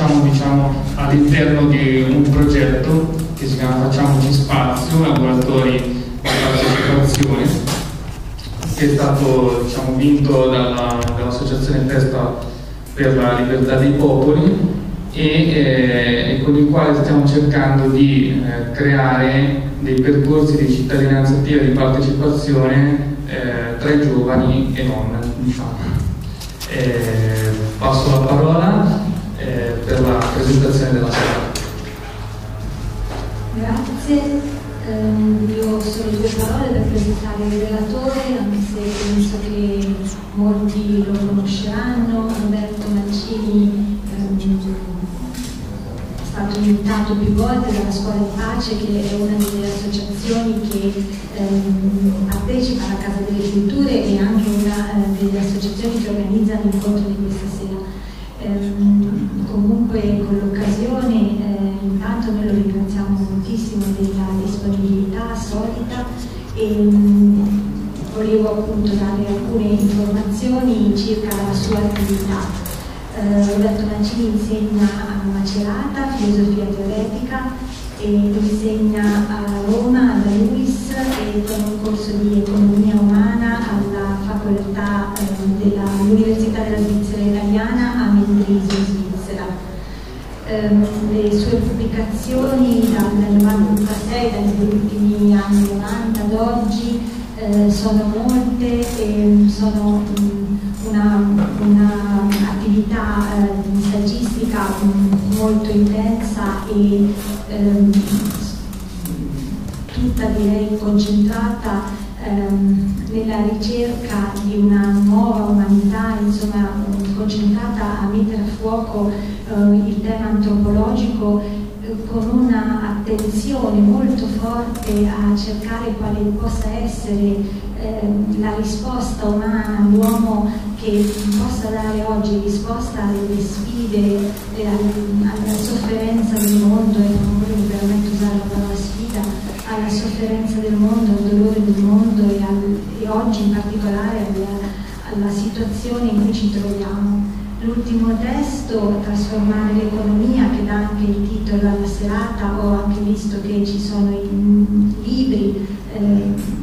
facciamo diciamo, all'interno di un progetto che si chiama Facciamoci Spazio, laboratori di partecipazione, che è stato diciamo, vinto dalla, dall'Associazione Testa per la Libertà dei Popoli e, eh, e con il quale stiamo cercando di eh, creare dei percorsi di cittadinanza attiva e di partecipazione eh, tra i giovani e non. Diciamo. Eh, passo la parola presentazione della sera. Grazie. Um, io ho solo due parole per presentare il relatore, anche se penso che molti lo conosceranno, Alberto Mancini um, stato invitato più volte dalla Scuola di Pace, che è una delle associazioni che ehm, partecipa alla Casa delle Culture e anche una eh, delle associazioni che organizzano l'incontro di questa sera. Comunque con l'occasione eh, intanto noi lo ringraziamo moltissimo della disponibilità solita e ehm, volevo appunto dare alcune informazioni circa la sua attività. Eh, Roberto Mancini insegna a Macerata filosofia teoretica e insegna a Roma, alla LUIS e con un corso di economia umana alla facoltà eh, dell'Università della Svizzera Italiana a Mendrisio, Svizzera. Eh, le sue pubblicazioni dal 1996, dagli ultimi anni 90 ad oggi, eh, sono molte e sono mm, un'attività una eh, saggistica mm, molto intensa e ehm, tutta direi concentrata ehm, nella ricerca di una nuova umanità, insomma concentrata a mettere a fuoco eh, il tema antropologico con un'attenzione molto forte a cercare quale possa essere eh, la risposta umana, l'uomo che possa dare oggi risposta alle sfide, eh, alla sofferenza sofferenza del mondo, al dolore del mondo e, al, e oggi in particolare alla, alla situazione in cui ci troviamo. L'ultimo testo, Trasformare l'economia, che dà anche il titolo alla serata, ho anche visto che ci sono i libri, eh,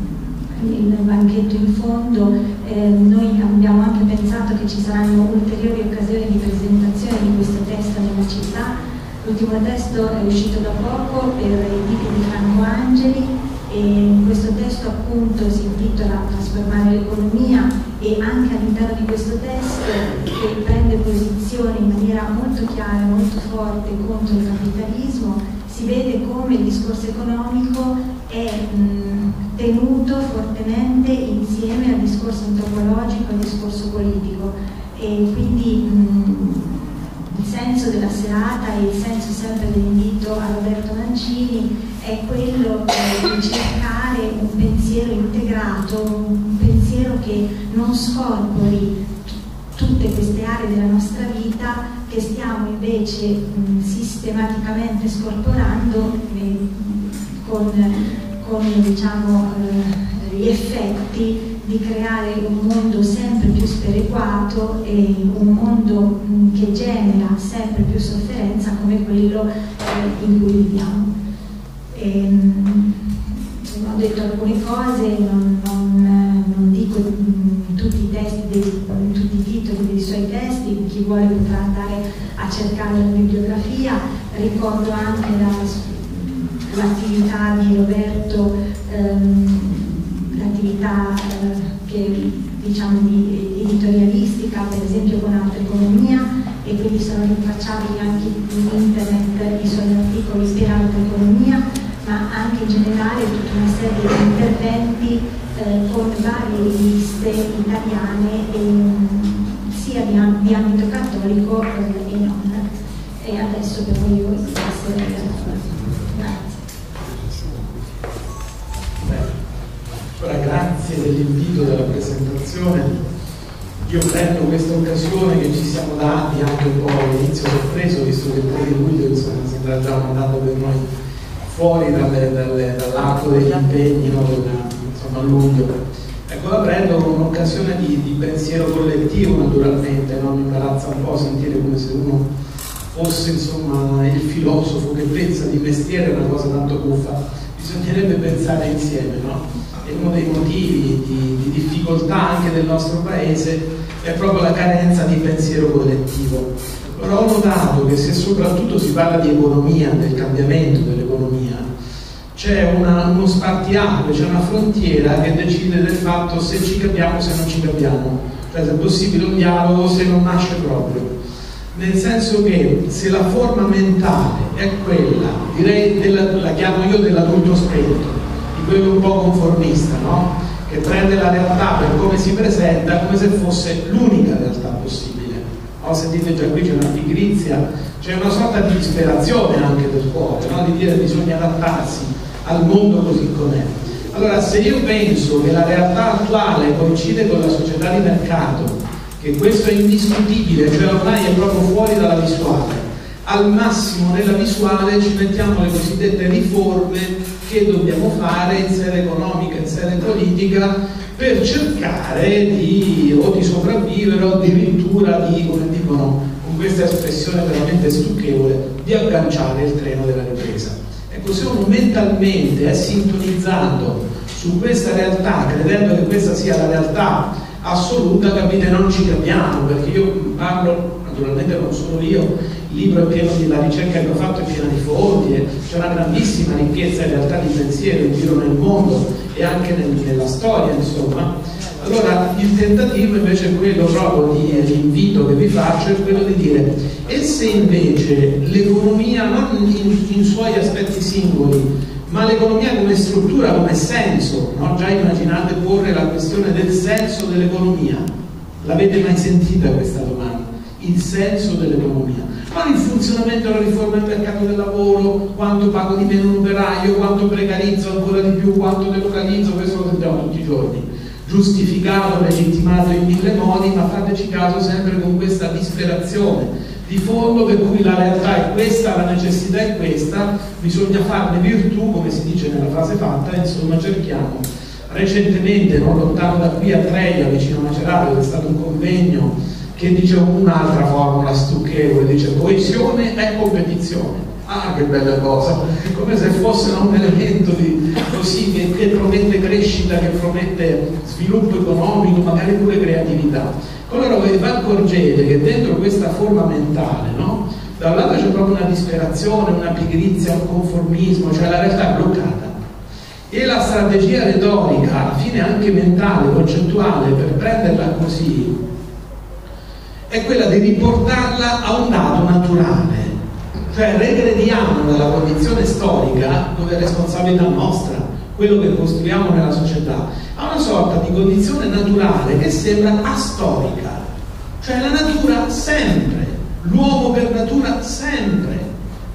il banchetto in fondo, eh, noi abbiamo anche pensato che ci saranno ulteriori occasioni di presentazione di questo testo nella città. L'ultimo testo è uscito da poco per i tipi di Franco Angeli e questo testo appunto si intitola Trasformare l'economia e anche all'interno di questo testo che prende posizione in maniera molto chiara e molto forte contro il capitalismo si vede come il discorso economico è mh, tenuto fortemente insieme al discorso antropologico e al discorso politico. E quindi mh, il senso della serata e il senso sempre dell'invito a Roberto Mancini è quello di cercare un pensiero integrato, un pensiero che non scorpori tutte queste aree della nostra vita che stiamo invece mh, sistematicamente scorporando con, con diciamo, eh, gli effetti di creare un mondo sempre più sperequato e un mondo che genera sempre più sofferenza come quello eh, in cui viviamo. E, ehm, ho detto alcune cose, non, non, non dico tutti i, testi dei, tutti i titoli dei suoi testi, chi vuole potrà andare a cercare la bibliografia, ricordo anche l'attività la, di Roberto ehm, l'attività eh, che, diciamo, di editorialistica, per esempio con Alta Economia, e quindi sono rintracciabili anche in internet i suoi articoli per Alta Economia, ma anche in generale tutta una serie di interventi eh, con varie riviste italiane, e, sia di, di, ambito cattolico eh, e non. E adesso per voi essere Ora grazie dell'invito della presentazione. Io prendo questa occasione che ci siamo dati anche un po' all'inizio sorpreso, visto che il 3 luglio insomma, sembra già mandato per noi fuori dalle, dalle, dall'arco degli impegni no, insomma, a luglio. Ecco, la prendo come un'occasione di, di, pensiero collettivo naturalmente, no? mi imbarazza un po' sentire come se uno fosse insomma il filosofo che pensa di mestiere una cosa tanto buffa, bisognerebbe pensare insieme, no? E uno dei motivi di, di difficoltà anche del nostro paese è proprio la carenza di pensiero collettivo. Però ho notato che se soprattutto si parla di economia, del cambiamento dell'economia, c'è uno spartiacque, c'è una frontiera che decide del fatto se ci capiamo o se non ci capiamo, cioè se è possibile un dialogo se non nasce proprio. Nel senso che se la forma mentale è quella, direi della, la chiamo io dell'adulto spento, di quello un po' conformista, no? Che prende la realtà per come si presenta come se fosse l'unica realtà possibile. Ho sentito già qui c'è una pigrizia, c'è una sorta di disperazione anche del cuore, no? di dire che bisogna adattarsi al mondo così com'è. Allora, se io penso che la realtà attuale coincide con la società di mercato, che questo è indiscutibile, cioè ormai è proprio fuori dalla visuale, al massimo nella visuale ci mettiamo le cosiddette riforme che dobbiamo fare in sede economica, in sede politica, per cercare di, o di sopravvivere o addirittura di, come dicono con questa espressione veramente stucchevole, di agganciare il treno della ripresa. Ecco, se uno mentalmente è sintonizzato su questa realtà, credendo che questa sia la realtà assoluta, capite, non ci capiamo, perché io parlo, naturalmente non sono io, il libro è pieno di, la ricerca che ho fatto è piena di fonti, c'è una grandissima ricchezza in realtà di pensiero in giro nel mondo e anche nel, nella storia, insomma. Allora il tentativo invece è quello proprio di, l'invito che vi faccio, è quello di dire e se invece l'economia non in, in suoi aspetti singoli, ma l'economia come struttura, come senso, no? già immaginate porre la questione del senso dell'economia, l'avete mai sentita questa domanda? Il senso dell'economia, ma il funzionamento della riforma del mercato del lavoro, quanto pago di meno un operaio, quanto precarizzo ancora di più, quanto delocalizzo, questo lo sentiamo tutti i giorni giustificato, legittimato in mille modi, ma fateci caso sempre con questa disperazione di fondo per cui la realtà è questa, la necessità è questa, bisogna farne virtù, come si dice nella frase fatta, insomma cerchiamo. Recentemente, non lontano da qui a Treia, vicino a Macerata, è stato un convegno che dice un'altra formula stucchevole, dice coesione è competizione. Ah, che bella cosa! Come se fosse un elemento di, così che, che promette crescita, che promette sviluppo economico, magari pure creatività. Allora voi vi accorgete che dentro questa forma mentale, no? da un lato c'è proprio una disperazione, una pigrizia, un conformismo, cioè la realtà è bloccata. E la strategia retorica, alla fine anche mentale, concettuale, per prenderla così, è quella di riportarla a un dato naturale, cioè regrediamo nella condizione storica dove è responsabilità nostra, quello che costruiamo nella società, a una sorta di condizione naturale che sembra astorica. Cioè la natura sempre, l'uomo per natura sempre,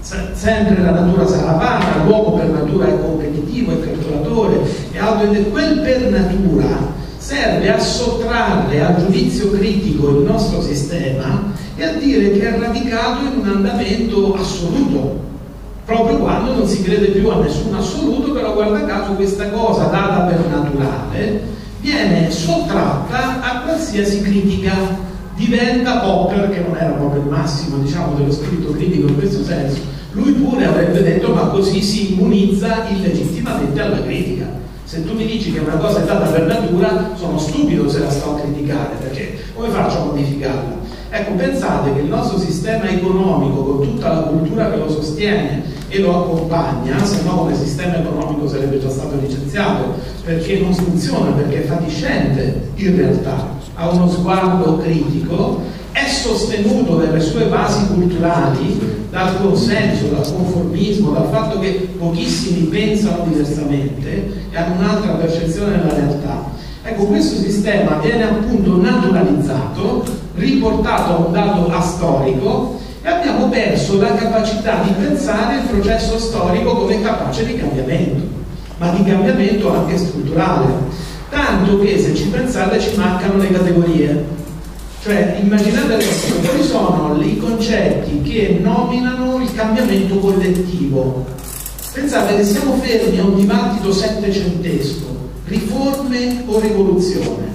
sempre la natura sarà vana, l'uomo per natura è competitivo, è calcolatore, è auto, quel per natura serve a sottrarre al giudizio critico il nostro sistema e a dire che è radicato in un andamento assoluto, proprio quando non si crede più a nessun assoluto, però guarda caso questa cosa data per naturale viene sottratta a qualsiasi critica, diventa Popper, che non era proprio il massimo diciamo, dello spirito critico in questo senso, lui pure avrebbe detto ma così si immunizza illegittimamente alla critica. Se tu mi dici che una cosa è data per natura, sono stupido se la sto a criticare, perché come faccio a modificarla? Ecco, pensate che il nostro sistema economico, con tutta la cultura che lo sostiene e lo accompagna, se no come sistema economico sarebbe già stato licenziato, perché non funziona, perché è fatiscente in realtà, ha uno sguardo critico, è sostenuto dalle sue basi culturali dal consenso, dal conformismo, dal fatto che pochissimi pensano diversamente e hanno un'altra percezione della realtà. Ecco, questo sistema viene appunto naturalizzato, riportato a un dato astorico e abbiamo perso la capacità di pensare il processo storico come capace di cambiamento, ma di cambiamento anche strutturale. Tanto che se ci pensate ci mancano le categorie, cioè, immaginate adesso, quali sono i concetti che nominano il cambiamento collettivo? Pensate che siamo fermi a un dibattito settecentesco, riforme o rivoluzione.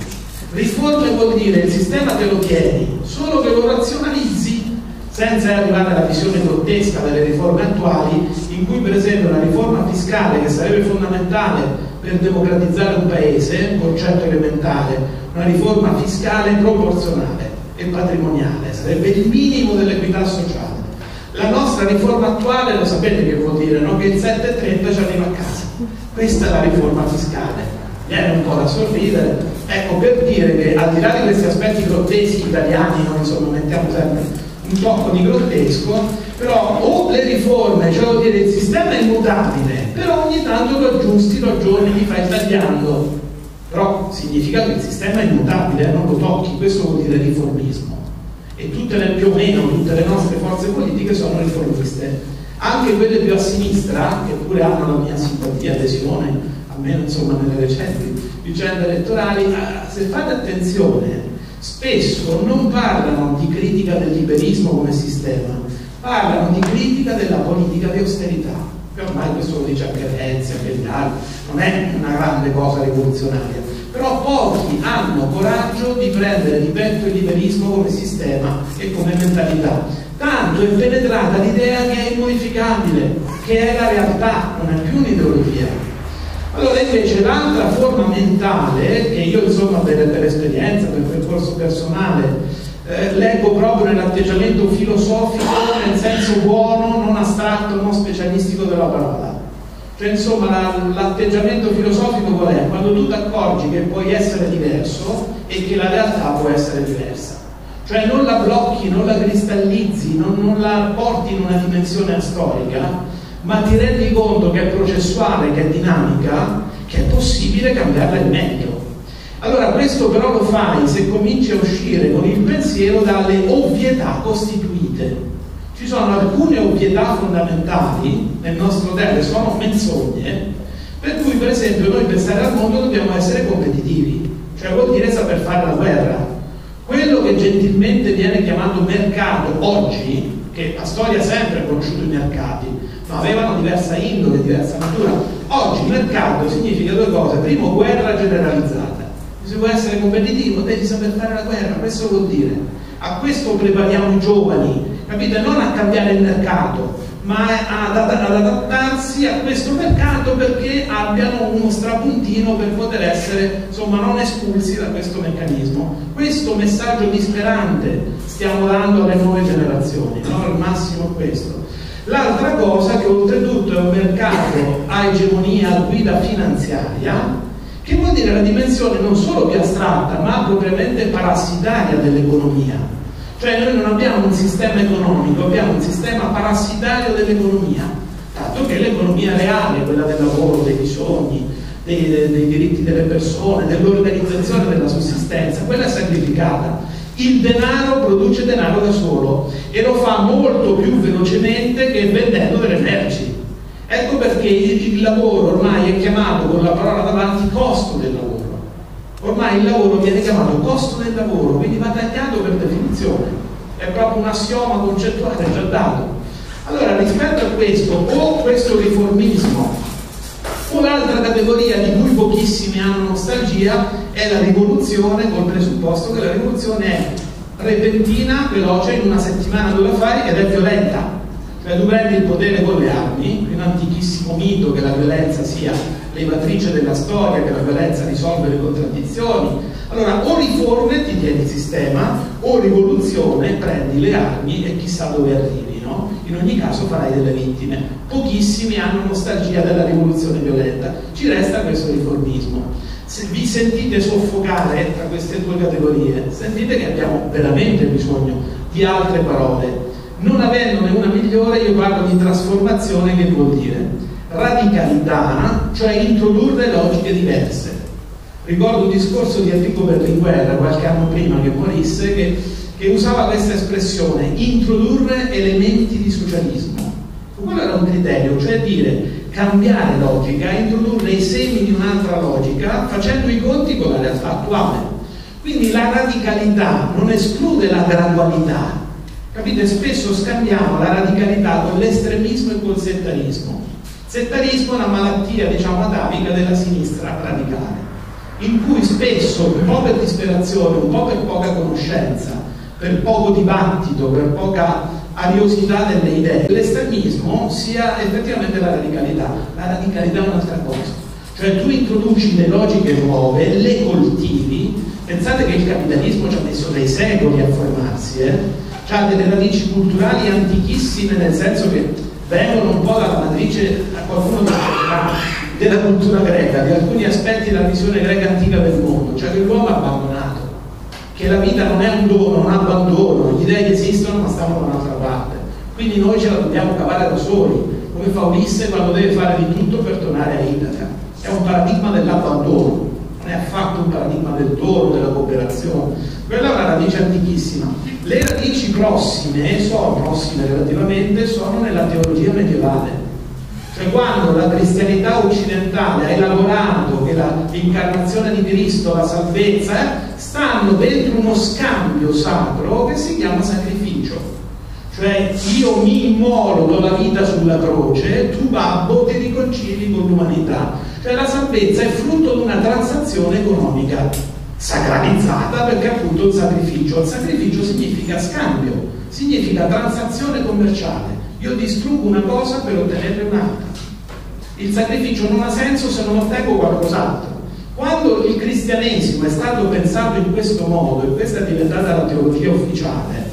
Riforme vuol dire il sistema te lo chiedi, solo che lo razionalizzi senza arrivare alla visione grottesca delle riforme attuali, in cui per esempio una riforma fiscale che sarebbe fondamentale per democratizzare un paese, un concetto elementare, una riforma fiscale proporzionale e patrimoniale, sarebbe il minimo dell'equità sociale. La nostra riforma attuale, lo sapete che vuol dire, no? che il 7.30 ci arriva a casa. Questa è la riforma fiscale. Viene un po' da sorridere. Ecco, per dire che al di là di questi aspetti grotteschi italiani, noi insomma mettiamo sempre un tocco di grottesco, però o le riforme, cioè dire il sistema è immutabile, però ogni tanto lo aggiusti, lo aggiorni, li fai tagliando. Però significa che il sistema è immutabile, eh, non lo tocchi, questo vuol dire riformismo. E tutte le, più o meno tutte le nostre forze politiche sono riformiste, anche quelle più a sinistra, che pure hanno la mia simpatia, adesione almeno insomma nelle recenti vicende elettorali, se fate attenzione, spesso non parlano di critica del liberismo come sistema, parlano di critica della politica di austerità. E ormai questo lo dice anche Renzi, anche altri, non è una grande cosa rivoluzionaria, però pochi hanno coraggio di prendere di petto il liberismo come sistema e come mentalità. Tanto è penetrata l'idea che è immodificabile, che è la realtà, non è più un'ideologia. Allora invece l'altra forma mentale, che io insomma per, per esperienza, per percorso personale, eh, leggo proprio nell'atteggiamento filosofico nel senso buono, non astratto, non specialistico della parola. Cioè insomma l'atteggiamento filosofico qual è? Quando tu ti accorgi che puoi essere diverso e che la realtà può essere diversa. Cioè non la blocchi, non la cristallizzi, non, non la porti in una dimensione storica, ma ti rendi conto che è processuale, che è dinamica, che è possibile cambiarla in meglio. Allora questo però lo fai se cominci a uscire con il pensiero dalle ovvietà costituite. Ci sono alcune ovvietà fondamentali nel nostro tempo, sono menzogne, per cui per esempio noi pensare al mondo dobbiamo essere competitivi, cioè vuol dire saper fare la guerra. Quello che gentilmente viene chiamato mercato oggi, che la storia ha sempre conosciuto i mercati, ma avevano diversa indole, diversa natura. Oggi mercato significa due cose. Primo, guerra generalizzata. Se vuoi essere competitivo devi saper fare la guerra, questo vuol dire. A questo prepariamo i giovani, capite? Non a cambiare il mercato, ma ad, ad adattarsi a questo mercato perché abbiano uno strapuntino per poter essere insomma non espulsi da questo meccanismo. Questo messaggio disperante stiamo dando alle nuove generazioni, no? al massimo questo. L'altra cosa che oltretutto è un mercato a egemonia, a guida finanziaria, che vuol dire la dimensione non solo più astratta, ma propriamente parassitaria dell'economia. Cioè noi non abbiamo un sistema economico, abbiamo un sistema parassitario dell'economia, tanto che l'economia reale, quella del lavoro, dei bisogni, dei, dei, diritti delle persone, dell'organizzazione della sussistenza, quella è sacrificata il denaro produce denaro da solo e lo fa molto più velocemente che vendendo delle merci. Ecco perché il, lavoro ormai è chiamato con la parola davanti costo del lavoro. Ormai il lavoro viene chiamato costo del lavoro, quindi va tagliato per definizione. È proprio un assioma concettuale già dato. Allora, rispetto a questo, o questo riformismo Un'altra categoria di cui pochissimi hanno nostalgia è la rivoluzione, col presupposto che la rivoluzione è repentina, veloce, in una settimana tu la fai ed è violenta. Cioè tu prendi il potere con le armi, un antichissimo mito che la violenza sia levatrice della storia, che la violenza risolve le contraddizioni. Allora o riforme, ti tieni il sistema, o rivoluzione, prendi le armi e chissà dove arrivi in ogni caso farai delle vittime. Pochissimi hanno nostalgia della rivoluzione violenta, ci resta questo riformismo. Se vi sentite soffocare tra queste due categorie, sentite che abbiamo veramente bisogno di altre parole. Non avendone una migliore, io parlo di trasformazione che vuol dire radicalità, cioè introdurre logiche diverse. Ricordo un discorso di Enrico Berlinguer qualche anno prima che morisse che che usava questa espressione, introdurre elementi di socialismo. Quello era un criterio, cioè dire cambiare logica, introdurre i semi di un'altra logica facendo i conti con la realtà attuale. Quindi la radicalità non esclude la gradualità. Capite? Spesso scambiamo la radicalità con l'estremismo e col settarismo. Settarismo è una malattia, diciamo, atavica della sinistra radicale in cui spesso, un po' per disperazione, un po' per poca conoscenza, per poco dibattito, per poca ariosità delle idee, l'estremismo sia effettivamente la radicalità. La radicalità è un'altra cosa. Cioè tu introduci le logiche nuove, le coltivi, pensate che il capitalismo ci ha messo dei secoli a formarsi, eh? Ha delle radici culturali antichissime nel senso che vengono un po' dalla matrice, a qualcuno dice della cultura greca, di alcuni aspetti della visione greca antica del mondo, cioè che l'uomo è abbandonato, che la vita non è un dono, un abbandono, gli dei esistono ma stanno da un'altra parte. Quindi noi ce la dobbiamo cavare da soli, come fa Ulisse quando deve fare di tutto per tornare a Itaca. È un paradigma dell'abbandono, non è affatto un paradigma del dono, della cooperazione. Quella è una radice antichissima. Le radici prossime, sono prossime relativamente, sono nella teologia medievale cioè quando la cristianità occidentale ha elaborato che l'incarnazione di Cristo, la salvezza, stanno dentro uno scambio sacro che si chiama sacrificio. Cioè io mi immolo, do la vita sulla croce, tu babbo ti riconcili con l'umanità. Cioè la salvezza è frutto di una transazione economica sacralizzata perché appunto un sacrificio. Il sacrificio significa scambio, significa transazione commerciale. Io distruggo una cosa per ottenerne un'altra. Il sacrificio non ha senso se non ottengo qualcos'altro. Quando il cristianesimo è stato pensato in questo modo e questa è diventata la teologia ufficiale,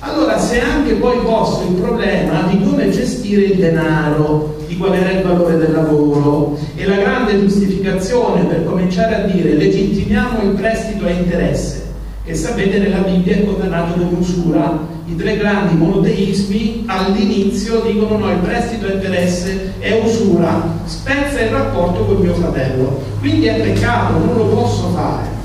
allora si è anche poi posto il problema di come gestire il denaro, di qual era il valore del lavoro. E la grande giustificazione per cominciare a dire legittimiamo il prestito a interesse, che sapete nella Bibbia è condannato come usura i tre grandi monoteismi all'inizio dicono no, il prestito a interesse è usura, spezza il rapporto con mio fratello, quindi è peccato, non lo posso fare.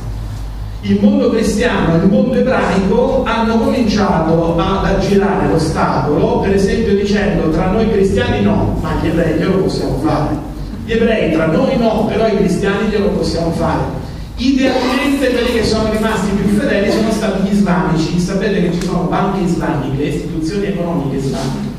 Il mondo cristiano e il mondo ebraico hanno cominciato ad aggirare l'ostacolo, per esempio dicendo tra noi cristiani no, ma gli ebrei glielo possiamo fare. Gli ebrei tra noi no, però i cristiani glielo possiamo fare. Idealmente quelli che sono rimasti più fedeli sono stati gli islamici. Sapete che ci sono banche islamiche, istituzioni economiche islamiche,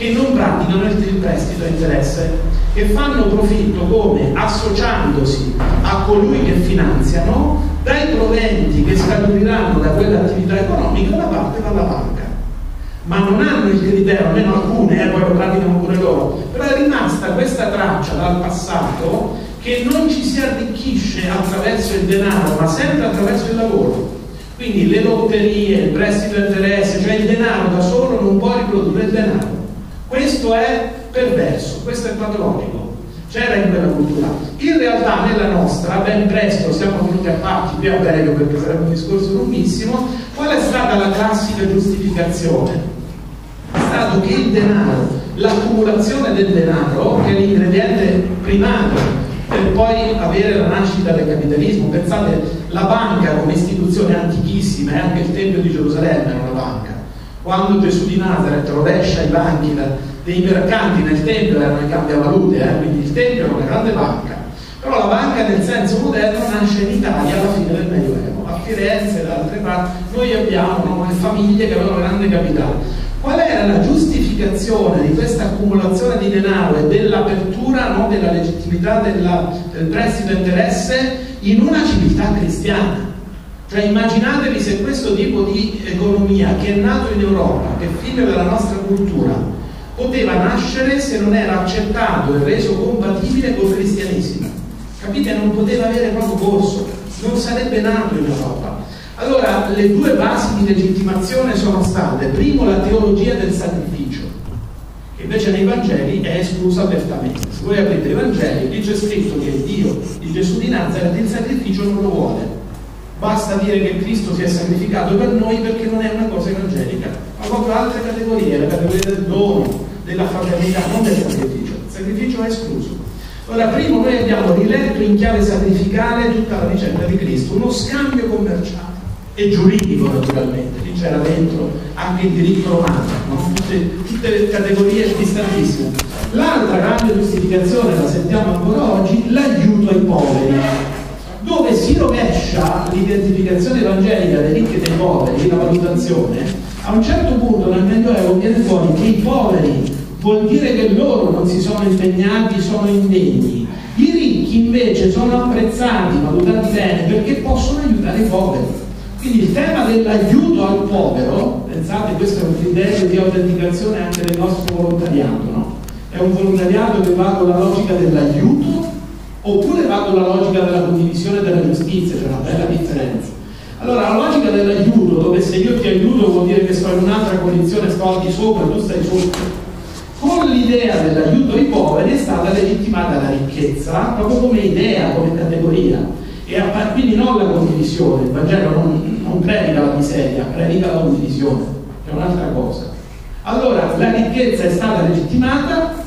che non praticano il prestito a interesse, che fanno profitto come associandosi a colui che finanziano dai proventi che scaturiranno da quell'attività economica una parte va alla banca. Ma non hanno il criterio, almeno alcune, eh, poi lo praticano pure loro, però è rimasta questa traccia dal passato che non ci si arricchisce attraverso il denaro, ma sempre attraverso il lavoro. Quindi le lotterie, il prestito a interesse, cioè il denaro da solo non può riprodurre il denaro. Questo è perverso, questo è patologico. C'era in quella cultura. In realtà nella nostra, ben presto, siamo venuti a parti più a breve perché sarebbe un discorso lunghissimo, qual è stata la classica giustificazione? È stato che il denaro, l'accumulazione del denaro, che è l'ingrediente primario per poi avere la nascita del capitalismo. Pensate, la banca come istituzione antichissima, e anche il Tempio di Gerusalemme era una banca. Quando Gesù di Nazareth rovescia i banchi dei mercanti nel Tempio erano i cambiavalute, eh? quindi il Tempio era una grande banca. Però la banca nel senso moderno nasce in Italia alla fine del Medioevo, a Firenze e da altre parti. Noi abbiamo no, famiglie che avevano grande capitale. Qual era la giustificazione di questa accumulazione di denaro e dell'apertura no, della legittimità della, del prestito interesse in una civiltà cristiana? Cioè immaginatevi se questo tipo di economia che è nato in Europa, che è figlio della nostra cultura, poteva nascere se non era accettato e reso compatibile col cristianesimo. Capite? Non poteva avere proprio corso, non sarebbe nato in Europa. Allora, le due basi di legittimazione sono state, primo, la teologia del sacrificio, che invece nei Vangeli è esclusa apertamente. Se voi aprite i Vangeli, lì c'è scritto che Dio, il Gesù di Nazareth, il sacrificio non lo vuole. Basta dire che Cristo si è sacrificato per noi perché non è una cosa evangelica, ma proprio altre categorie, la categoria del dono, della fraternità, non del sacrificio. Il sacrificio è escluso. Ora, primo noi abbiamo riletto in chiave sacrificale tutta la vicenda di Cristo, uno scambio commerciale e giuridico naturalmente, lì c'era dentro anche il diritto romano, no? tutte, tutte le categorie distantissime. L'altra grande giustificazione, la sentiamo ancora oggi, l'aiuto ai poveri, dove si rovescia l'identificazione evangelica dei ricchi e dei poveri, la valutazione, a un certo punto nel Medioevo viene fuori che i poveri vuol dire che loro non si sono impegnati, sono indegni. I ricchi invece sono apprezzati, valutati bene, perché possono aiutare i poveri. Quindi il tema dell'aiuto al povero, pensate, questo è un criterio di autenticazione anche del nostro volontariato, no? È un volontariato che va con la logica dell'aiuto oppure va con la logica della condivisione della giustizia, c'è una bella differenza. Allora, la logica dell'aiuto, dove se io ti aiuto vuol dire che sto in un'altra condizione, sto al di sopra, tu stai sotto, con l'idea dell'aiuto ai poveri è stata legittimata la ricchezza proprio come idea, come categoria. E quindi non la condivisione, il Vangelo non, non predica la miseria, predica la condivisione, è un'altra cosa. Allora la ricchezza è stata legittimata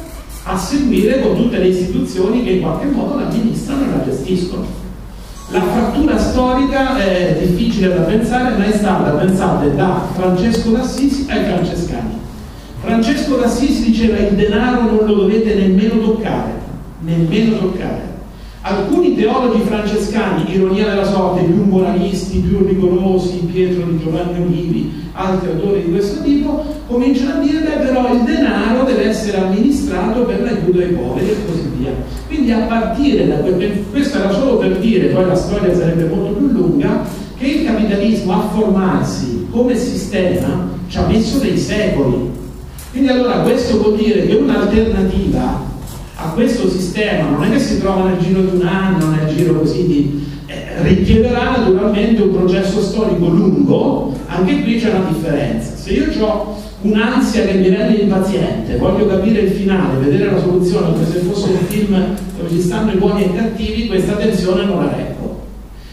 a seguire con tutte le istituzioni che in qualche modo la amministrano e la gestiscono. La frattura storica è difficile da pensare, ma è stata pensata da Francesco d'Assisi ai francescani. Francesco d'Assisi diceva il denaro non lo dovete nemmeno toccare, nemmeno toccare. Alcuni teologi francescani, ironia della sorte, più moralisti, più rigorosi, Pietro di Giovanni Olivi, altri autori di questo tipo, cominciano a dire che però il denaro deve essere amministrato per l'aiuto ai poveri e così via. Quindi a partire da quel, questo era solo per dire, poi la storia sarebbe molto più lunga, che il capitalismo a formarsi come sistema ci ha messo dei secoli quindi allora questo vuol dire che un'alternativa a questo sistema non è che si trova nel giro di un anno, nel giro così di... Eh, richiederà naturalmente un processo storico lungo, anche qui c'è una differenza. Se io ho un'ansia che mi rende impaziente, voglio capire il finale, vedere la soluzione come se fosse un film dove ci stanno i buoni e i cattivi, questa tensione non la reggo.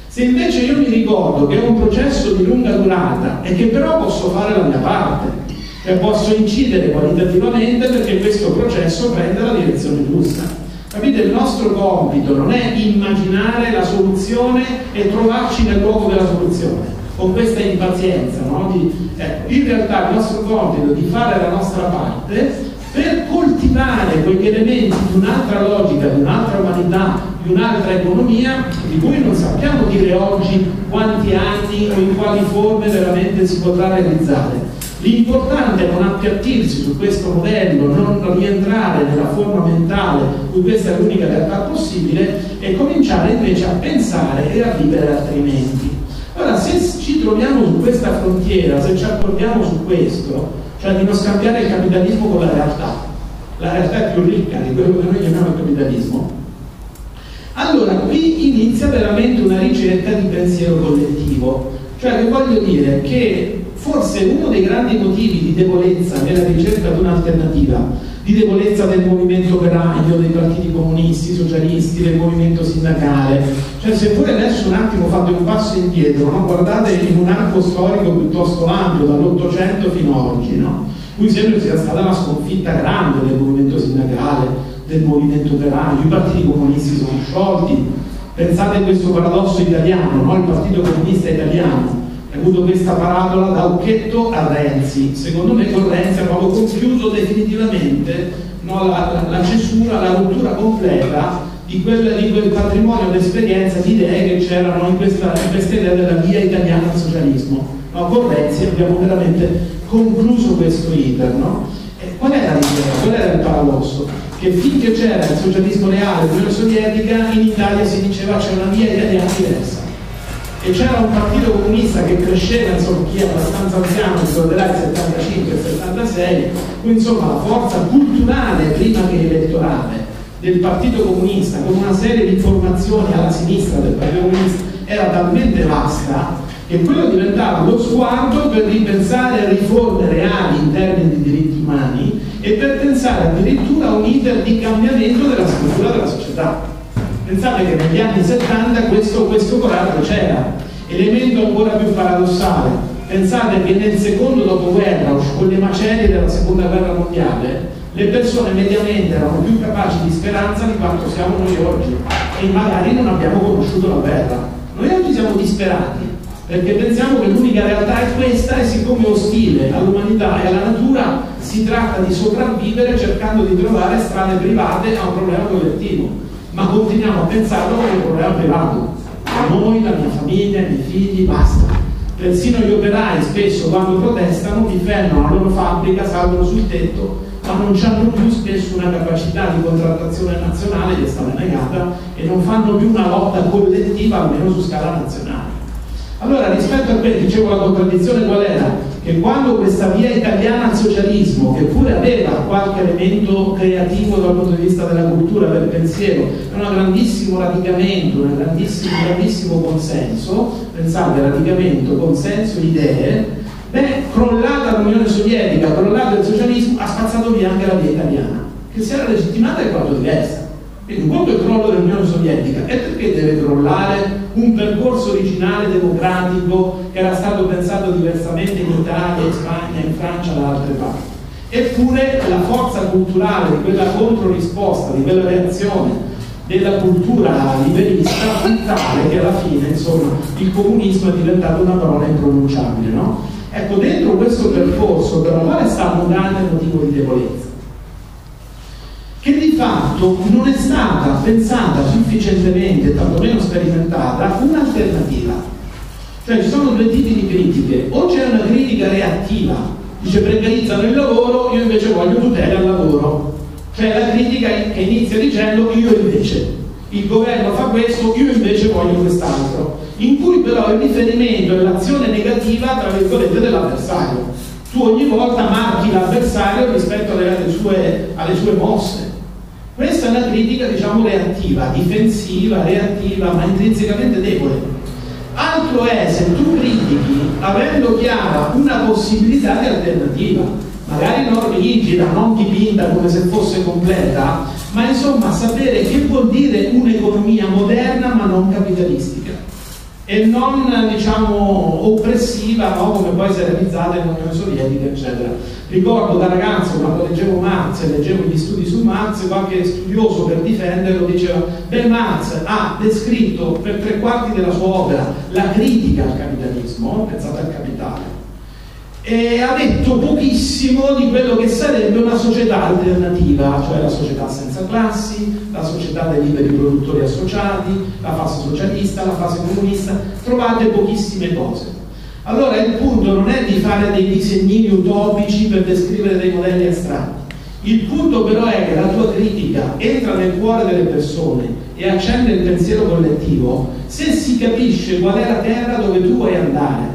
Se invece io mi ricordo che è un processo di lunga durata e che però posso fare la mia parte, e posso incidere qualitativamente perché questo processo prenda la direzione giusta. Capite? Il nostro compito non è immaginare la soluzione e trovarci nel luogo della soluzione, con questa impazienza. No? Di, ecco, in realtà il nostro compito è di fare la nostra parte per coltivare quegli elementi di un'altra logica, di un'altra umanità, di un'altra economia, di cui non sappiamo dire oggi quanti anni o in quali forme veramente si potrà realizzare L'importante è non appiattirsi su questo modello, non rientrare nella forma mentale cui questa è l'unica realtà possibile e cominciare invece a pensare e a vivere altrimenti. Ora, se ci troviamo su questa frontiera, se ci accordiamo su questo, cioè di non scambiare il capitalismo con la realtà, la realtà è più ricca di quello che noi chiamiamo capitalismo, allora qui inizia veramente una ricerca di pensiero collettivo. Cioè che voglio dire che forse uno dei grandi motivi di debolezza nella ricerca di un'alternativa, di debolezza del movimento operaio, dei partiti comunisti, socialisti, del movimento sindacale, cioè se voi adesso un attimo fate un passo indietro, no? guardate in un arco storico piuttosto ampio, dall'Ottocento fino ad oggi, no? cui sembra sia stata una sconfitta grande del movimento sindacale, del movimento operaio, i partiti comunisti sono sciolti, pensate a questo paradosso italiano, no? il partito comunista italiano avuto questa parabola da Occhetto a Renzi. Secondo me con Renzi ha proprio conchiuso definitivamente no, la, la, cesura, la rottura completa di quel, di quel patrimonio d'esperienza, di idee che c'erano in questa, in questa idea della via italiana al socialismo. No, con Renzi abbiamo veramente concluso questo iter. No? qual era l'idea? Qual era il paradosso? Che finché c'era il socialismo reale, l'Unione Sovietica, in Italia si diceva c'è una via italiana diversa e c'era un partito comunista che cresceva, insomma chi è abbastanza anziano ricorderà il 75 e 76, quindi insomma la forza culturale prima che elettorale del partito comunista con una serie di informazioni alla sinistra del partito comunista era talmente vasta che quello diventava lo sguardo per ripensare a riforme reali in termini di diritti umani e per pensare addirittura a un iter di cambiamento della struttura della società. Pensate che negli anni 70 questo, questo coraggio c'era. Elemento ancora più paradossale, pensate che nel secondo dopoguerra, con le macerie della seconda guerra mondiale, le persone mediamente erano più capaci di speranza di quanto siamo noi oggi e magari non abbiamo conosciuto la guerra. Noi oggi siamo disperati perché pensiamo che l'unica realtà è questa e siccome è ostile all'umanità e alla natura si tratta di sopravvivere cercando di trovare strade private a un problema collettivo ma continuiamo a pensarlo come un problema privato. Noi, la mia famiglia, i miei figli, basta. Persino gli operai spesso quando protestano difendono la loro fabbrica, salgono sul tetto, ma non hanno più spesso una capacità di contrattazione nazionale che è stata negata e non fanno più una lotta collettiva almeno su scala nazionale. Allora rispetto a questo, dicevo la contraddizione qual era? Che quando questa via italiana al socialismo, che pure aveva qualche elemento creativo dal punto di vista della cultura, del pensiero, un grandissimo radicamento, un grandissimo, grandissimo consenso, pensate radicamento, consenso, idee, beh, crollata l'Unione Sovietica, crollato il socialismo, ha spazzato via anche la via italiana, che si era legittimata in quanto diversa. Quindi è il crollo dell'Unione Sovietica e perché deve crollare un percorso originale democratico che era stato pensato diversamente in Italia, in Spagna, in Francia, da altre parti? Eppure la forza culturale di quella controrisposta, di quella reazione della cultura liberista fu tale che alla fine insomma, il comunismo è diventato una parola impronunciabile. No? Ecco, dentro questo percorso però quale è stato un grande motivo di debolezza? Che di fatto non è stata pensata sufficientemente, tantomeno sperimentata, un'alternativa. Cioè ci sono due tipi di critiche, o c'è una critica reattiva, dice precarizzano il lavoro, io invece voglio tutela al lavoro. Cioè la critica che inizia dicendo io invece, il governo fa questo, io invece voglio quest'altro, in cui però il riferimento è l'azione negativa, tra virgolette, dell'avversario. Tu ogni volta marchi l'avversario rispetto alle, sue, alle sue mosse. Questa è una critica, diciamo, reattiva, difensiva, reattiva, ma intrinsecamente debole. Altro è se tu critichi avendo chiara una possibilità di alternativa, magari non rigida, non dipinta come se fosse completa, ma insomma sapere che vuol dire un'economia moderna ma non capitalistica e non diciamo oppressiva no? come poi si è realizzata in Unione Sovietica eccetera ricordo da ragazzo quando leggevo Marx e leggevo gli studi su Marx qualche studioso per difenderlo diceva beh Marx ha descritto per tre quarti della sua opera la critica al capitalismo pensate al capitale e ha detto pochissimo di quello che sarebbe una società alternativa, cioè la società senza classi, la società dei liberi produttori associati, la fase socialista, la fase comunista, trovate pochissime cose. Allora il punto non è di fare dei disegnini utopici per descrivere dei modelli astratti, il punto però è che la tua critica entra nel cuore delle persone e accende il pensiero collettivo se si capisce qual è la terra dove tu vuoi andare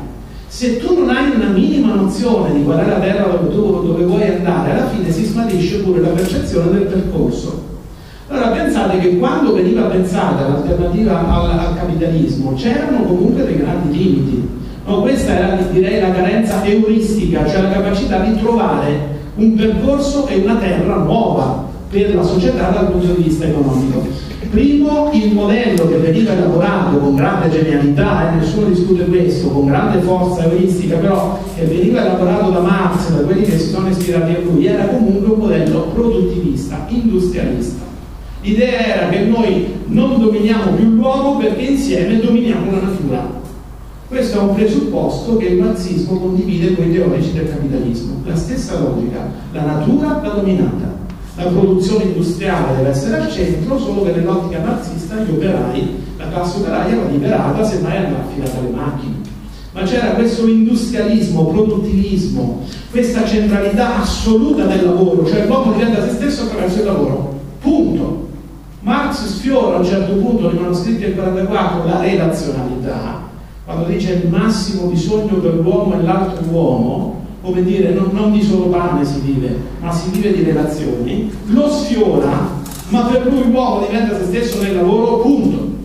se tu non hai una minima nozione di qual è la terra dove, tu, dove vuoi andare, alla fine si smarrisce pure la percezione del percorso. Allora pensate che quando veniva pensata l'alternativa al, al capitalismo c'erano comunque dei grandi limiti. No, questa era direi la carenza euristica, cioè la capacità di trovare un percorso e una terra nuova per la società dal punto di vista economico. Primo, il modello che veniva elaborato con grande genialità, e eh, nessuno discute questo, con grande forza euristica, però che veniva elaborato da Marx, da quelli che si sono ispirati a lui, era comunque un modello produttivista, industrialista. L'idea era che noi non dominiamo più l'uomo perché insieme dominiamo la natura. Questo è un presupposto che il marxismo condivide con i teorici del capitalismo. La stessa logica, la natura va dominata la produzione industriale deve essere al centro, solo che nell'ottica marxista gli operai, la classe operaia va liberata, semmai andrà affidata alle macchine. Ma c'era questo industrialismo, produttivismo, questa centralità assoluta del lavoro, cioè l'uomo diventa se stesso attraverso il lavoro. Punto. Marx sfiora a un certo punto nei manoscritti del 44 la relazionalità, quando dice il massimo bisogno per l'uomo è l'altro uomo, come dire, non, non, di solo pane si vive, ma si vive di relazioni, lo sfiora, ma per lui l'uomo diventa se stesso nel lavoro, punto,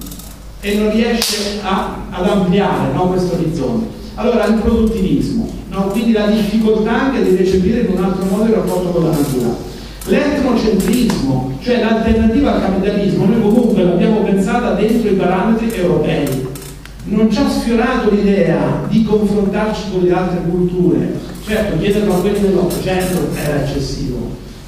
e non riesce a, ad ampliare no, questo orizzonte. Allora il produttivismo, no? quindi la difficoltà anche di recepire in un altro modo il rapporto con la natura. L'etnocentrismo, cioè l'alternativa al capitalismo, noi comunque l'abbiamo pensata dentro i parametri europei, non ci ha sfiorato l'idea di confrontarci con le altre culture. Certo, chiederlo a quelli dell'Ottocento era eccessivo,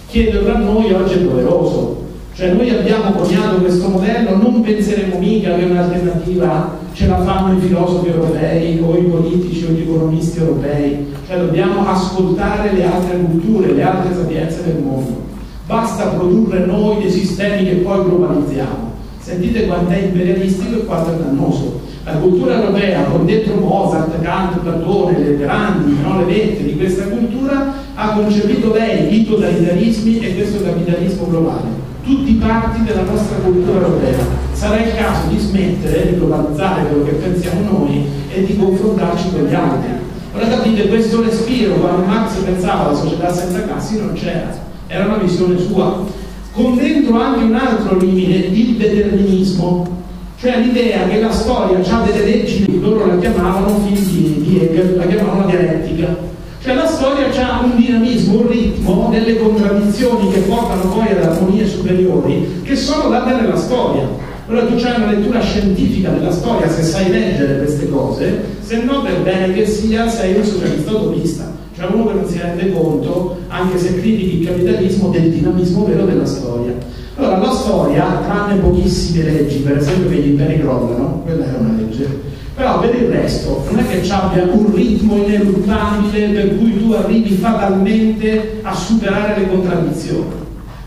chiederlo a noi oggi è doveroso. Cioè noi abbiamo coniato questo modello, non penseremo mica che un'alternativa ce la fanno i filosofi europei o i politici o gli economisti europei, cioè dobbiamo ascoltare le altre culture, le altre sapienze del mondo. Basta produrre noi dei sistemi che poi globalizziamo. Sentite quanto è imperialistico e quanto è dannoso la cultura europea, con dentro Mozart, Kant, Platone, le grandi no, le vette di questa cultura, ha concepito lei i totalitarismi e questo capitalismo globale tutti parti della nostra cultura europea. Sarà il caso di smettere di globalizzare quello che pensiamo noi e di confrontarci con gli altri. Ora capite, questo respiro, quando Marx pensava alla società senza classi, non c'era, era una visione sua. Con dentro anche un altro limite, il determinismo, cioè l'idea che la storia ha delle leggi, loro la chiamavano, figli di Hegel, la chiamavano dialettica cioè la storia ha un dinamismo, un ritmo, delle contraddizioni che portano poi ad armonie superiori che sono date nella storia. Allora tu c'hai una lettura scientifica della storia se sai leggere queste cose, se no per bene che sia sei un socialista utopista, cioè uno che non si rende conto, anche se critichi il capitalismo, del dinamismo vero della storia. Allora la storia, tranne pochissime leggi, per esempio che gli imperi crollano, quella era una legge, però per il resto non è che ci abbia un ritmo ineluttabile per cui tu arrivi fatalmente a superare le contraddizioni.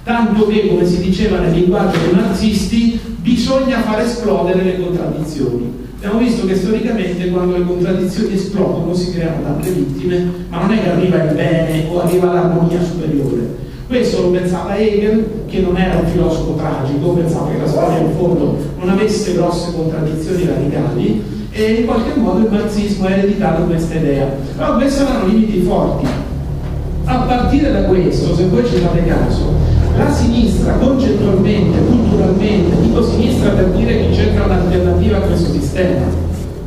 Tanto che, come si diceva nel linguaggio dei marxisti, bisogna far esplodere le contraddizioni. Abbiamo visto che storicamente quando le contraddizioni esplodono si creano tante vittime, ma non è che arriva il bene o arriva l'armonia superiore. Questo lo pensava Hegel, che non era un filosofo tragico, pensava che la storia in fondo non avesse grosse contraddizioni radicali, e in qualche modo il marxismo ha ereditato questa idea. Però questi erano limiti forti. A partire da questo, se voi ci fate caso, la sinistra concettualmente, culturalmente, dico sinistra per dire che cerca un'alternativa a questo sistema.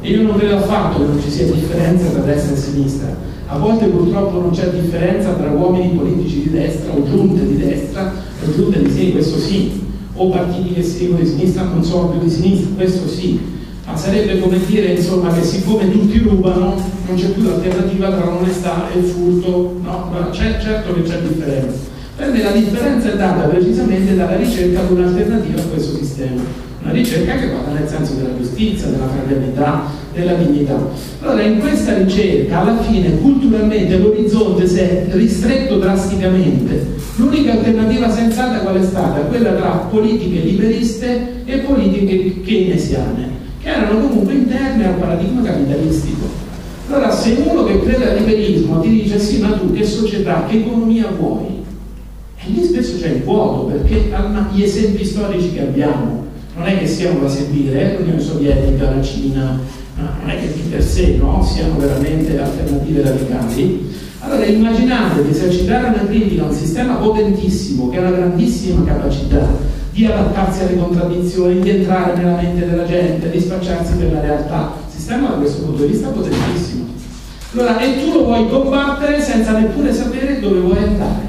Io non credo affatto che non ci sia differenza tra destra e sinistra. A volte purtroppo non c'è differenza tra uomini politici di destra o giunte di destra o giunte di sinistra, questo sì, o partiti che si dicono di sinistra non sono più di sinistra, questo sì ma sarebbe come dire insomma, che siccome tutti rubano non c'è più l'alternativa tra l'onestà e il furto, no? c'è, certo che c'è differenza. Per me la differenza è data precisamente dalla ricerca di un'alternativa a questo sistema, una ricerca che vada nel senso della giustizia, della fraternità, della dignità. Allora in questa ricerca alla fine culturalmente l'orizzonte si è ristretto drasticamente. L'unica alternativa sensata qual è stata? Quella tra politiche liberiste e politiche keynesiane che erano comunque interne al paradigma capitalistico. Allora, se uno che crede al liberismo ti dice sì, ma tu che società, che economia vuoi? E lì spesso c'è il vuoto, perché gli esempi storici che abbiamo non è che siano da seguire, l'Unione Sovietica, la Cina, non è che di per sé no? siano veramente alternative radicali. Allora immaginate di esercitare una critica a un sistema potentissimo che ha una grandissima capacità di adattarsi alle contraddizioni, di entrare nella mente della gente, di spacciarsi per la realtà. Il sistema da questo punto di vista potentissimo. Allora, e tu lo vuoi combattere senza neppure sapere dove vuoi andare.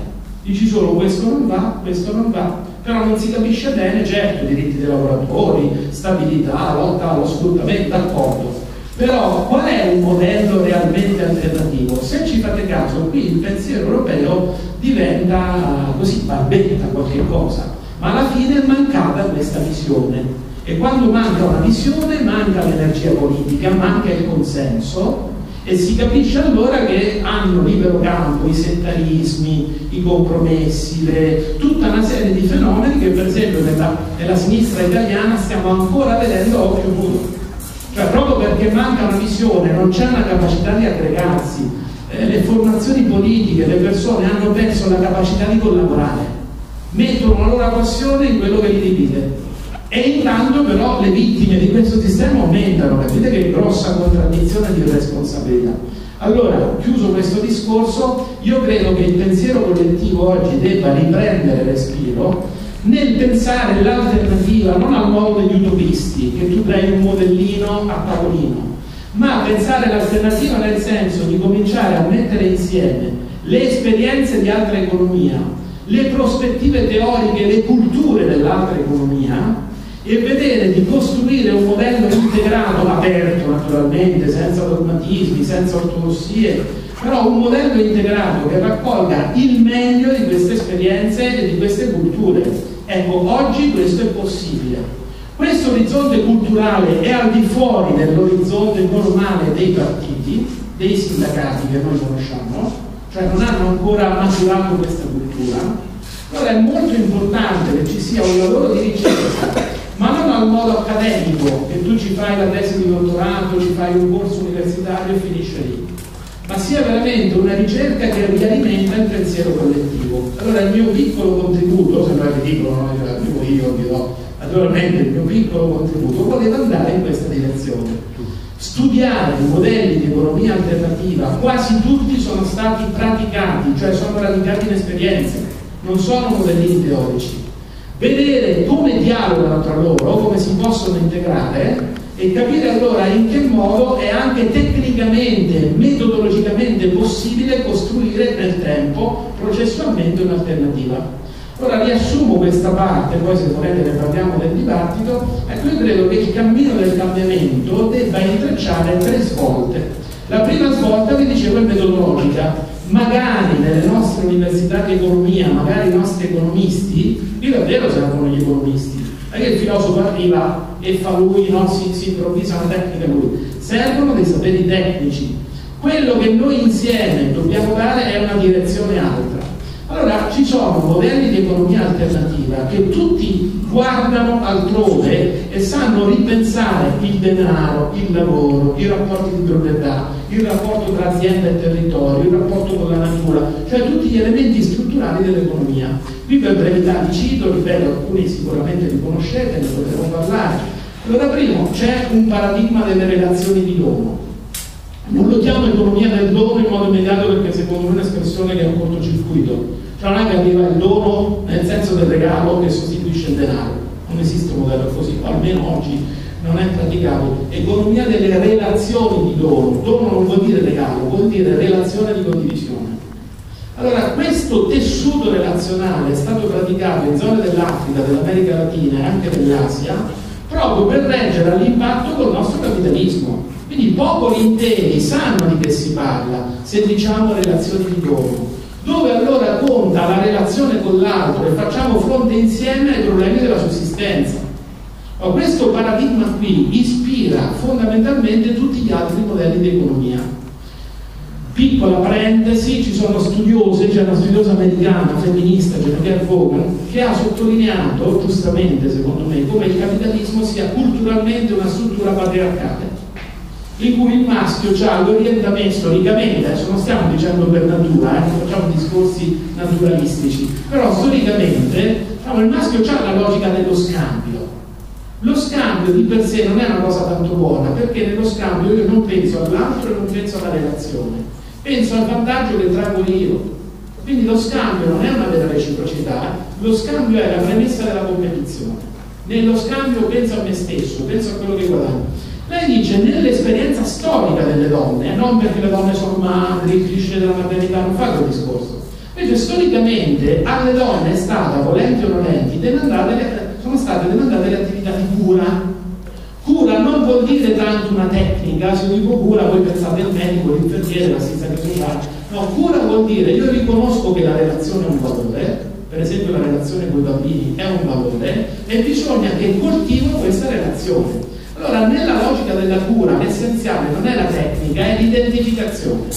Dici solo questo non va, questo non va, però non si capisce bene, certo, diritti dei lavoratori, stabilità, lotta allo sfruttamento, d'accordo. Però qual è un modello realmente alternativo? Se ci fate caso, qui il pensiero europeo diventa così barbetta qualche cosa ma alla fine è mancata questa visione e quando manca una visione manca l'energia politica, manca il consenso e si capisce allora che hanno libero campo i settarismi, i compromessi, le, tutta una serie di fenomeni che per esempio nella, nella sinistra italiana stiamo ancora vedendo occhio nudo. Cioè proprio perché manca una visione, non c'è una capacità di aggregarsi, eh, le formazioni politiche, le persone hanno perso la capacità di collaborare mettono la loro passione in quello che li divide. E intanto però le vittime di questo sistema aumentano, capite che grossa contraddizione di responsabilità. Allora, chiuso questo discorso, io credo che il pensiero collettivo oggi debba riprendere respiro nel pensare l'alternativa non al modo degli utopisti, che tu crei un modellino a tavolino, ma pensare l'alternativa nel senso di cominciare a mettere insieme le esperienze di altra economia, le prospettive teoriche, le culture dell'altra economia e vedere di costruire un modello integrato, aperto naturalmente, senza dogmatismi, senza ortodossie, però un modello integrato che raccolga il meglio di queste esperienze e di queste culture. Ecco, oggi questo è possibile. Questo orizzonte culturale è al di fuori dell'orizzonte normale dei partiti, dei sindacati che noi conosciamo, cioè non hanno ancora maturato questa cultura. Allora è molto importante che ci sia un lavoro di ricerca, al modo accademico, che tu ci fai la tesi di dottorato, ci fai un corso universitario e finisce lì, ma sia veramente una ricerca che rialimenta il pensiero collettivo. Allora il mio piccolo contributo, sembra ridicolo, no? Arrivo io, vi naturalmente il mio piccolo contributo voleva andare in questa direzione. Studiare i modelli di economia alternativa, quasi tutti sono stati praticati, cioè sono radicati in esperienze, non sono modellini teorici. Vedere come dialogano tra loro, come si possono integrare e capire allora in che modo è anche tecnicamente, metodologicamente possibile costruire nel tempo processualmente un'alternativa. Ora riassumo questa parte, poi se volete ne parliamo del dibattito, ecco io credo che il cammino del cambiamento debba intrecciare tre svolte. La prima svolta, vi dicevo, è metodologica. Magari nelle nostre università di economia, magari i nostri economisti, io davvero servono gli economisti, che il filosofo arriva e fa lui, no? si, si improvvisa una tecnica lui. Servono dei saperi tecnici. Quello che noi insieme dobbiamo dare è una direzione alta. Allora ci sono modelli di economia alternativa che tutti guardano altrove e sanno ripensare il denaro, il lavoro, i rapporti di proprietà, il rapporto tra azienda e territorio, il rapporto con la natura, cioè tutti gli elementi strutturali dell'economia. Qui per brevità vi cito, ripeto, alcuni sicuramente li conoscete, ne potremo parlare. Allora, primo, c'è un paradigma delle relazioni di dono. Non lo chiamo economia del dono in modo immediato perché secondo me è un'espressione che è un cortocircuito. Cioè non è che arriva il dono nel senso del regalo che sostituisce il denaro. Non esiste un modello così, almeno oggi non è praticato. Economia delle relazioni di dono. Dono non vuol dire regalo, vuol dire relazione di condivisione. Allora, questo tessuto relazionale è stato praticato in zone dell'Africa, dell'America Latina e anche dell'Asia proprio per reggere all'impatto col nostro capitalismo. Quindi i popoli interi sanno di che si parla se diciamo relazioni di dono, dove allora conta la relazione con l'altro e facciamo fronte insieme ai problemi della sussistenza. Ma questo paradigma qui ispira fondamentalmente tutti gli altri modelli di economia. Piccola parentesi, ci sono studiose, c'è una studiosa americana, femminista, Genevieve Vaughan, che ha sottolineato, giustamente secondo me, come il capitalismo sia culturalmente una struttura patriarcale, in cui il maschio ha l'orientamento storicamente, adesso non stiamo dicendo per natura, eh, non facciamo discorsi naturalistici, però storicamente diciamo, il maschio ha la logica dello scambio. Lo scambio di per sé non è una cosa tanto buona, perché nello scambio io non penso all'altro e non penso alla relazione penso al vantaggio che traggo io. Quindi lo scambio non è una vera reciprocità, lo scambio è la premessa della competizione. Nello scambio penso a me stesso, penso a quello che guadagno. Lei dice nell'esperienza storica delle donne, non perché le donne sono madri, il cliché della maternità, non fa quel discorso. Invece storicamente alle donne è stata, volenti o nolenti, sono state demandate le attività di cura, Cura non vuol dire tanto una tecnica, se dico cura voi pensate al medico, l'infermiere, l'assistente sociale. No, cura vuol dire io riconosco che la relazione è un valore, per esempio la relazione con i bambini è un valore e bisogna che coltivo questa relazione. Allora nella logica della cura l'essenziale non è la tecnica, è l'identificazione.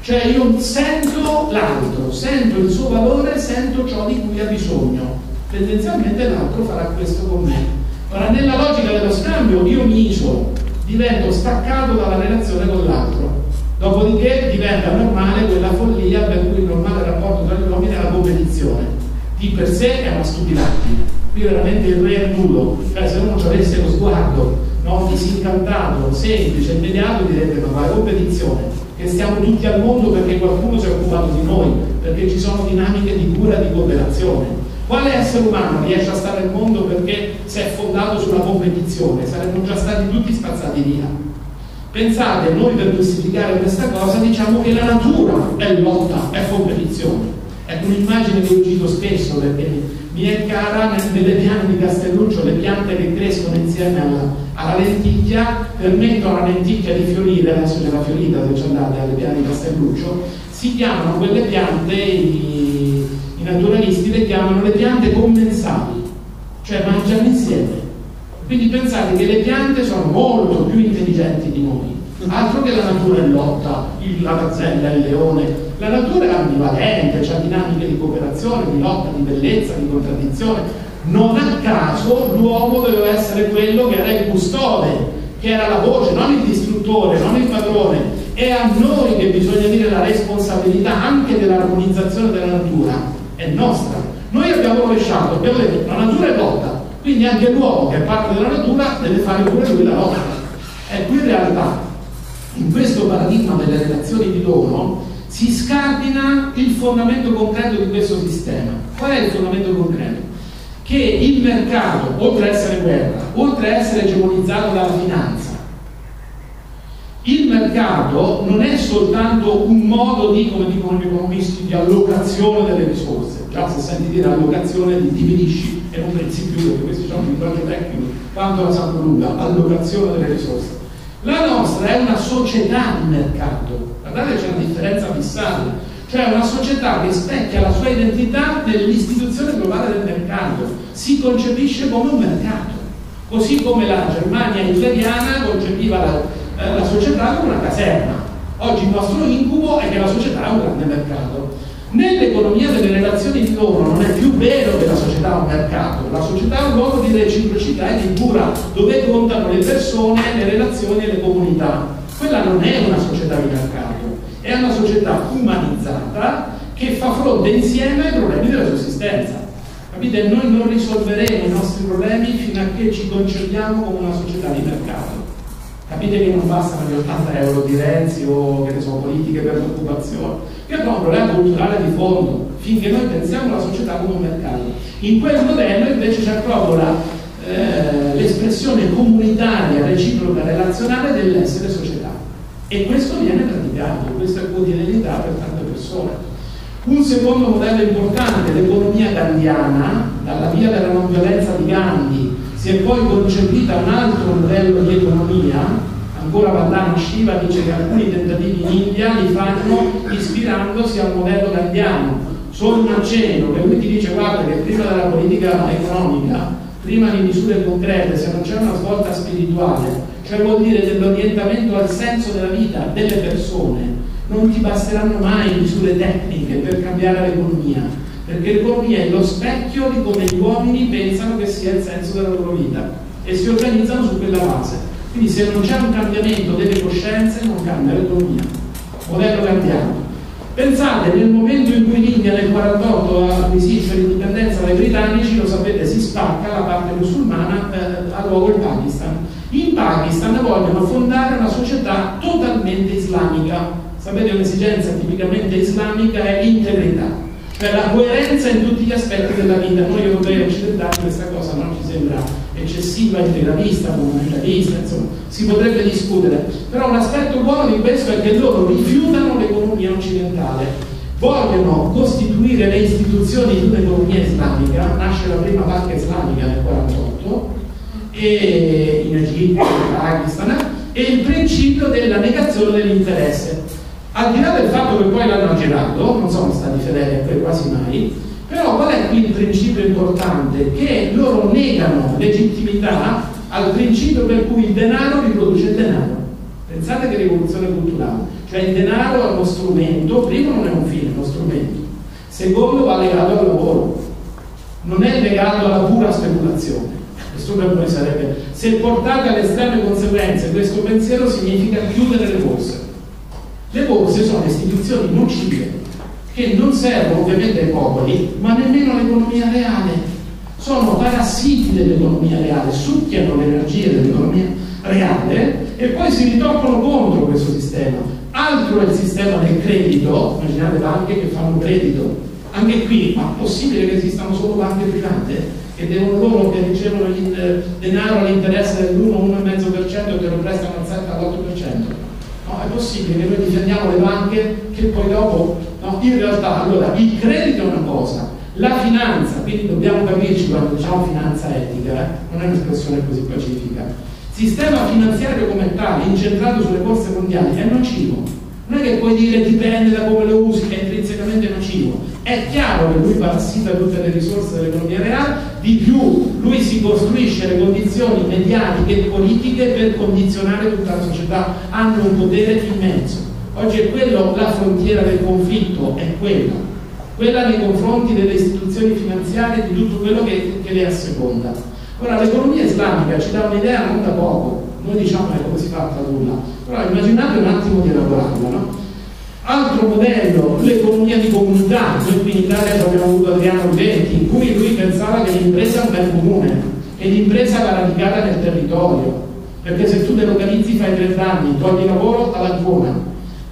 Cioè io sento l'altro, sento il suo valore, sento ciò di cui ha bisogno. Tendenzialmente l'altro farà questo con me. Ora, nella logica dello scambio io mi isolo, divento staccato dalla relazione con l'altro. Dopodiché diventa normale quella follia per cui il normale rapporto tra gli uomini è la competizione. Di per sé è una stupidaggine. Qui veramente il re è nudo, cioè se uno ci avesse lo sguardo no, disincantato, semplice, immediato, direbbe ma va competizione, che stiamo tutti al mondo perché qualcuno si è occupato di noi, perché ci sono dinamiche di cura e di cooperazione. Quale essere umano riesce a stare al mondo perché si è fondato sulla competizione? Saremmo già stati tutti spazzati via. Pensate, noi per giustificare questa cosa diciamo che la natura è lotta, è competizione. Ecco un'immagine che io cito spesso perché mi è cara nelle piante di Castelluccio, le piante che crescono insieme alla, alla lenticchia permettono alla lenticchia di fiorire, adesso c'è la fiorita se ci andate alle piante di Castelluccio, si chiamano quelle piante i, i naturalisti le chiamano le piante commensali, cioè mangiano insieme. Quindi pensate che le piante sono molto più intelligenti di noi, altro che la natura in lotta, la gazzella, il leone. La natura è ambivalente, ha dinamiche di cooperazione, di lotta, di bellezza, di contraddizione. Non a caso l'uomo doveva essere quello che era il custode, che era la voce, non il distruttore, non il padrone. è a noi che bisogna dire la responsabilità anche dell'armonizzazione della natura, è nostra. Noi abbiamo rovesciato, abbiamo detto la natura è lotta, quindi anche l'uomo che è parte della natura deve fare pure lui la lotta. Ecco, in realtà, in questo paradigma delle relazioni di dono, si scardina il fondamento concreto di questo sistema. Qual è il fondamento concreto? Che il mercato, oltre ad essere guerra, oltre ad essere egemonizzato dalla finanza, il mercato non è soltanto un modo di, come dicono gli economisti, di allocazione delle risorse. Già se senti dire allocazione ti diminisci e non pensi più, perché questo è un linguaggio tecnico, quanto la sanno lunga, allocazione delle risorse. La nostra è una società di mercato, guardate c'è una differenza abissale, cioè una società che specchia la sua identità nell'istituzione globale del mercato, si concepisce come un mercato, così come la Germania hitleriana concepiva la, eh, la società come una caserma. Oggi il nostro incubo è che la società è un grande mercato. Nell'economia delle relazioni di lavoro non è più vero che la società è un mercato, la società è un luogo di reciprocità e di cura, dove contano le persone, le relazioni e le comunità. Quella non è una società di mercato, è una società umanizzata che fa fronte insieme ai problemi della sussistenza. Capite? Noi non risolveremo i nostri problemi fino a che ci concepiamo come una società di mercato. Capite che non bastano gli 80 euro di Renzi o che ne so, politiche per l'occupazione, che è un problema culturale di fondo, finché noi pensiamo alla società come un mercato. In quel modello invece c'è proprio la, eh, l'espressione comunitaria, reciproca, relazionale dell'essere società. E questo viene praticato, questa quotidianità per tante persone. Un secondo modello importante, l'economia gandiana, dalla via della non violenza di Gandhi, si è poi concepita un altro modello di economia, ancora Vandana Shiva dice che alcuni tentativi in India li fanno ispirandosi al modello gandiano. Solo un accenno, che lui ti dice guarda che prima della politica economica, prima di misure concrete, se non c'è una svolta spirituale, cioè vuol dire dell'orientamento al senso della vita delle persone, non ti basteranno mai misure tecniche per cambiare l'economia perché l'economia è lo specchio di come gli uomini pensano che sia il senso della loro vita e si organizzano su quella base. Quindi se non c'è un cambiamento delle coscienze non cambia l'economia. Modello cambiato. Pensate, nel momento in cui l'India nel 1948 acquisisce l'indipendenza dai britannici, lo sapete, si spacca la parte musulmana, eh, luogo il Pakistan. In Pakistan vogliono fondare una società totalmente islamica. Sapete, un'esigenza tipicamente islamica è l'integrità per la coerenza in tutti gli aspetti della vita. Noi europei occidentali questa cosa non ci sembra eccessiva, integralista, comunitarista, insomma, si potrebbe discutere. Però un aspetto buono di questo è che loro rifiutano l'economia occidentale, vogliono costituire le istituzioni di un'economia islamica, nasce la prima banca islamica nel 1948, in Egitto, in Pakistan, e il principio della negazione dell'interesse al di là del fatto che poi l'hanno girato, non sono stati fedeli quel quasi mai, però qual è qui il principio importante? Che loro negano legittimità al principio per cui il denaro riproduce il denaro. Pensate che rivoluzione culturale. Cioè il denaro è uno strumento, primo non è un fine, è uno strumento. Secondo va legato al lavoro. Non è legato alla pura speculazione. Sarebbe. Se portate alle estreme conseguenze questo pensiero significa chiudere le borse le borse sono istituzioni nocive che non servono ovviamente ai popoli, ma nemmeno all'economia reale. Sono parassiti dell'economia reale, succhiano l'energia dell'economia reale e poi si ritoccano contro questo sistema. Altro è il sistema del credito, immaginate banche che fanno credito. Anche qui, ma possibile che esistano solo banche private? Che devono loro che ricevono il denaro all'interesse dell'1-1,5% e che lo prestano al 7 all'8%? No, è possibile che noi difendiamo le banche che poi dopo, no, in realtà, allora, il credito è una cosa, la finanza, quindi dobbiamo capirci quando diciamo finanza etica, eh, non è un'espressione così pacifica. Sistema finanziario come tale, incentrato sulle borse mondiali, è nocivo. Non è che puoi dire dipende da come lo usi, è intrinsecamente nocivo. È chiaro che lui parassita tutte le risorse dell'economia reale, di più lui si costruisce le condizioni mediatiche e politiche per condizionare tutta la società, hanno un potere immenso. Oggi è quello la frontiera del conflitto, è quella, quella nei confronti delle istituzioni finanziarie di tutto quello che, che le asseconda. Ora l'economia islamica ci dà un'idea non da poco, Noi diciamo che come si fa a tradurla, però immaginate un attimo di elaborarla, no? Altro modello, l'economia di comunità, noi qui in Italia abbiamo avuto Adriano Venti, in cui lui pensava che l'impresa è un bene comune e l'impresa va radicata nel territorio, perché se tu delocalizzi fai 30 anni, togli lavoro all'Ancona,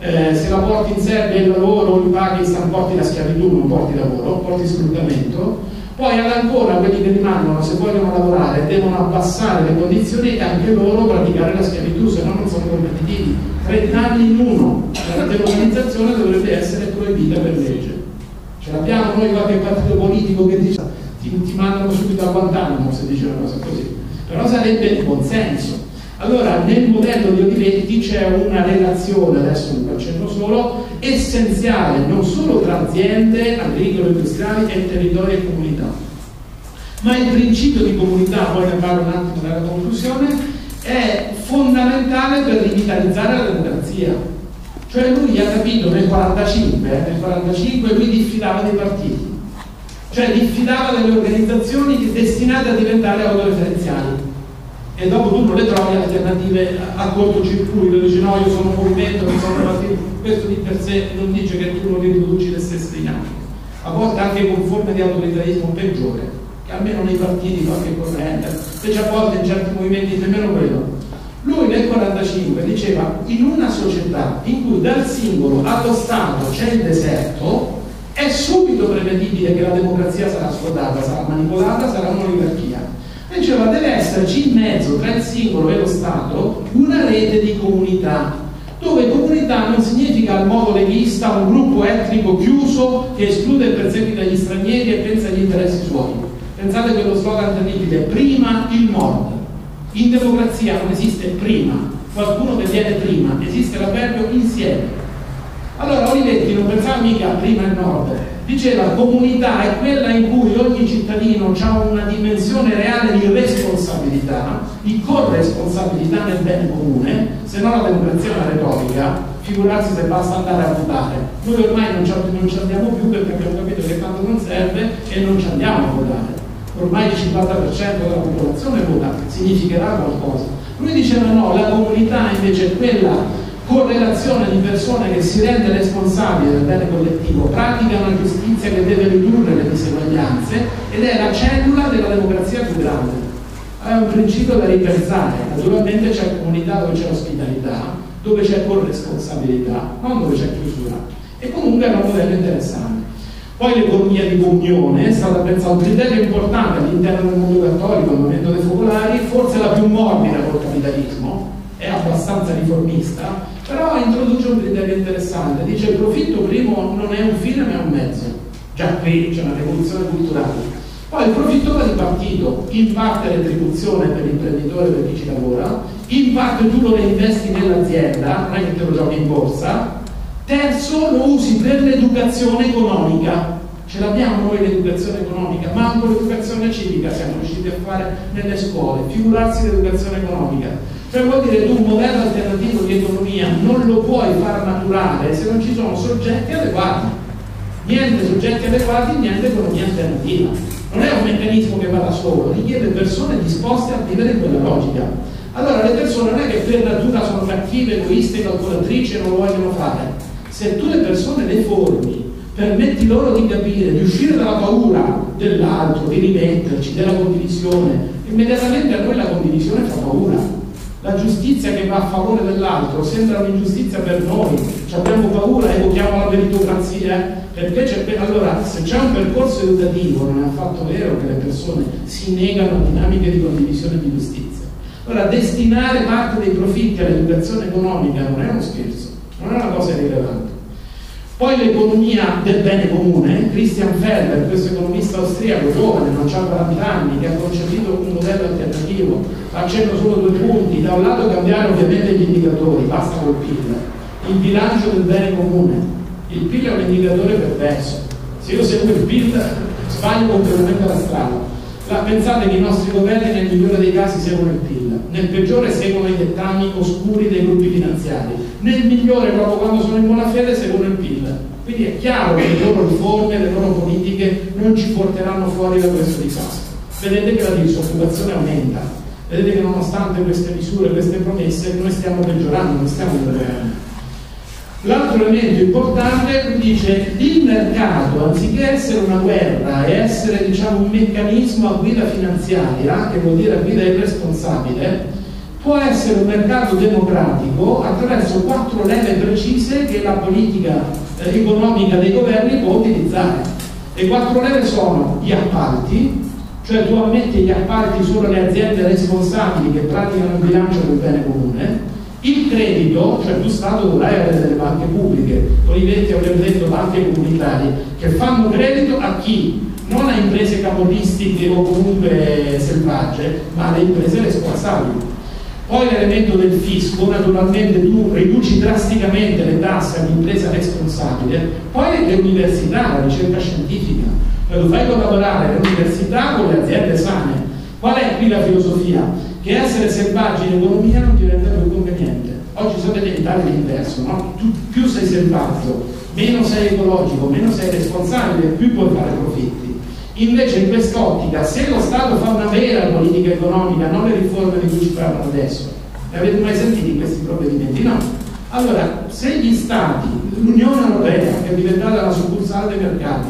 eh, se la porti in Serbia il lavoro in Pakistan porti la schiavitù, non porti lavoro, porti sfruttamento, poi ancora quelli che rimangono, se vogliono lavorare, devono abbassare le condizioni e anche loro praticare la schiavitù, se no non sono competitivi. 30 anni in uno, la delocalizzazione dovrebbe essere proibita per legge. Ce l'abbiamo noi qualche partito politico che dice ti, ti mandano subito a Guantanamo se dice una cosa così. Però sarebbe il buonsenso. Allora, nel modello di Olivetti c'è una relazione, adesso un accenno solo, essenziale non solo tra aziende, agricole, industriali e territori e comunità. Ma il principio di comunità, poi ne parlo un attimo nella conclusione, è fondamentale per rivitalizzare la democrazia. Cioè lui ha capito nel 45, eh, nel 45 lui diffidava dei partiti, cioè diffidava delle organizzazioni destinate a diventare autoreferenziali e dopo tu non le trovi alternative a cortocircuito, dici no io sono un movimento, non sono partito, questo di per sé non dice che tu non riproduci le stesse dinamiche, a volte anche con forme di autoritarismo peggiore, che almeno nei partiti qualche corrente, specie a volte in certi movimenti nemmeno quello. Lui nel 1945 diceva in una società in cui dal singolo allo Stato c'è il deserto, è subito prevedibile che la democrazia sarà sfodata, sarà manipolata, sarà un'oligarchia diceva deve esserci in mezzo tra il singolo e lo Stato una rete di comunità dove comunità non significa al modo leghista un gruppo etnico chiuso che esclude e perseguita gli stranieri e pensa agli interessi suoi. Pensate che lo slogan terribile, prima il nord. In democrazia non esiste prima, qualcuno che viene prima, esiste l'avverbio insieme. Allora Olivetti non pensava mica prima il nord, diceva comunità è quella in cui ogni cittadino ha una dimensione reale di responsabilità, di corresponsabilità nel bene comune, se no la democrazia è una retorica, figurarsi se basta andare a votare. Noi ormai non ci, non ci andiamo più perché abbiamo capito che tanto non serve e non ci andiamo a votare. Ormai il 50% della popolazione vota, significherà qualcosa. Lui diceva no, la comunità invece è quella correlazione di persone che si rende responsabile del bene collettivo, pratica una giustizia che deve ridurre le diseguaglianze ed è la cellula della democrazia più grande. È un principio da ripensare, naturalmente c'è comunità dove c'è ospitalità, dove c'è corresponsabilità, non dove c'è chiusura. E comunque è un modello interessante. Poi l'economia di comunione è stata pensata un criterio importante all'interno del mondo cattolico, il movimento dei focolari, forse la più morbida abbastanza riformista, però introduce un criterio interessante, dice il profitto primo non è un fine ma è un mezzo, già qui c'è una rivoluzione culturale. Poi il profitto va di partito, in parte retribuzione per l'imprenditore per chi ci lavora, in parte tu lo reinvesti nell'azienda, non è che te lo giochi in borsa, terzo lo usi per l'educazione economica, ce l'abbiamo noi l'educazione economica, ma anche l'educazione civica siamo riusciti a fare nelle scuole, figurarsi l'educazione economica. Cioè vuol dire che un modello alternativo di economia non lo puoi far maturare se non ci sono soggetti adeguati. Niente soggetti adeguati, niente economia alternativa. Non è un meccanismo che va da solo, richiede persone disposte a vivere in quella logica. Allora le persone non è che per natura sono cattive, egoiste, calcolatrici e non lo vogliono fare. Se tu le persone le formi, permetti loro di capire, di uscire dalla paura dell'altro, di rimetterci, della condivisione, immediatamente a noi la condivisione fa paura la giustizia che va a favore dell'altro sembra un'ingiustizia per noi, abbiamo paura, evochiamo la meritocrazia, perché c'è, allora se c'è un percorso educativo non è affatto vero che le persone si negano a dinamiche di condivisione di giustizia. Allora destinare parte dei profitti all'educazione economica non è uno scherzo, non è una cosa irrilevante. Poi l'economia del bene comune, Christian Felber, questo economista austriaco giovane, non ha 40 anni, che ha concepito un modello alternativo, accenno solo due punti, da un lato cambiare ovviamente gli indicatori, basta col PIL, il bilancio del bene comune, il PIL è un indicatore perverso, se io seguo il PIL sbaglio completamente la strada, la, pensate che i nostri governi nel migliore dei casi seguono il PIL, nel peggiore seguono i dettami oscuri dei gruppi finanziari, nel migliore proprio quando sono in buona fede seguono il PIL. Quindi è chiaro che le loro riforme, le loro politiche non ci porteranno fuori da questo disastro. Vedete che la disoccupazione aumenta, Vedete che nonostante queste misure, queste promesse, noi stiamo peggiorando, non stiamo migliorando. L'altro elemento importante dice il mercato, anziché essere una guerra e essere diciamo, un meccanismo a guida finanziaria, che vuol dire a guida irresponsabile, può essere un mercato democratico attraverso quattro leve precise che la politica eh, economica dei governi può utilizzare. Le quattro leve sono gli appalti, cioè tu ammetti gli appalti solo alle aziende responsabili che praticano il bilancio del bene comune, il credito, cioè tu Stato avere delle banche pubbliche, Olivetti avrebbe detto banche comunitarie, che fanno credito a chi? Non a imprese caponistiche o comunque selvagge, ma alle imprese responsabili. Poi l'elemento del fisco, naturalmente tu riduci drasticamente le tasse all'impresa responsabile, poi le università, la ricerca scientifica, cioè tu fai collaborare le università con le aziende sane. Qual è qui la filosofia? Che essere selvaggi in economia non diventa più conveniente. Oggi sapete in Italia è l'inverso, no? tu più sei selvaggio, meno sei ecologico, meno sei responsabile, più puoi fare profitti. Invece in quest'ottica, se lo Stato fa una vera politica economica, non le riforme di cui ci parlano adesso, le avete mai sentiti questi provvedimenti? No. Allora, se gli Stati, l'Unione Europea, che è diventata la succursale dei mercati,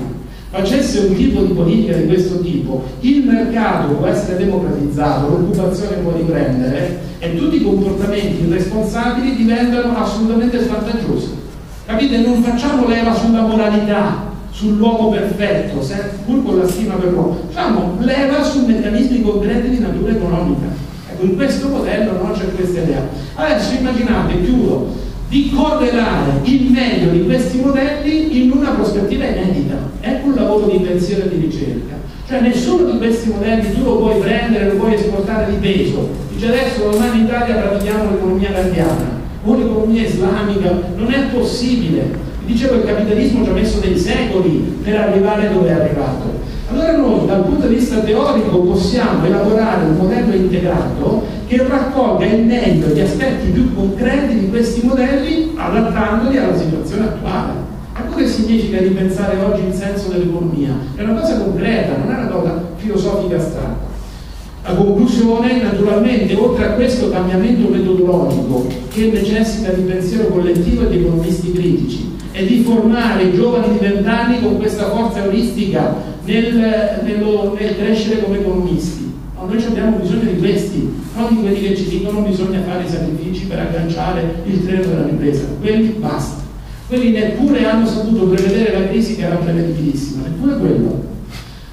facesse un tipo di politica di questo tipo, il mercato può essere democratizzato, l'occupazione può riprendere e tutti i comportamenti irresponsabili diventano assolutamente svantaggiosi. Capite? Non facciamo leva sulla moralità, sull'uomo perfetto, pur con la stima per l'uomo, facciamo leva su meccanismi concreti di natura economica. Ecco, in questo modello non c'è questa idea. Adesso immaginate, chiudo, di correlare il meglio di questi modelli in una prospettiva inedita. Ecco un lavoro di pensiero e di ricerca. Cioè nessuno di questi modelli tu lo puoi prendere, lo puoi esportare di peso. Dice adesso domani in Italia pratichiamo l'economia gandiana o l'economia islamica, non è possibile. Dicevo il capitalismo ci ha messo dei secoli per arrivare dove è arrivato. Allora noi dal punto di vista teorico possiamo elaborare un modello integrato che raccolga il meglio gli aspetti più concreti di questi modelli adattandoli alla situazione attuale. Che significa ripensare oggi il senso dell'economia. È una cosa concreta, non è una cosa filosofica astratta. La conclusione, naturalmente, oltre a questo cambiamento metodologico che necessita di pensiero collettivo e di economisti critici, e di formare i giovani di vent'anni con questa forza euristica nel, nello, nel crescere come economisti. No, noi abbiamo bisogno di questi, non di quelli che ci dicono bisogna fare i sacrifici per agganciare il treno della ripresa. Quelli basta. Quelli neppure hanno saputo prevedere la crisi che era prevedibilissima, neppure quello.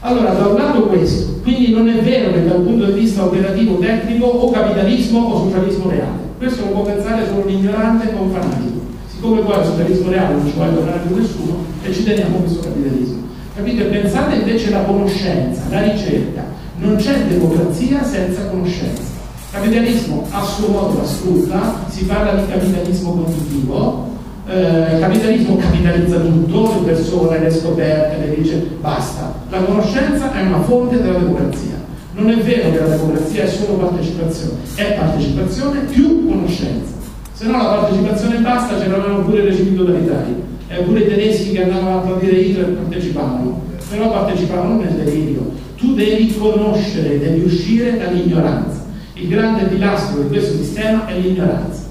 Allora, da un lato questo, quindi non è vero che dal punto di vista operativo tecnico o capitalismo o socialismo reale. Questo lo può pensare solo un ignorante o un fanatico. Siccome poi al socialismo reale non ci vuole tornare più nessuno e ci teniamo questo capitalismo. Capite? Pensate invece alla conoscenza, la ricerca. Non c'è democrazia senza conoscenza. Capitalismo a suo modo sfrutta, si parla di capitalismo conduttivo, eh, capitalismo capitalizza tutto, le persone, le scoperte, le ricerche, basta. La conoscenza è una fonte della democrazia. Non è vero che la democrazia è solo partecipazione, è partecipazione più conoscenza. Se no la partecipazione basta, ce l'avevano pure i regimi totalitari eh, pure i tedeschi che andavano a applaudire Hitler partecipavano, però partecipavano nel delirio. Tu devi conoscere, devi uscire dall'ignoranza. Il grande pilastro di questo sistema è l'ignoranza.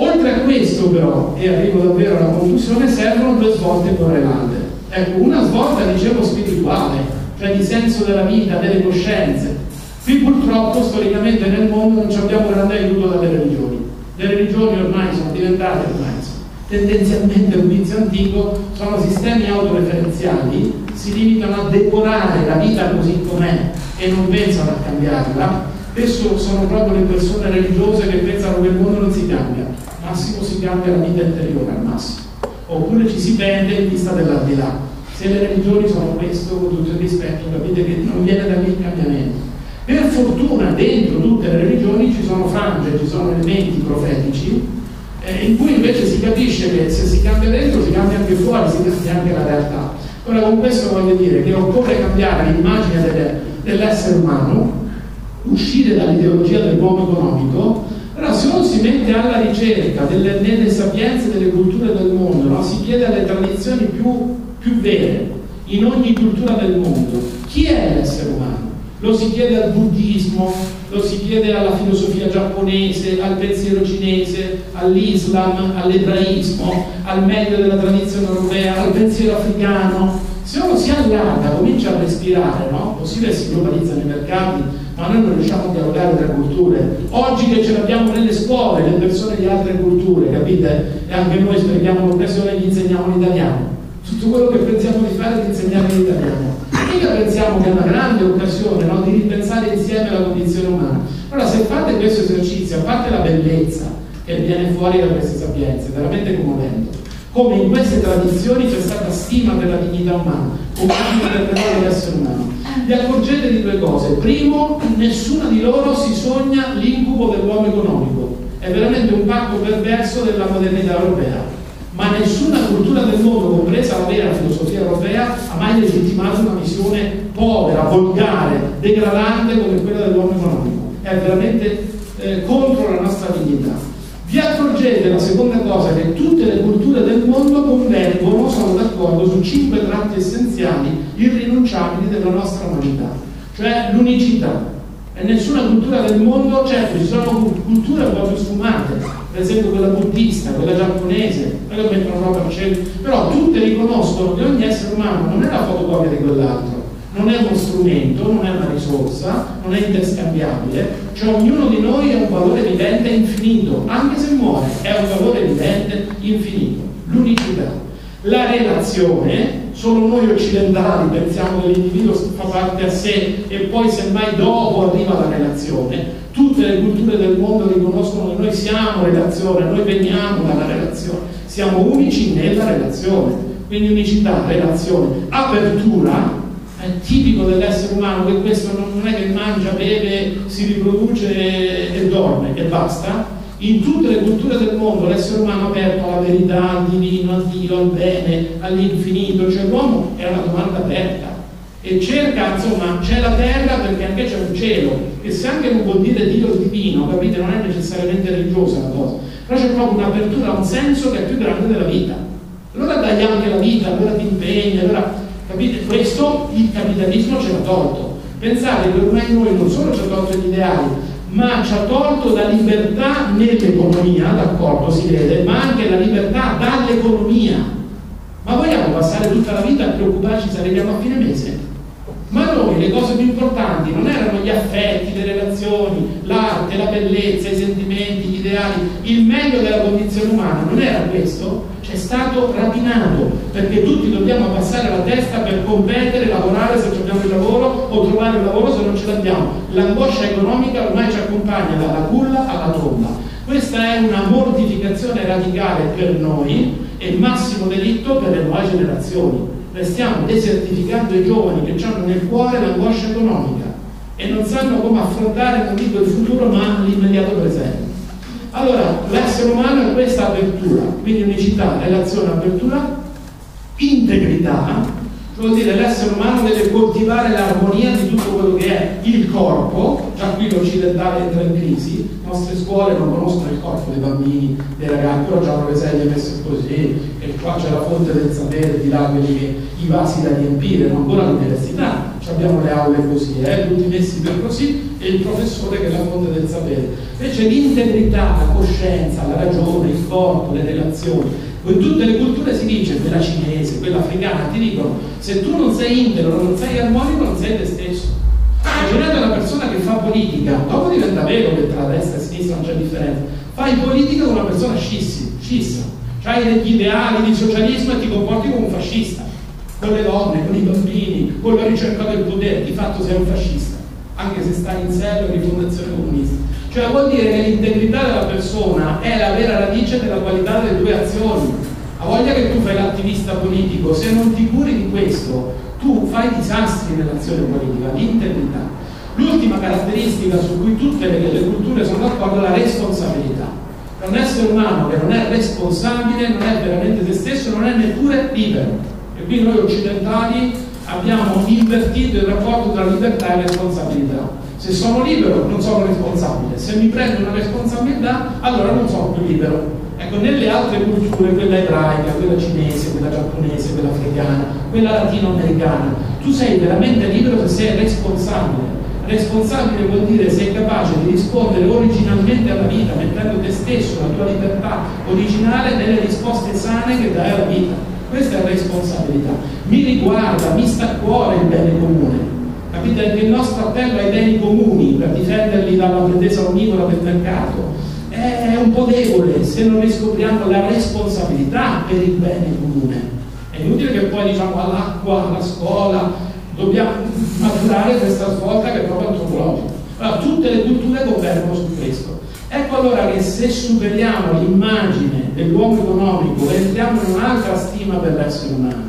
Oltre a questo però, e arrivo davvero alla conclusione, servono due svolte correlate. Ecco, una svolta, dicevo, spirituale, cioè di senso della vita, delle coscienze. Qui purtroppo storicamente nel mondo non abbiamo grande aiuto dalle religioni. Le religioni ormai sono diventate ormai tendenzialmente un vizio antico, sono sistemi autoreferenziali, si limitano a decorare la vita così com'è e non pensano a cambiarla. Spesso sono proprio le persone religiose che pensano che il mondo non si cambia, massimo si cambia la vita interiore al massimo, oppure ci si pende in vista dell'aldilà. Se le religioni sono questo, con tutto il rispetto, capite che non viene da lì il cambiamento. Per fortuna dentro tutte le religioni ci sono frange, ci sono elementi profetici eh, in cui invece si capisce che se si cambia dentro si cambia anche fuori, si cambia anche la realtà. Ora con questo voglio dire che occorre cambiare l'immagine delle, dell'essere umano, uscire dall'ideologia dell'uomo economico, allora se uno si mette alla ricerca delle, delle sapienze delle culture del mondo, no? si chiede alle tradizioni più, più vere in ogni cultura del mondo, chi è l'essere umano? lo si chiede al buddismo, lo si chiede alla filosofia giapponese, al pensiero cinese, all'Islam, all'ebraismo, al meglio della tradizione europea, al pensiero africano. Se uno si allarga, comincia a respirare, no? Possibile si globalizzano i mercati, ma noi non riusciamo a dialogare tra culture. Oggi che ce l'abbiamo nelle scuole, le persone di altre culture, capite? E anche noi sprechiamo l'occasione e gli insegniamo l'italiano. Tutto quello che pensiamo di fare è di insegnare l'italiano. Mica pensiamo che è una grande occasione no? di ripensare insieme la condizione umana. Allora, se fate questo esercizio, a parte la bellezza che viene fuori da queste sapienze, veramente commovente, come in queste tradizioni c'è stata stima per la dignità umana, il valore dell'essere umano, vi accorgete di due cose. Primo, nessuna di loro si sogna l'incubo dell'uomo economico. È veramente un pacco perverso della modernità europea ma nessuna cultura del mondo, compresa la vera filosofia europea, ha mai legittimato una visione povera, volgare, degradante come quella dell'uomo economico. È veramente eh, contro la nostra dignità. Vi accorgete, la seconda cosa, che tutte le culture del mondo convergono, sono d'accordo, su cinque tratti essenziali irrinunciabili della nostra umanità, cioè l'unicità. E nessuna cultura del mondo, certo, ci sono culture un po' più sfumate, per esempio quella buddista, quella giapponese, quella mettono roba al centro, però tutte riconoscono che ogni essere umano non è la fotocopia di quell'altro, non è uno strumento, non è una risorsa, non è interscambiabile, cioè ognuno di noi è un valore vivente infinito, anche se muore, è un valore vivente infinito, l'unicità. La relazione, solo noi occidentali pensiamo che l'individuo fa parte a sé e poi semmai dopo arriva la relazione, Tutte le culture del mondo riconoscono che noi siamo relazione, noi veniamo dalla relazione, siamo unici nella relazione. Quindi unicità, relazione, apertura, è tipico dell'essere umano che questo non è che mangia, beve, si riproduce e dorme e basta. In tutte le culture del mondo l'essere umano è aperto alla verità, al divino, al Dio, al bene, all'infinito, cioè l'uomo è una domanda aperta e cerca, insomma, c'è la terra perché anche c'è un cielo, e se anche non vuol dire Dio divino, capite, non è necessariamente religiosa la cosa, però c'è proprio un'apertura un senso che è più grande della vita. Allora dai anche la vita, allora ti impegni, allora, capite, questo il capitalismo ce l'ha tolto. Pensate che ormai noi non solo ci ha tolto gli ideali, ma ci ha tolto la libertà nell'economia, d'accordo, si vede, ma anche la libertà dall'economia. Ma vogliamo passare tutta la vita a preoccuparci se arriviamo a fine mese? Ma noi le cose più importanti non erano gli affetti, le relazioni, l'arte, la bellezza, i sentimenti, gli ideali, il meglio della condizione umana, non era questo? C'è stato rapinato, perché tutti dobbiamo passare la testa per competere, lavorare se abbiamo il lavoro o trovare il lavoro se non ce l'abbiamo. L'angoscia economica ormai ci accompagna dalla culla alla tomba. Questa è una mortificazione radicale per noi e massimo delitto per le nuove generazioni stiamo desertificando i giovani che hanno nel cuore l'angoscia economica e non sanno come affrontare, non dico il futuro, ma l'immediato presente. Allora, l'essere umano è questa apertura, quindi unicità, relazione, apertura, integrità, vuol dire l'essere umano deve coltivare l'armonia di tutto quello che è il corpo, già qui l'occidentale entra in crisi, le nostre scuole non conoscono il corpo dei bambini, dei ragazzi, però hanno le sedie messe così, e qua c'è la fonte del sapere, di là quelli i vasi da riempire, non ancora all'università, abbiamo le aule così, eh, tutti messi per così, e il professore che è la fonte del sapere. Invece l'integrità, la coscienza, la ragione, il corpo, le relazioni, in tutte le culture si dice, quella cinese, quella africana, ti dicono, se tu non sei integro, non sei armonico, non sei te stesso. Immaginate una persona che fa politica, dopo diventa vero che tra destra e sinistra non c'è differenza. Fai politica con una persona scissa, scissa. Hai gli ideali di socialismo e ti comporti come un fascista. Con le donne, con i bambini, con la ricerca del potere, di fatto sei un fascista, anche se stai in serio di fondazione comunista. Cioè vuol dire che l'integrità della persona è la vera radice della qualità delle tue azioni. A voglia che tu fai l'attivista politico, se non ti curi di questo, tu fai disastri nell'azione politica, l'integrità. L'ultima caratteristica su cui tutte le, le culture sono d'accordo è la responsabilità. Un essere umano che non è responsabile non è veramente se stesso, non è neppure libero. E qui noi occidentali abbiamo invertito il rapporto tra libertà e responsabilità. Se sono libero non sono responsabile, se mi prendo una responsabilità allora non sono più libero. Ecco, nelle altre culture, quella ebraica, quella cinese, quella giapponese, quella africana, quella latinoamericana, tu sei veramente libero se sei responsabile. Responsabile vuol dire sei capace di rispondere originalmente alla vita, mettendo te stesso, la tua libertà originale nelle risposte sane che dai alla vita. Questa è responsabilità. Mi riguarda, mi sta a cuore il bene comune. Capite il nostro appello ai beni comuni per difenderli dalla pretesa onnivora del mercato è un po' debole se non riscopriamo la responsabilità per il bene comune. È inutile che poi diciamo all'acqua, alla scuola, dobbiamo maturare questa svolta che è proprio antropologica. Allora, tutte le culture governano su questo. Ecco allora che se superiamo l'immagine dell'uomo economico e entriamo in un'altra stima per l'essere umano,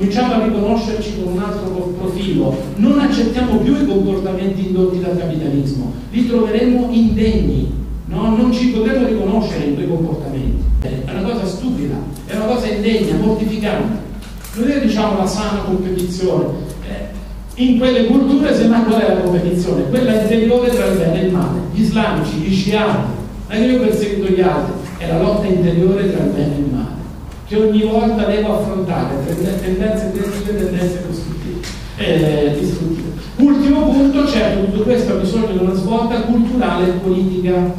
cominciamo a riconoscerci con un altro profilo, non accettiamo più i comportamenti indotti dal capitalismo, li troveremo indegni, no? non ci potremo riconoscere in quei comportamenti. È una cosa stupida, è una cosa indegna, mortificante. Noi diciamo la sana competizione. Eh, in quelle culture sembra qual è la competizione? Quella interiore tra il bene e il male. Gli islamici, gli sciati, non io perseguito gli altri, è la lotta interiore tra il bene e il male, che ogni volta devo affrontare tendenze creative e tendenze eh. Ultimo punto, certo, tutto questo ha bisogno di una svolta culturale e politica.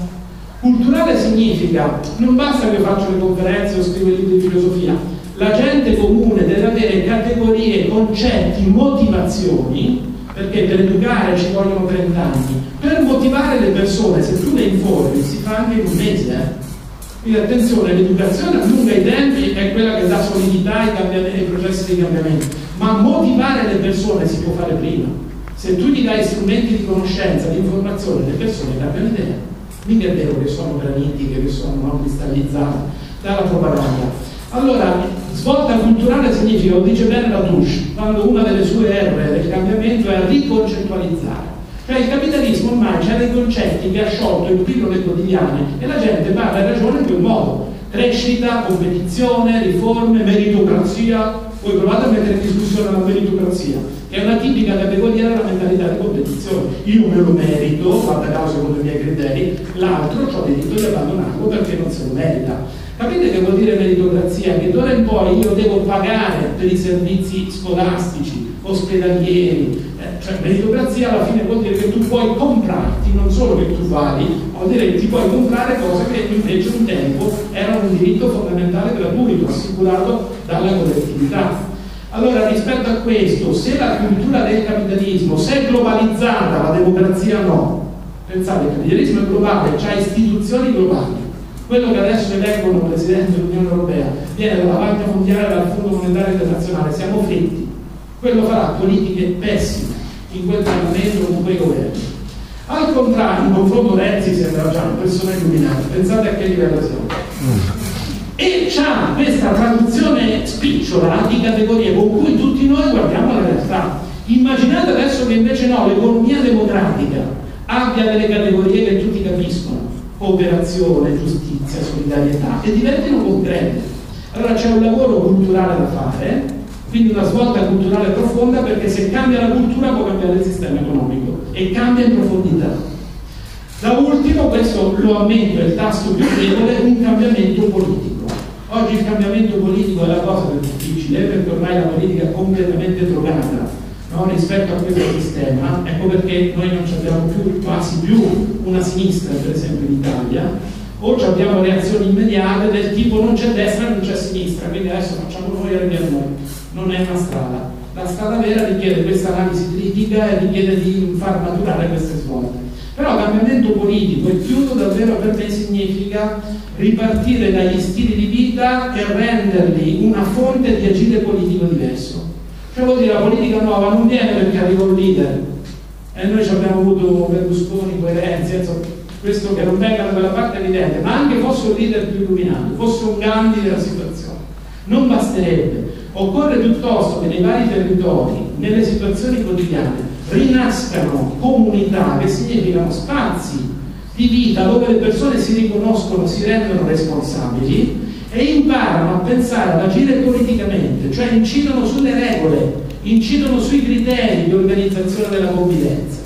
Culturale significa, non basta che faccio le conferenze o scrivo libri di filosofia, la gente comune deve avere categorie, concetti, motivazioni, perché per educare ci vogliono 30 anni, per motivare le persone, se tu le informi, si fa anche in un mese. Eh? Quindi attenzione, l'educazione allunga i tempi, è quella che dà solidità ai, ai processi di cambiamento, ma motivare le persone si può fare prima. Se tu gli dai strumenti di conoscenza, di informazione, le persone cambiano idea. Mica è vero che sono granitiche, che sono no, cristallizzate dalla propaganda. Allora, svolta culturale significa, lo dice bene la Touche, quando una delle sue R del cambiamento è riconcettualizzare. Cioè il capitalismo ormai ha dei concetti che ha sciolto in pillole quotidiane e la gente parla e ragiona in quel modo. Crescita, competizione, riforme, meritocrazia. Voi provate a mettere in discussione la meritocrazia, che è una tipica categoria della mentalità di competizione. Io me lo merito, guarda caso secondo i miei criteri, l'altro ho diritto di abbandonarlo perché non se lo merita. Capite che vuol dire meritocrazia? Che d'ora in poi io devo pagare per i servizi scolastici, ospedalieri, eh, cioè meritocrazia alla fine vuol dire che tu puoi comprarti, non solo che tu vali, vuol dire che ti puoi comprare cose che invece un tempo erano un diritto fondamentale gratuito, assicurato dalla collettività. Allora rispetto a questo, se la cultura del capitalismo, se è globalizzata, la democrazia no, pensate, il capitalismo è globale, ha istituzioni globali, quello che adesso eleggono Presidente dell'Unione Europea viene dalla Banca Mondiale e dal Fondo Monetario Internazionale, siamo fritti. Quello farà politiche pessime in quel Parlamento con quei governi. Al contrario, in confronto Renzi sembra già una persona illuminata, pensate a che livello siamo. E c'ha questa traduzione spicciola di categorie con cui tutti noi guardiamo la realtà. Immaginate adesso che invece no, l'economia democratica abbia delle categorie che tutti capiscono cooperazione, giustizia, solidarietà e diventino concrete. Allora c'è un lavoro culturale da fare, quindi una svolta culturale profonda perché se cambia la cultura può cambiare il sistema economico e cambia in profondità. Da ultimo, questo lo ammetto, è il tasto più debole, un cambiamento politico. Oggi il cambiamento politico è la cosa più difficile perché ormai la politica è completamente drogata no? rispetto a questo sistema, ecco perché noi non abbiamo più, quasi più una sinistra, per esempio in Italia, o abbiamo reazioni immediate del tipo non c'è destra, non c'è sinistra, quindi adesso facciamo noi e arriviamo noi. Non è una strada. La strada vera richiede questa analisi critica e richiede di far maturare queste svolte. Però cambiamento politico, e chiudo davvero per me significa ripartire dagli stili di vita e renderli una fonte di agire politico diverso. Cioè vuol dire la politica nuova non viene perché arriva un leader. E noi abbiamo avuto Berlusconi, Coerenzi, questo che non venga da quella parte evidente, ma anche fosse un leader più illuminato, fosse un Gandhi della situazione. Non basterebbe. Occorre piuttosto che nei vari territori, nelle situazioni quotidiane, rinascano comunità che significano spazi di vita dove le persone si riconoscono, si rendono responsabili e imparano a pensare, ad agire politicamente, cioè incidono sulle regole, incidono sui criteri di organizzazione della convivenza.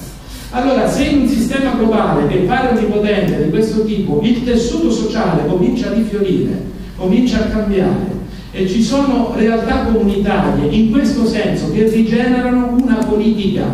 Allora, se in un sistema globale che pare onnipotente di questo tipo il tessuto sociale comincia a rifiorire, comincia a cambiare e ci sono realtà comunitarie in questo senso che rigenerano una politica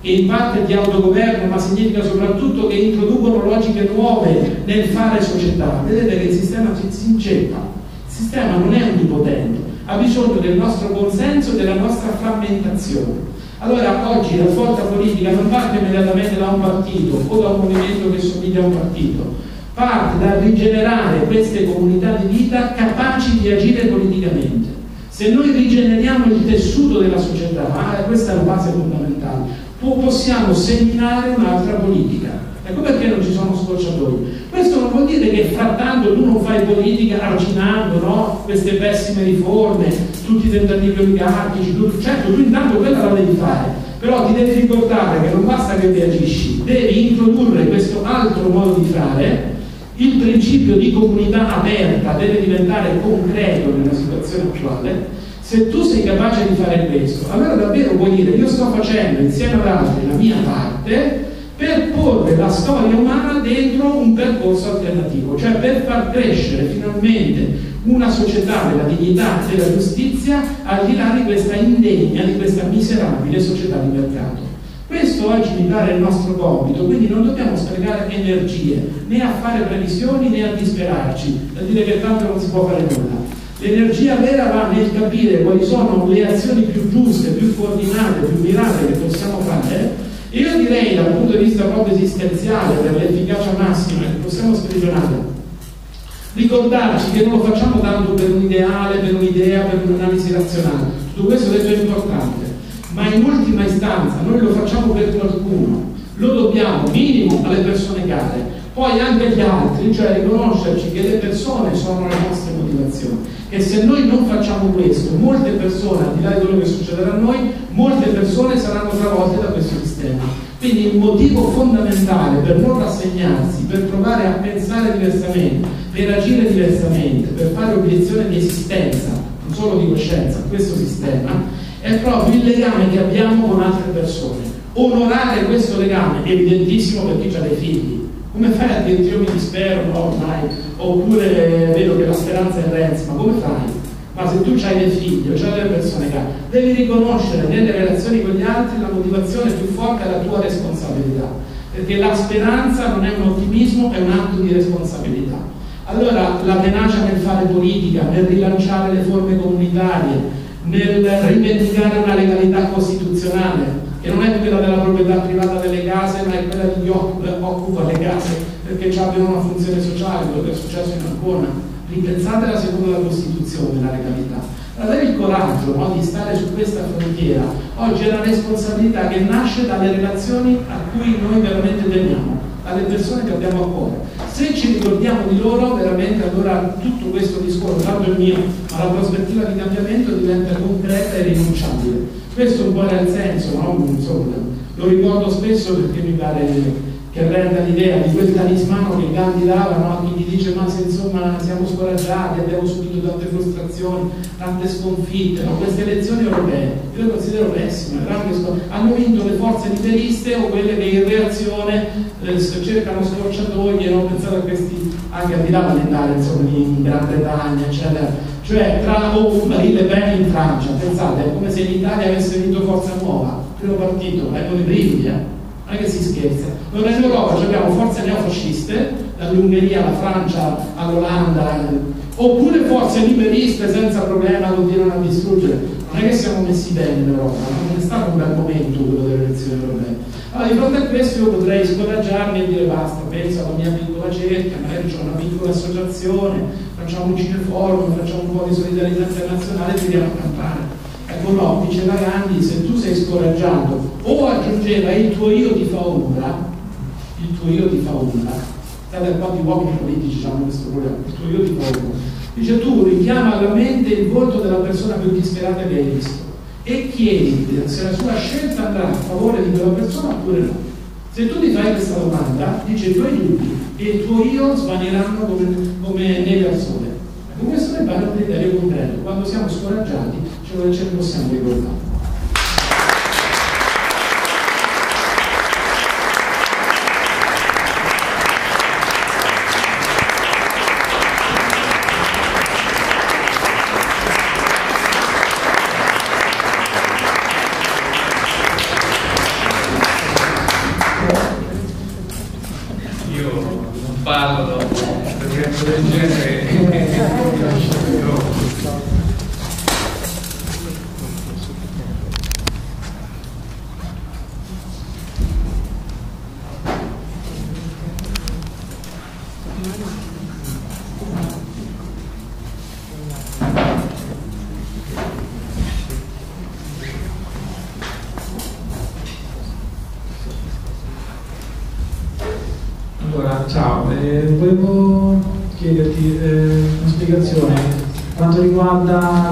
che in parte di autogoverno, ma significa soprattutto che introducono logiche nuove nel fare società. Vedete che il sistema si inceppa. Il sistema non è onnipotente, ha bisogno del nostro consenso e della nostra frammentazione. Allora oggi la svolta politica non parte immediatamente da un partito o da un movimento che somiglia a un partito, parte da rigenerare queste comunità di vita capaci di agire politicamente. Se noi rigeneriamo il tessuto della società, ah, questa è la base fondamentale, possiamo seminare un'altra politica. Ecco perché non ci sono scorciatoie. Questo non vuol dire che frattanto tu non fai politica arginando no? queste pessime riforme, tutti i tentativi oligarchici, tu, certo tu intanto quella la devi fare, però ti devi ricordare che non basta che ti agisci, devi introdurre questo altro modo di fare, il principio di comunità aperta deve diventare concreto nella situazione attuale, se tu sei capace di fare questo, allora davvero vuoi dire io sto facendo insieme ad altri la mia parte per porre la storia umana dentro un percorso alternativo, cioè per far crescere finalmente una società della dignità e della giustizia al di là di questa indegna, di questa miserabile società di mercato. Questo oggi mi pare il nostro compito, quindi non dobbiamo sprecare energie né a fare previsioni né a disperarci, a dire che tanto non si può fare nulla. L'energia vera va nel capire quali sono le azioni più giuste, più coordinate, più mirate che possiamo fare io direi dal punto di vista proprio esistenziale, per l'efficacia massima che possiamo sprigionare, ricordarci che non lo facciamo tanto per un ideale, per un'idea, per un'analisi razionale. Tutto questo è importante, ma in ultima istanza noi lo facciamo per qualcuno, lo dobbiamo minimo alle persone care, poi anche agli altri, cioè riconoscerci che le persone sono le nostre motivazioni e se noi non facciamo questo, molte persone, al di là di quello che succederà a noi, molte persone saranno travolte da questo sistema. Quindi il motivo fondamentale per non rassegnarsi, per provare a pensare diversamente, per agire diversamente, per fare obiezione di esistenza, non solo di coscienza, a questo sistema, è proprio il legame che abbiamo con altre persone. Onorare questo legame evidentissimo per chi ha dei figli, come fai a dirti io mi dispero, no ormai, oppure vedo che la speranza è Renzi, ma come fai? Ma se tu hai dei figli o hai delle persone che devi riconoscere nelle relazioni con gli altri la motivazione più forte è la tua responsabilità, perché la speranza non è un ottimismo, è un atto di responsabilità. Allora la tenacia nel fare politica, nel rilanciare le forme comunitarie, nel rivendicare una legalità costituzionale, che non è quella della proprietà privata delle case, ma è quella di chi occupa le case perché abbiano una funzione sociale, quello che è successo in Ancona. Ripensate la seconda Costituzione, la legalità. Avere il coraggio no, di stare su questa frontiera oggi è una responsabilità che nasce dalle relazioni a cui noi veramente teniamo, dalle persone che abbiamo a cuore. Se ci ricordiamo di loro, veramente allora tutto questo discorso, tanto il mio, ma la prospettiva di cambiamento diventa concreta e rinunciabile. Questo un po' era il senso, no? Insomma, lo ricordo spesso perché mi pare che renda l'idea di quel talismano che Gandhi dava no? a gli dice ma se insomma siamo scoraggiati, abbiamo subito tante frustrazioni, tante sconfitte, no? queste elezioni europee io le considero pessime, hanno vinto le forze liberiste o quelle che in reazione eh, cercano scorciatoie, no? pensate a questi anche al di là dall'andare insomma in Gran Bretagna eccetera cioè tra o Marine Le Pen in Francia, pensate, è come se l'Italia avesse vinto Forza Nuova, primo partito, ecco i brividi? Non è che si scherza. Noi in Europa abbiamo forze neofasciste, dall'Ungheria alla Francia all'Olanda, oppure forze liberiste senza problema continuano a distruggere. Non è che siamo messi bene in Europa, non è stato un bel momento quello delle elezioni europee. Allora, di fronte a questo io potrei scoraggiarmi e dire basta, penso alla mia piccola cerchia, magari ho una piccola associazione, facciamo un cineforum, facciamo un po' di solidarietà internazionale e tiriamo a campare. Ecco no, diceva Gandhi, se tu sei scoraggiato o aggiungeva il tuo io ti fa ombra, il tuo io ti fa ombra, state qua di uomini politici hanno questo problema, il tuo io ti fa ombra, dice tu richiama alla mente il volto della persona più disperata che hai visto e chiedi se la sua scelta andrà a favore di quella persona oppure no. Se tu ti fai questa domanda, dice i tuoi dubbi e il tuo io svaniranno come, come neve al sole. Ecco, questo è un criterio concreto. Quando siamo scoraggiati ce lo, ce lo possiamo ricordare. scappato dopo un intervento del genere.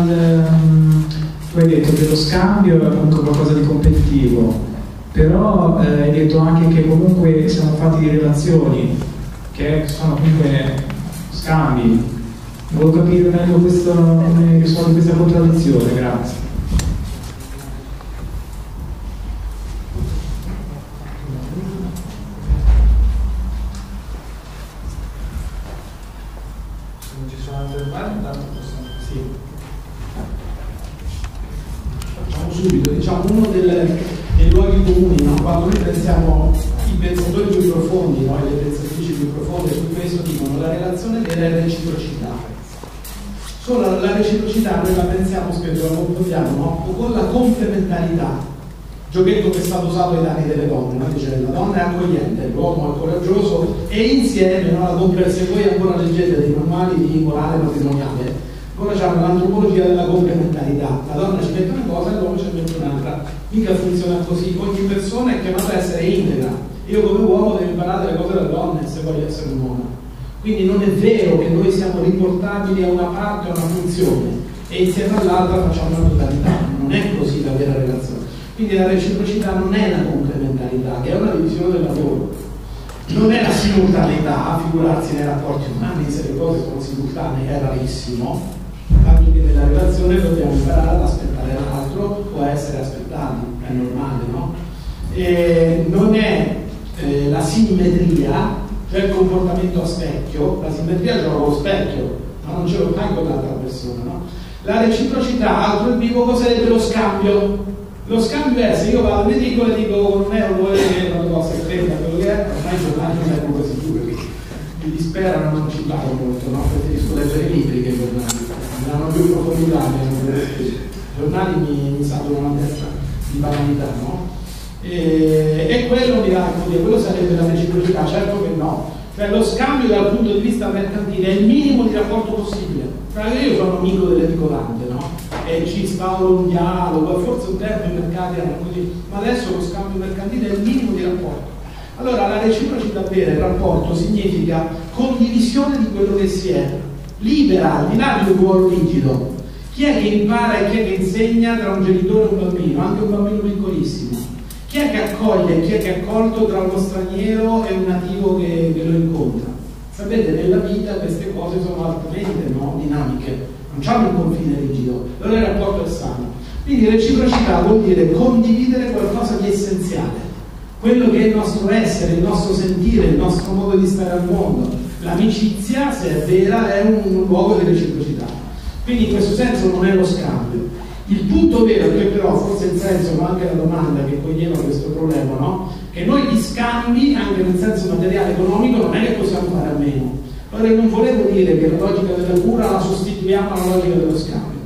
Il, um, tu hai detto che lo scambio è comunque qualcosa di competitivo, però eh, hai detto anche che comunque siamo fatti di relazioni, che sono comunque scambi. Volevo capire meglio questo, come risolve questa contraddizione, grazie. E insieme, no? la se voi ancora leggete dei manuali di morale matrimoniale, abbiamo l'antropologia della complementarità, la donna ci mette una cosa e l'uomo ci mette un'altra, mica funziona così, ogni persona è chiamata a essere integra, io come uomo devo imparare le cose delle donne se voglio essere un uomo. Quindi non è vero che noi siamo riportabili a una parte o a una funzione e insieme all'altra facciamo una totalità, non è così la vera relazione. Quindi la reciprocità non è la complementarità, che è una divisione del lavoro. Non è la simultaneità, figurarsi nei rapporti umani se le cose sono simultanee è rarissimo, tanto che nella relazione dobbiamo imparare ad aspettare l'altro o essere aspettati, è normale, no? E non è eh, la simmetria, cioè il comportamento a specchio, la simmetria gioca lo specchio, ma non ce lo fai con l'altra persona, no? La reciprocità, altro il vivo, sarebbe lo scambio lo scambio è se io vado in edicola e dico non è un vuole che una cosa segreta, quello che è, ormai i giornali non erano così due, mi disperano non ci parlo molto, no? preferisco leggere i libri che i giornali, mi danno più profondità, i giornali mi, mi salgono una testa di banalità, no? E, e quello mi dà, quello sarebbe la reciprocità, certo che no. Cioè lo scambio dal punto di vista mercantile è il minimo di rapporto possibile. Cioè io sono amico dell'edicolante, no? E ci instauro un dialogo, forse un tempo i mercati erano così, ma adesso lo scambio mercantile è il minimo di rapporto. Allora la reciprocità vera, il rapporto, significa condivisione di quello che si è, libera, al di là di un ruolo rigido. Chi è che impara e chi è che insegna tra un genitore e un bambino, anche un bambino piccolissimo? Chi è che accoglie e chi è che è accolto tra uno straniero e un nativo che, che lo incontra? Sapete, nella vita queste cose sono altamente no, dinamiche, non hanno un confine rigido, allora il rapporto è sano. Quindi reciprocità vuol dire condividere qualcosa di essenziale, quello che è il nostro essere, il nostro sentire, il nostro modo di stare al mondo. L'amicizia, se è vera, è un, un luogo di reciprocità. Quindi in questo senso non è lo scambio, il punto vero, che però forse il senso, ma anche la domanda che coglieva questo problema, no? che noi gli scambi, anche nel senso materiale economico, non è che possiamo fare a meno. Allora non volevo dire che la logica della cura la sostituiamo alla logica dello scambio.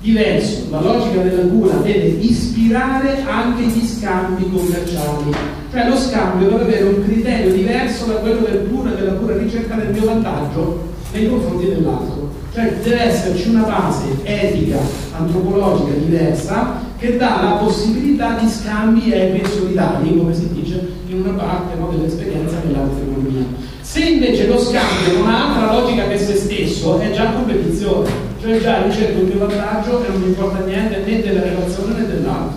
Diverso, la logica della cura deve ispirare anche gli scambi commerciali. Cioè lo scambio deve avere un criterio diverso da quello del cura, della cura ricerca del mio vantaggio nei confronti dell'altro. Cioè deve esserci una base etica, antropologica diversa che dà la possibilità di scambi equi e solidari, come si dice in una parte no, dell'esperienza nell'altra economia. Se invece lo scambio non ha altra logica che se stesso, è già competizione, cioè già ricerco il mio vantaggio e non mi importa niente né della relazione né dell'altro.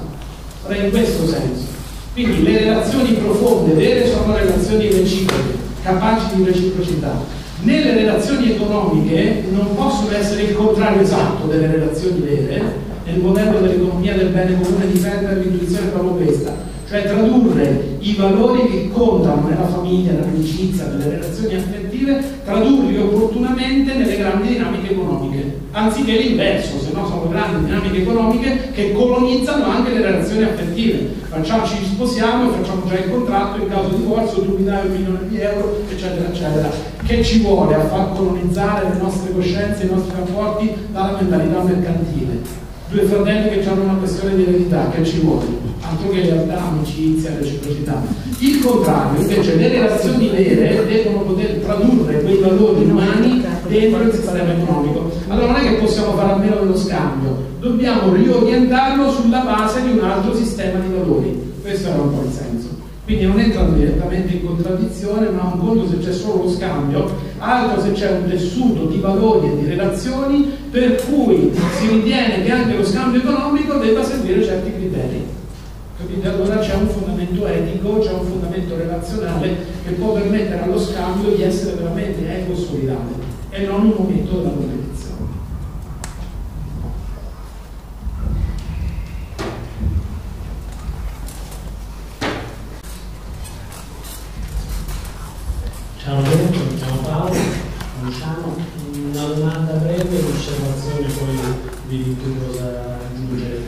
Ora in questo senso. Quindi le relazioni profonde, vere, sono relazioni reciproche, capaci di reciprocità nelle relazioni economiche non possono essere il contrario esatto delle relazioni vere, nel modello dell'economia del bene comune di Ferber l'intuizione proprio questa, cioè tradurre i valori che contano nella famiglia, nell'amicizia, nelle relazioni affettive, tradurli opportunamente nelle grandi dinamiche economiche, anziché l'inverso, se no sono grandi dinamiche economiche che colonizzano anche le relazioni affettive. Facciamo, ci sposiamo e facciamo già il contratto, in caso di divorzio tu mi dai un milione di euro, eccetera, eccetera. Che ci vuole a far colonizzare le nostre coscienze, i nostri rapporti dalla mentalità mercantile? Due fratelli che hanno una questione di eredità, che ci vuole? Altro che lealtà, amicizia, reciprocità. Il contrario, invece, le relazioni vere devono poter tradurre quei valori umani dentro il sistema economico. Allora non è che possiamo fare a meno dello scambio, dobbiamo riorientarlo sulla base di un altro sistema di valori. Questo era un po' il senso. Quindi non entrano direttamente in contraddizione, ma un conto se c'è solo lo scambio, altro se c'è un tessuto di valori e di relazioni per cui si ritiene che anche lo scambio economico debba seguire certi criteri. Capite? Allora c'è un fondamento etico, c'è un fondamento relazionale che può permettere allo scambio di essere veramente eco solidale e non un momento della competizione. Ciao Lorenzo, mi chiamo Paolo, Luciano, una domanda breve e un'osservazione poi vi dico cosa aggiungere.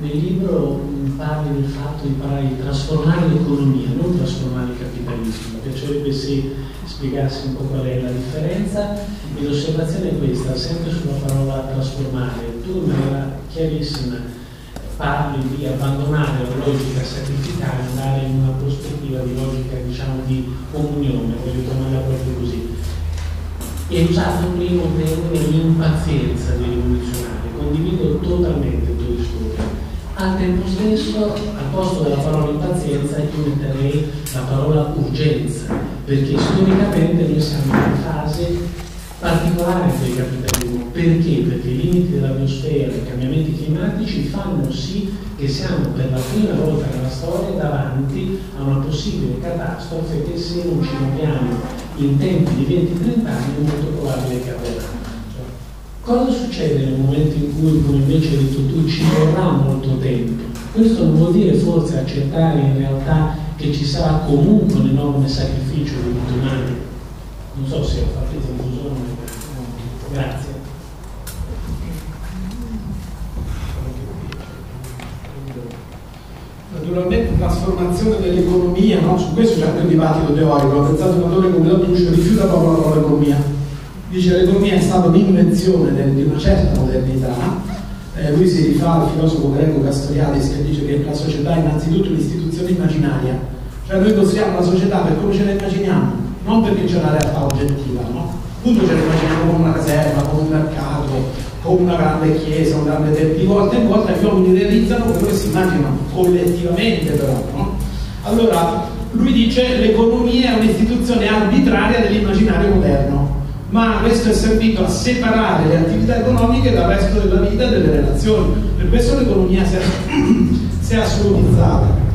Nel libro parli del fatto di parlare di trasformare l'economia, non trasformare il capitalismo. Mi piacerebbe se spiegassi un po' qual è la differenza e l'osservazione è questa, sempre sulla parola trasformare. Tu in maniera chiarissima parli di abbandonare la logica sacrificale, andare in una prospettiva di logica diciamo di comunione, voglio chiamarla proprio così. E usato un primo termine l'impazienza di rivoluzionare, condivido totalmente il tuo discorso. Al tempo stesso, al posto della parola impazienza, io metterei la parola urgenza, perché storicamente noi siamo in una fase particolare del capitalismo. Perché? Perché i limiti della biosfera e i cambiamenti climatici fanno sì che siamo per la prima volta nella storia davanti a una possibile catastrofe che se non ci muoviamo in tempi di 20-30 anni è molto probabile che avverrà. Cosa succede nel momento in cui, come invece hai detto tu, ci vorrà molto tempo? Questo non vuol dire forse accettare in realtà che ci sarà comunque un enorme sacrificio di tutti umani non so se ho fatto confusione. Grazie. Naturalmente trasformazione dell'economia, no? su questo c'è anche un dibattito teorico, ho pensato un autore come Lattuccio rifiuta proprio la parola economia. Dice che l'economia è stata un'invenzione di una certa modernità, eh, lui si rifà al filosofo greco Castoriadis che dice che la società è innanzitutto un'istituzione immaginaria, cioè noi costruiamo la società per come ce la immaginiamo, non perché c'è una realtà oggettiva, no? Appunto ce la immaginiamo come una caserma, come un mercato, come una grande chiesa, un grande tempio. Di volta in volta gli uomini realizzano quello che si immaginano, collettivamente però, no? Allora, lui dice l'economia è un'istituzione arbitraria dell'immaginario moderno, ma questo è servito a separare le attività economiche dal resto della vita e delle relazioni. Per questo l'economia si è, si è assolutizzata.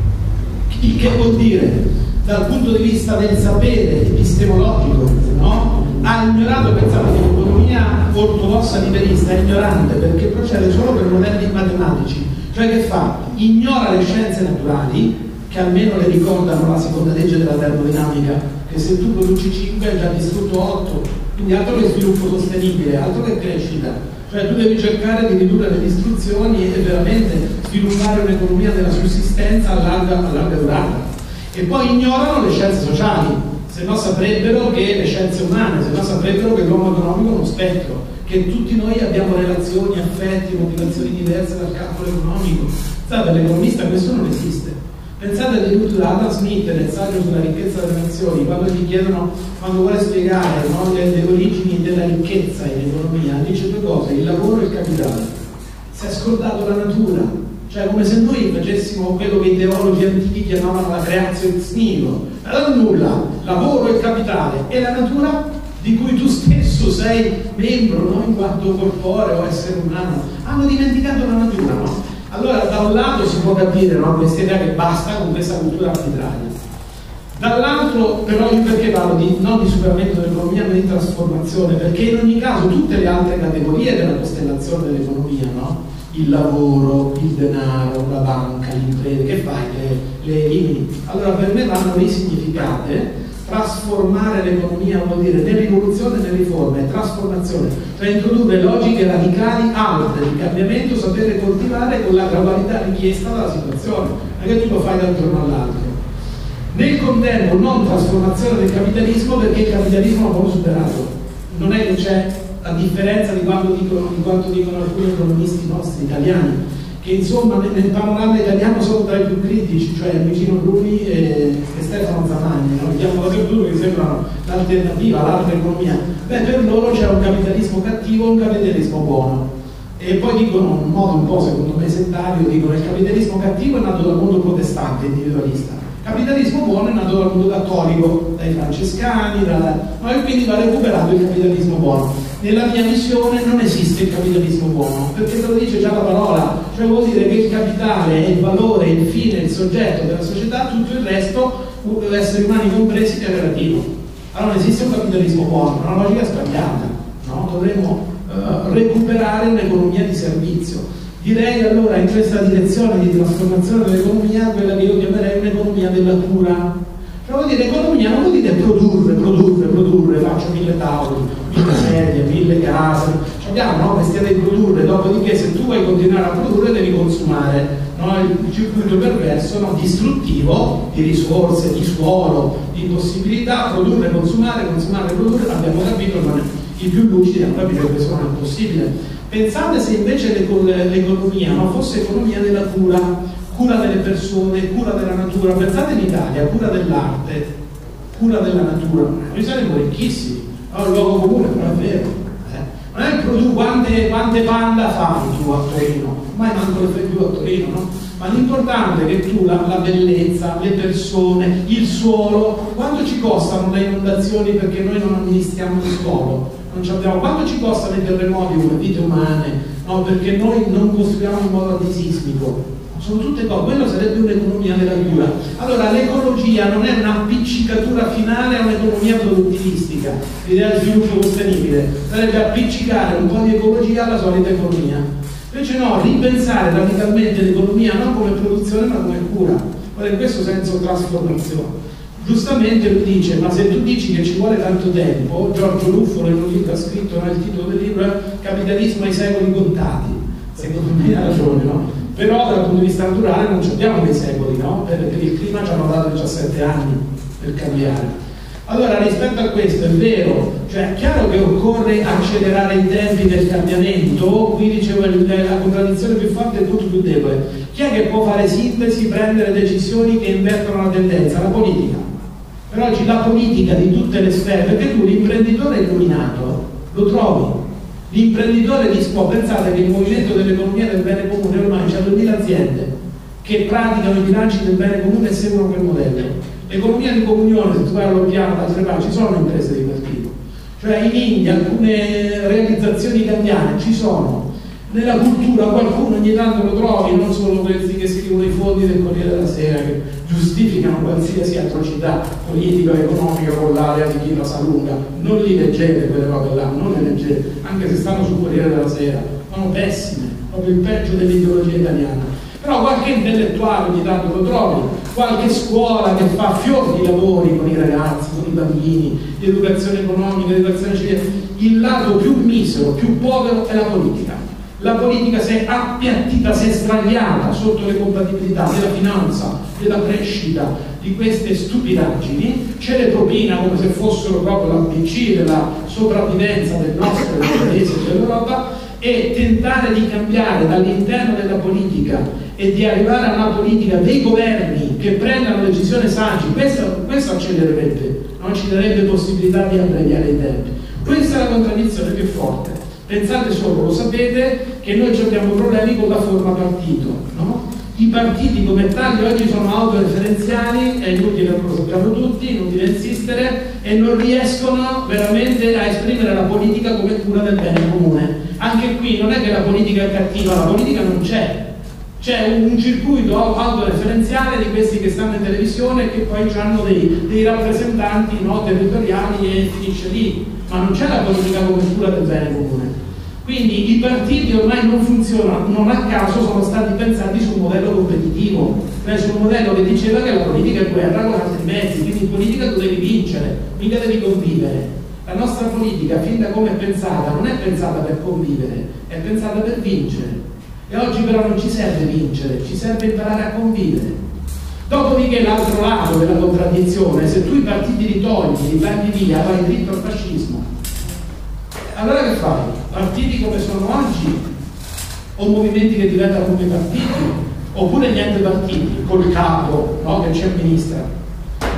Il che vuol dire dal punto di vista del sapere epistemologico, no? ha ignorato, pensate che l'economia ortodossa liberista è ignorante perché procede solo per modelli matematici, cioè che fa? Ignora le scienze naturali, che almeno le ricordano la seconda legge della termodinamica, che se tu produci 5 hai già distrutto 8, quindi altro che sviluppo sostenibile, altro che crescita, cioè tu devi cercare di ridurre le distruzioni e veramente sviluppare un'economia della sussistenza a larga, a larga durata e poi ignorano le scienze sociali, se no saprebbero che le scienze umane, se no saprebbero che l'uomo economico è uno spettro, che tutti noi abbiamo relazioni, affetti, motivazioni diverse dal calcolo economico. Sai, per l'economista questo non esiste. Pensate addirittura a Adam Smith nel saggio sulla ricchezza delle nazioni, quando gli chiedono, quando vuole spiegare no, le, le origini della ricchezza in economia, dice due cose, il lavoro e il capitale. Si è scordato la natura, cioè come se noi facessimo quello che i teologi antichi chiamavano la creazione nihilo. Allora nulla, lavoro e capitale e la natura di cui tu stesso sei membro, no? in quanto corporeo, essere umano, hanno dimenticato la natura, no? Allora da un lato si può capire no? questa idea che basta con questa cultura arbitraria. Dall'altro però io perché parlo di, non di superamento dell'economia ma di trasformazione? Perché in ogni caso tutte le altre categorie della costellazione dell'economia, no? il lavoro, il denaro, la banca, l'impresa, che fai? Le, le elimini. Allora per me vanno risignificate trasformare l'economia vuol dire né riforma, è trasformazione, cioè introdurre logiche radicali altre di cambiamento, sapere coltivare con la gradualità richiesta dalla situazione, non è che tu lo fai da un giorno all'altro. Nel contempo non trasformazione del capitalismo perché il capitalismo l'abbiamo superato, non è che c'è la differenza di quanto dicono, di quanto dicono alcuni economisti nostri italiani, che insomma nel panorama italiano sono tra i più critici, cioè Vicino Bruni e, e Stefano Zamagni, no? chiamano due che sembrano l'alternativa all'altra economia. Beh, per loro c'è un capitalismo cattivo e un capitalismo buono. E poi dicono, in modo un po' secondo me settario, dicono che il capitalismo cattivo è nato dal mondo protestante, individualista. Capitalismo buono è nato dal mondo cattolico, dai francescani, da... no, e quindi va recuperato il capitalismo buono nella mia visione non esiste il capitalismo buono, perché te lo dice già la parola, cioè vuol dire che il capitale è il valore, il fine, il soggetto della società, tutto il resto, esseri umani compresi, è relativo. Allora non esiste un capitalismo buono, è una logica sbagliata, no? dovremmo uh, recuperare un'economia di servizio. Direi allora in questa direzione di trasformazione dell'economia quella che io chiamerei un'economia della cura. Cioè vuol dire economia non vuol dire produrre, produrre, produrre, faccio mille tavoli, mille sedie, mille case, abbiamo no, questa idea di produrre, dopodiché se tu vuoi continuare a produrre devi consumare, no? il circuito perverso no? distruttivo di risorse, di suolo, di possibilità, produrre, consumare, consumare, produrre, abbiamo capito, ma i più lucidi hanno capito che questo non è possibile. Pensate se invece l'economia no, fosse economia della cura, cura delle persone, cura della natura, pensate in Italia, cura dell'arte, cura della natura, noi saremmo ricchissimi è un luogo comune, però è vero. Eh? Non è che tu quante, quante panda fai tu a Torino, mai manco le fai più a Torino, no? Ma l'importante è che tu la, la, bellezza, le persone, il suolo, quanto ci costano le inondazioni perché noi non amministriamo il suolo? Non abbiamo, quanto ci costano i terremoti come vite umane? No, perché noi non costruiamo in modo antisismico sono tutte cose, quello sarebbe un'economia della cura. Allora l'ecologia non è un'appiccicatura finale a un'economia produttivistica, l'idea del sviluppo sostenibile, sarebbe appiccicare un po' di ecologia alla solita economia. Invece no, ripensare radicalmente l'economia non come produzione ma come cura, ma in questo senso trasformazione. Giustamente lui dice, ma se tu dici che ci vuole tanto tempo, Giorgio in un libro ha scritto nel titolo del libro Capitalismo ai secoli contati, secondo me ha ragione, no? però dal punto di vista naturale non abbiamo dei secoli, no? per, per il clima ci hanno dato 17 anni per cambiare. Allora rispetto a questo è vero, cioè è chiaro che occorre accelerare i tempi del cambiamento, qui dicevo la contraddizione più forte è tutto più debole. Chi è che può fare sintesi, prendere decisioni che invertono la tendenza? La politica. Per oggi la politica di tutte le sfere, perché tu l'imprenditore illuminato lo trovi, L'imprenditore dispo, pensate che il movimento dell'economia del bene comune ormai c'è 2000 aziende che praticano i bilanci del bene comune e seguono quel modello. L'economia di comunione, se tu vai all'occhiato da altre parti, ci sono imprese di quel tipo. Cioè in India alcune realizzazioni italiane ci sono, nella cultura qualcuno ogni tanto lo trovi, non solo questi che scrivono i fondi del Corriere della Sera che giustificano qualsiasi atrocità politica economica con l'area di chi la sa lunga. Non li leggete quelle robe là, non le leggete, anche se stanno sul Corriere della Sera, sono pessime, proprio il peggio dell'ideologia italiana. Però qualche intellettuale ogni tanto lo trovi, qualche scuola che fa fior di lavori con i ragazzi, con i bambini, di educazione economica, di educazione civile. Il lato più misero, più povero è la politica la politica si è appiattita, si è stragliata sotto le compatibilità della finanza, della crescita, di queste stupidaggini, ce le propina come se fossero proprio l'ABC della sopravvivenza del nostro paese dell'Europa e tentare di cambiare dall'interno della politica e di arrivare a una politica dei governi che prendano decisioni saggi, questo, questo accelererebbe, non ci darebbe possibilità di abbreviare i tempi. Questa è la contraddizione più forte. Pensate solo, lo sapete, che noi abbiamo problemi con la forma partito. No? I partiti come tali oggi sono autoreferenziali, è inutile, lo sappiamo tutti, inutile insistere, e non riescono veramente a esprimere la politica come cura del bene comune. Anche qui non è che la politica è cattiva, la politica non c'è. C'è un, circuito autoreferenziale di questi che stanno in televisione e che poi hanno dei, dei rappresentanti no, territoriali e finisce lì, ma non c'è la politica come cura del bene comune. Quindi i partiti ormai non funzionano, non a caso sono stati pensati su un modello competitivo, cioè su un modello che diceva che la politica è guerra con altri mezzi, quindi in politica tu devi vincere, mica devi convivere. La nostra politica, fin da come è pensata, non è pensata per convivere, è pensata per vincere. E oggi però non ci serve vincere, ci serve imparare a convivere. Dopodiché l'altro lato della contraddizione, se tu i partiti li togli, li tagli via, vai dritto al fascismo. Allora che fai? Partiti come sono oggi o movimenti che diventano come partiti? Oppure niente partiti, col capo no? che ci amministra?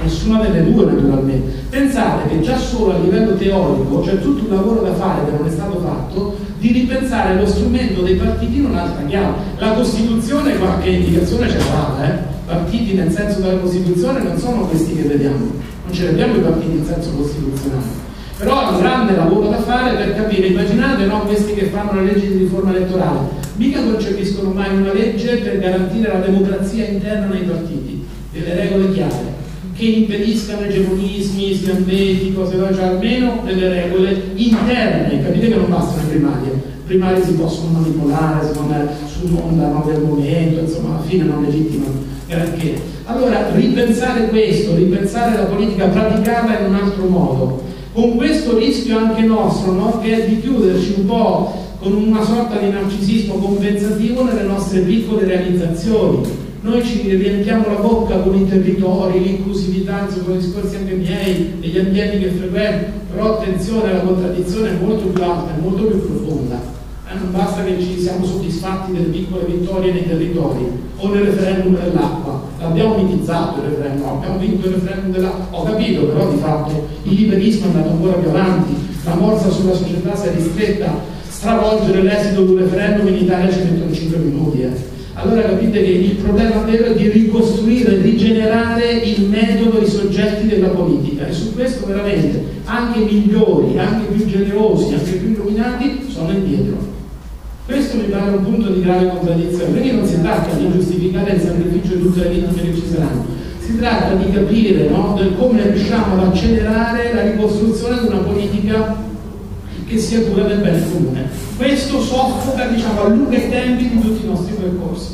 Nessuna delle due naturalmente. Pensate che già solo a livello teorico c'è tutto un lavoro da fare che non è stato fatto di ripensare lo strumento dei partiti in un'altra chiave. La Costituzione qualche indicazione c'è stata, eh? partiti nel senso della Costituzione non sono questi che vediamo, non ce ne abbiamo i partiti in senso costituzionale. Però è un grande lavoro da fare per capire, immaginate no, questi che fanno le leggi di riforma elettorale, mica concepiscono mai una legge per garantire la democrazia interna nei partiti, delle regole chiare, che impediscano egemonismi, sgambeti, cose cioè almeno delle regole interne, capite che non bastano le primarie, primarie si possono manipolare, secondo me, sull'onda del momento, insomma, alla fine non legittimano granché. Allora, ripensare questo, ripensare la politica praticata in un altro modo, con questo rischio anche nostro, no? che è di chiuderci un po' con una sorta di narcisismo compensativo nelle nostre piccole realizzazioni. Noi ci riempiamo la bocca con i territori, l'inclusività, con i discorsi anche miei, degli ambienti che frequento, però attenzione, la contraddizione è molto più alta, è molto più profonda non basta che ci siamo soddisfatti delle piccole vittorie nei territori o nel referendum dell'acqua, l'abbiamo mitizzato il referendum, abbiamo vinto il referendum dell'acqua, ho capito, però di fatto il liberismo è andato ancora più avanti, la morsa sulla società si è ristretta, stravolgere l'esito di un referendum in Italia ci mettono 5 minuti. Eh. Allora capite che il problema vero è di ricostruire, rigenerare il metodo, i soggetti della politica e su questo veramente anche i migliori, anche i più generosi, anche i più illuminati sono indietro. Questo mi pare un punto di grave contraddizione, quindi non si tratta di giustificare il sacrificio di tutte le vittime che ci saranno, si tratta di capire no, come riusciamo ad accelerare la ricostruzione di una politica che sia cura del bene comune. Questo soffoca, diciamo, allunga i tempi di tutti i nostri percorsi.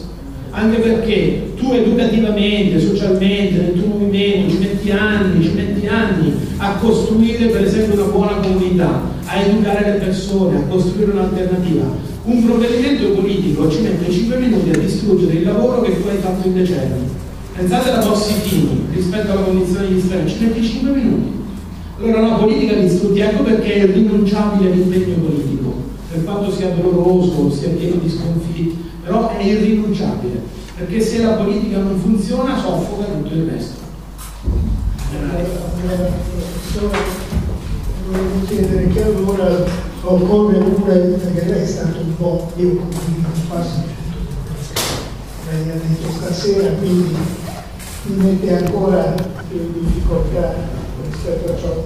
Anche perché tu educativamente, socialmente, nel tuo movimento ci metti anni, ci metti anni a costruire per esempio una buona comunità, a educare le persone, a costruire un'alternativa un provvedimento politico ci mette 5 minuti a distruggere il lavoro che tu hai fatto in decenni. Pensate alla Bossi-Fini rispetto alla condizione di Israele, ci metti 5 minuti. Allora la politica distrutti, ecco perché è irrinunciabile l'impegno politico, per quanto sia doloroso, sia pieno di sconfitti, però è irrinunciabile, perché se la politica non funziona soffoca tutto il resto. Volevo chiedere che allora occorre pure, perché lei è stato un po', io condivido quasi tutto lei ha detto stasera, quindi mi mette ancora più in difficoltà rispetto a ciò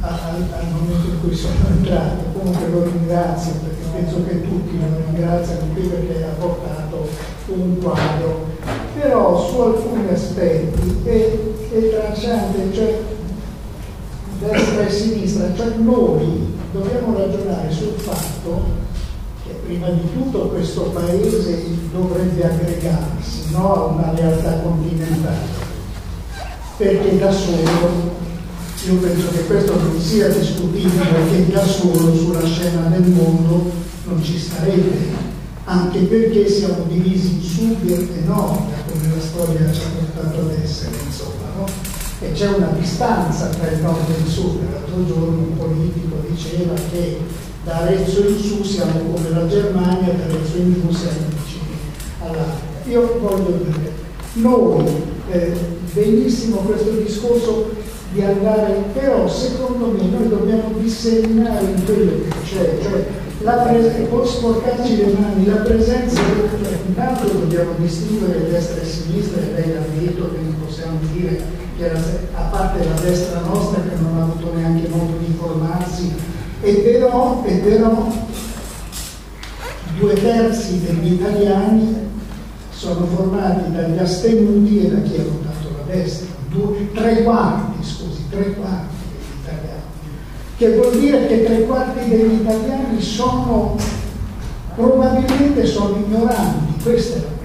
al, al momento in cui sono entrato. Comunque lo ringrazio perché penso che tutti lo ringraziano qui perché ha portato un quadro, però su alcuni aspetti è, è tracciante, cioè destra e sinistra, cioè noi dobbiamo ragionare sul fatto che prima di tutto questo paese dovrebbe aggregarsi no, a una realtà continentale, perché da solo, io penso che questo non sia discutibile, perché da solo sulla scena del mondo non ci starebbe, anche perché siamo divisi in sud e nord, come la storia ci ha portato ad essere, insomma. No? E c'è una distanza tra il nord e il sud. L'altro giorno un politico diceva che da Arezzo in su siamo come la Germania, da Arezzo in giù siamo vicini all'Africa. Io voglio dire, noi eh, benissimo questo discorso di andare, però secondo me noi dobbiamo disseminare in quello che c'è, cioè la presenza, sporcarci le mani, la presenza, intanto dobbiamo distinguere destra e sinistra, e lei l'ha detto, quindi possiamo dire era, a parte la destra nostra che non ha avuto neanche modo di informarsi, e però, e però due terzi degli italiani sono formati dagli astenuti e da chi ha votato la destra, due, tre quarti, scusi, tre quarti degli italiani. che vuol dire che tre quarti degli italiani sono probabilmente sono ignoranti, questa è la.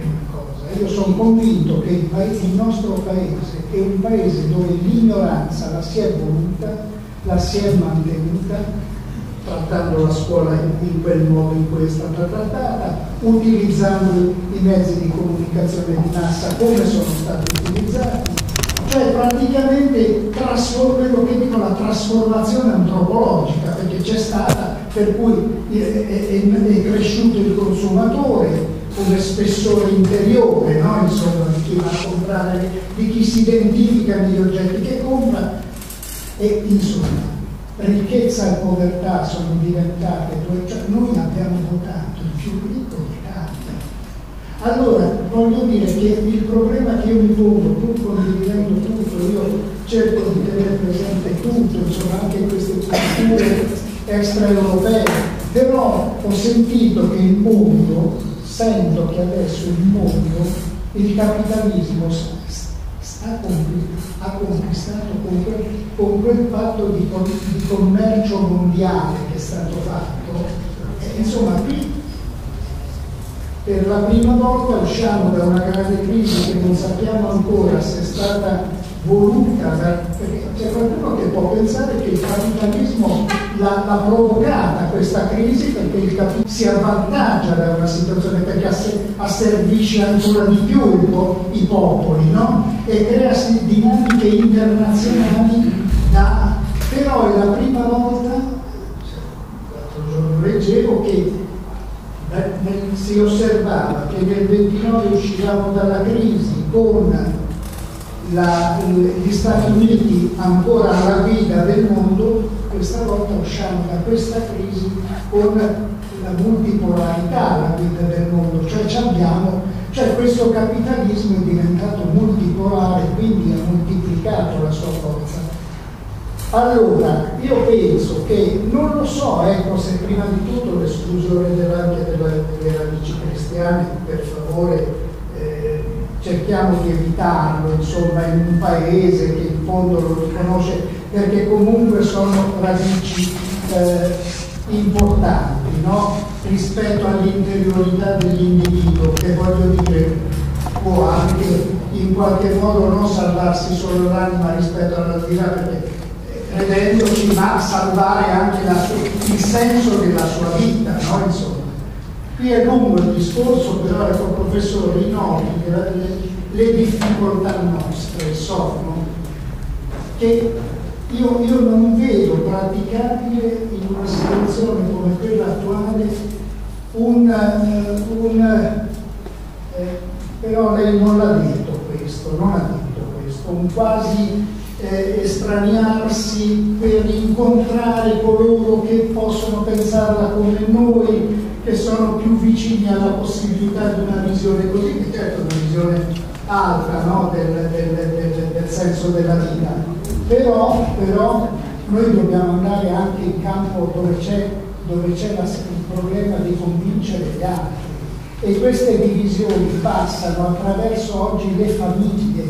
Io sono convinto che il, paese, il nostro paese è un paese dove l'ignoranza la si è voluta, la si è mantenuta trattando la scuola in, quel modo in cui è stata trattata, utilizzando i mezzi di comunicazione di massa come sono stati utilizzati, cioè praticamente quello che dico la trasformazione antropologica, perché c'è stata, per cui è, è, è cresciuto il consumatore, come spessore interiore, no? insomma, di chi va a comprare, di chi si identifica negli oggetti che compra e insomma ricchezza e povertà sono diventate cioè noi abbiamo votato il più ricco d'Italia. Allora, voglio dire che il problema che io mi pongo, pur condividendo tutto, io cerco di tenere presente tutto, insomma anche queste culture extraeuropee, però ho sentito che il mondo, sento che adesso il mondo, il capitalismo sta ha conquistato con quel, con quel patto di, di, commercio mondiale che è stato fatto. E, insomma, qui per la prima volta usciamo da una grande crisi che non sappiamo ancora se è stata voluta, da, perché c'è qualcuno che può pensare che il capitalismo l'ha, provocata questa crisi perché il capitalismo si avvantaggia da una situazione perché asservisce ancora di più i popoli no? e crea dinamiche internazionali da... però è la prima volta l'altro giorno leggevo che si osservava che nel 29 uscivamo dalla crisi con la, gli Stati Uniti ancora alla guida del mondo, questa volta usciamo da questa crisi con la multipolarità alla guida del mondo, cioè abbiamo, cioè questo capitalismo è diventato multipolare, quindi ha moltiplicato la sua forza. Allora, io penso che, non lo so, ecco, se prima di tutto l'esclusione delle, delle radici cristiane, per favore, eh, cerchiamo di evitarlo, insomma, in un paese che in fondo lo riconosce, perché comunque sono radici eh, importanti, no? rispetto all'interiorità dell'individuo, che voglio dire, può anche in qualche modo non salvarsi solo l'anima rispetto all'aldilà, perché credendoci, ma salvare anche sua, il senso della sua vita, no? Insomma. Qui è lungo il discorso, però ecco professore, noti le, le difficoltà nostre sono che io, io, non vedo praticabile in una situazione come quella attuale un, un eh, però lei non l'ha detto questo, non ha detto questo, un quasi eh, estraniarsi per incontrare coloro che possono pensarla come noi, che sono più vicini alla possibilità di una visione così, che certo una visione altra no? del, del, del, del, senso della vita. Però, però, noi dobbiamo andare anche in campo dove c'è, il problema di convincere gli altri. E queste divisioni passano attraverso oggi le famiglie,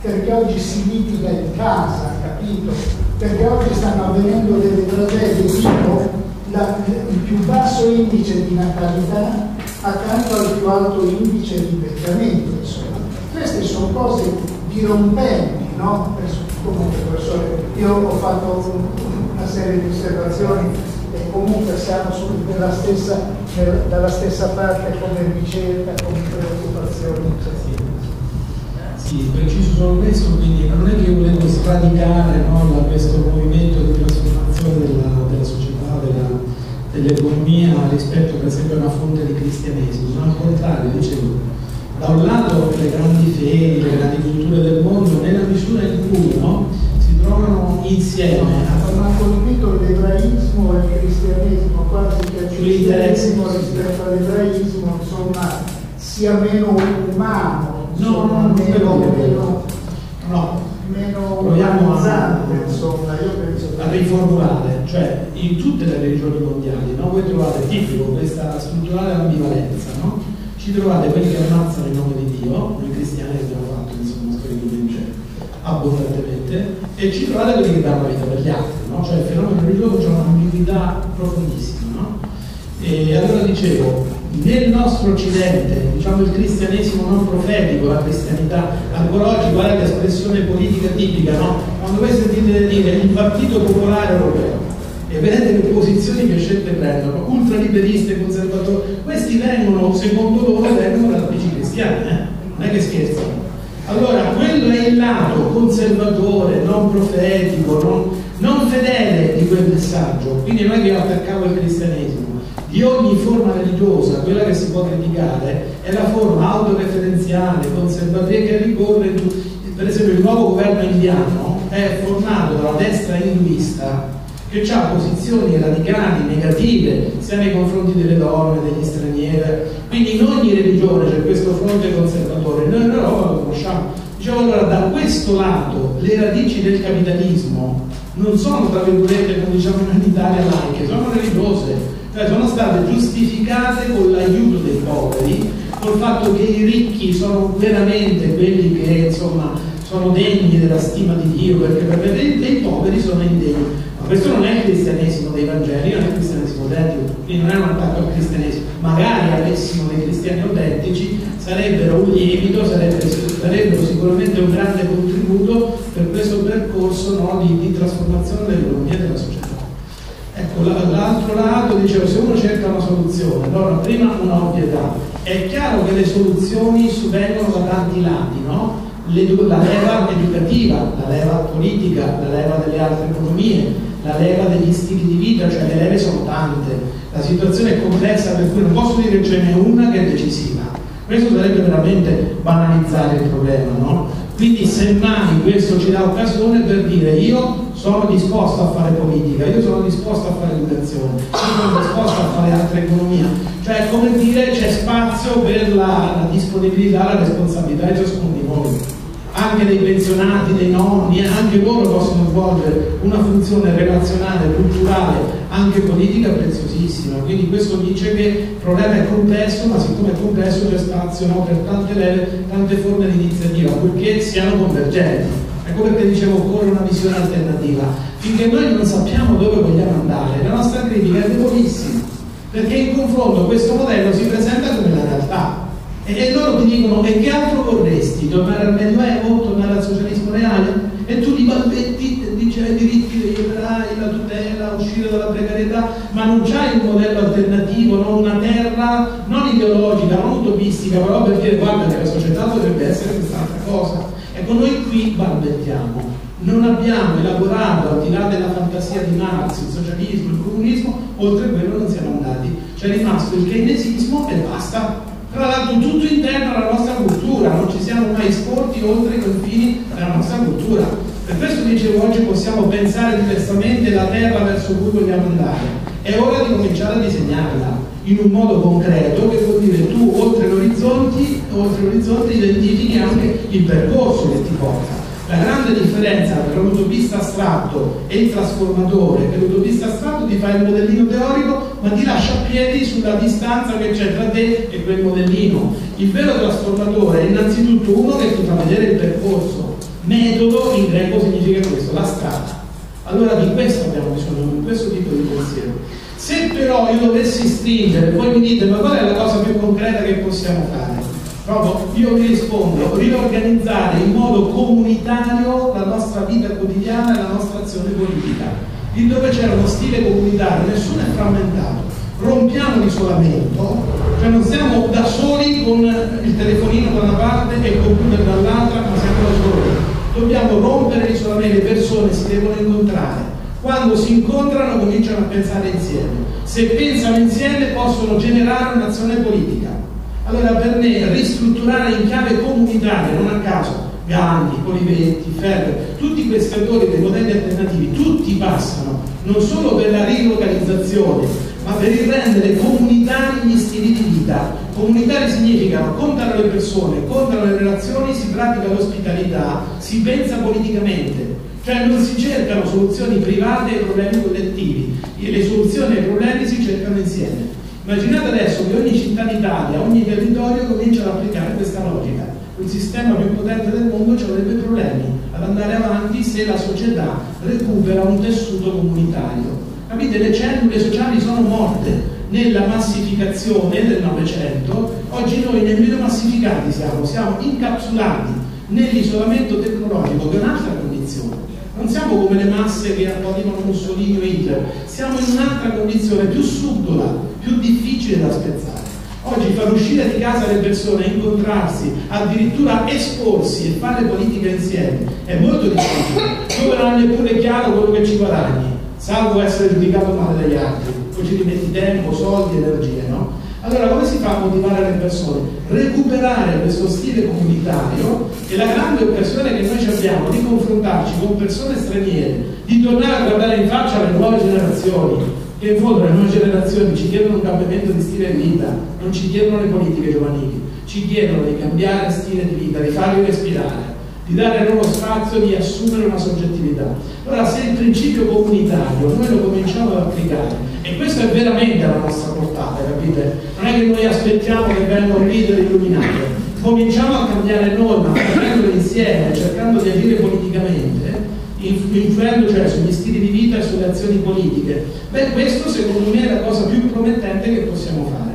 perché oggi si litiga in casa, capito? Perché oggi stanno avvenendo delle tragedie tipo la, il più basso indice di natalità accanto al più alto indice di invecchiamento, insomma. Queste sono cose dirompenti, no? Comunque, professore, io ho fatto una serie di osservazioni e comunque siamo stessa, dalla stessa parte come ricerca, come preoccupazioni. Sì, preciso solo questo, quindi non è che io volevo sradicare no, questo movimento di trasformazione della, della società, dell'economia rispetto per esempio a una fonte di cristianesimo, ma al contrario, dicevo, da un lato le grandi fedi, le grandi culture del mondo, nella misura in cui no, si trovano insieme. Non ha colpito l'ebraismo e il cristianesimo, quasi che il cristianesimo rispetto all'ebraismo, insomma, sia meno umano No, no, no, meno, meno, no. Meno proviamo a, insomma, io penso a riformulare, cioè in tutte le religioni mondiali, no? voi trovate tipico questa strutturale ambivalenza, no? ci trovate quelli che ammazzano in nome di Dio, noi cristiani abbiamo fatto insomma storicamente abbondantemente, e ci trovate quelli che danno la vita per gli altri, no? no? cioè il fenomeno religioso ha un'ambiguità profondissima. No? E allora dicevo, nel nostro occidente, diciamo il cristianesimo non profetico, la cristianità, ancora oggi qual è l'espressione politica tipica, no? Quando voi sentite dire il Partito Popolare Europeo e vedete le posizioni che scelte prendono, ultraliberiste, conservatori, questi vengono, secondo loro, vengono da amici cristiani, eh? non è che scherzano. Allora, quello è il lato conservatore, non profetico, non, non fedele di quel messaggio, quindi non è che attaccavo il cristianesimo di ogni forma religiosa, quella che si può criticare, è la forma autoreferenziale, conservativa che ricorre, per esempio il nuovo governo indiano è formato dalla destra induista che ha posizioni radicali, negative, sia nei confronti delle donne, degli stranieri, quindi in ogni religione c'è questo fronte conservatore, noi in Europa lo conosciamo. Diciamo allora, da questo lato le radici del capitalismo non sono, tra virgolette, come diciamo in Italia, laiche, sono religiose, cioè sono state giustificate con l'aiuto dei poveri, col fatto che i ricchi sono veramente quelli che insomma sono degni della stima di Dio, perché per vedere i poveri sono indegni. Ma questo non è il cristianesimo dei Vangeli, non è il cristianesimo autentico, quindi non è un attacco al cristianesimo. Magari avessimo dei cristiani autentici, sarebbero un lievito, sarebbero, sarebbero sicuramente un grande contributo per questo percorso no, di, di trasformazione dell'economia e della società. L'altro lato dicevo, se uno cerca una soluzione, allora prima un'ovvietà. È chiaro che le soluzioni vengono da tanti lati, no? la leva educativa, la leva politica, la leva delle altre economie, la leva degli stili di vita, cioè le leve sono tante. La situazione è complessa per cui non posso dire che ce n'è una che è decisiva. Questo sarebbe veramente banalizzare il problema, no? Quindi semmai questo ci dà occasione per dire io sono disposto a fare politica, io sono disposto a fare educazione, io sono disposto a fare altra economia. Cioè come dire c'è spazio per la, la disponibilità, la responsabilità di ciascuno di noi. Anche dei pensionati, dei nonni, anche loro possono svolgere una funzione relazionale, culturale, anche politica preziosissima. Quindi questo dice che il problema è complesso, ma siccome è complesso c'è spazio no, per tante tante forme di iniziativa, purché siano convergenti. Ecco perché dicevo occorre una visione alternativa. Finché noi non sappiamo dove vogliamo andare, la nostra critica è debolissima, perché in confronto questo modello si presenta come la realtà. E, loro ti dicono, e che altro vorresti? Tornare al Medioevo? Tornare al socialismo reale? E tu li balbetti dici ai diritti degli operai, la tutela, uscire dalla precarietà, ma non c'hai un modello alternativo, non una terra, non ideologica, non utopistica, però per dire guarda che la società dovrebbe essere quest'altra cosa. Ecco, noi qui balbettiamo, non abbiamo elaborato, al di là della fantasia di Marx, il socialismo, il comunismo, oltre quello non siamo andati. C'è rimasto il keynesismo e basta. Tra l'altro tutto interno alla nostra cultura, non ci siamo mai sporti oltre i confini della nostra cultura. Per questo dicevo oggi possiamo pensare diversamente la terra verso cui vogliamo andare. È ora di cominciare a disegnarla in un modo concreto che vuol dire tu oltre l'orizzonte, identifichi anche il percorso che ti porta. La grande differenza tra l'utopista astratto e il trasformatore è che l'utopista astratto ti fa il modellino teorico ma ti lascia a piedi sulla distanza che c'è tra te e quel modellino. Il vero trasformatore è innanzitutto uno che ti fa vedere il percorso. Metodo in greco significa questo, la strada. Allora di questo abbiamo bisogno, di questo tipo di pensiero. Se però io dovessi stringere, voi mi dite ma qual è la cosa più concreta che possiamo fare? Proprio io vi rispondo, riorganizzare in modo comunitario la nostra vita quotidiana e la nostra azione politica. Lì dove c'era uno stile comunitario, nessuno è frammentato. Rompiamo l'isolamento, cioè non siamo da soli con il telefonino da una parte e il computer dall'altra, ma siamo da soli. Dobbiamo rompere l'isolamento, le persone si devono incontrare quando si incontrano cominciano a pensare insieme. Se pensano insieme possono generare un'azione politica. Allora per me ristrutturare in chiave comunitaria, non a caso, Gandhi, Polivetti, Ferrer, tutti questi autori dei modelli alternativi, tutti passano non solo per la rilocalizzazione, ma per il rendere comunitari gli stili di vita. Comunitari significano contano le persone, contano le relazioni, si pratica l'ospitalità, si pensa politicamente. Cioè non si cercano soluzioni private ai problemi collettivi, le soluzioni ai problemi si cercano insieme. Immaginate adesso che ogni città d'Italia, ogni territorio comincia ad applicare questa logica. Il sistema più potente del mondo ci avrebbe problemi ad andare avanti se la società recupera un tessuto comunitario. Capite? Le cellule sociali sono morte nella massificazione del Novecento, oggi noi nemmeno massificati siamo, siamo incapsulati nell'isolamento tecnologico, che è un'altra condizione. Non siamo come le masse che applaudivano Mussolini o Hitler, siamo in un'altra condizione più subdola, più difficile da spezzare. Oggi far uscire di casa le persone, incontrarsi, addirittura esporsi e fare politica insieme è molto difficile. Non hai neppure chiaro quello che ci guadagni, salvo essere giudicato male dagli altri. Poi ci rimetti tempo, soldi, energie, no? Allora come si fa a motivare le persone? Recuperare questo stile comunitario e la grande occasione che noi abbiamo di confrontarci con persone straniere, di tornare a guardare in faccia le nuove generazioni, che in fondo le nuove generazioni ci chiedono un cambiamento di stile di vita, non ci chiedono le politiche giovanili, ci chiedono di cambiare stile di vita, di farli respirare, di dare loro spazio di assumere una soggettività. Allora se il principio comunitario noi lo cominciamo ad applicare, e questo è veramente alla nostra portata, capite? Non è che noi aspettiamo che vengano un leader illuminato, cominciamo a cambiare noi, ma facendolo insieme, cercando di agire politicamente, influendo cioè sugli stili di vita e sulle azioni politiche. Beh, questo secondo me è la cosa più promettente che possiamo fare.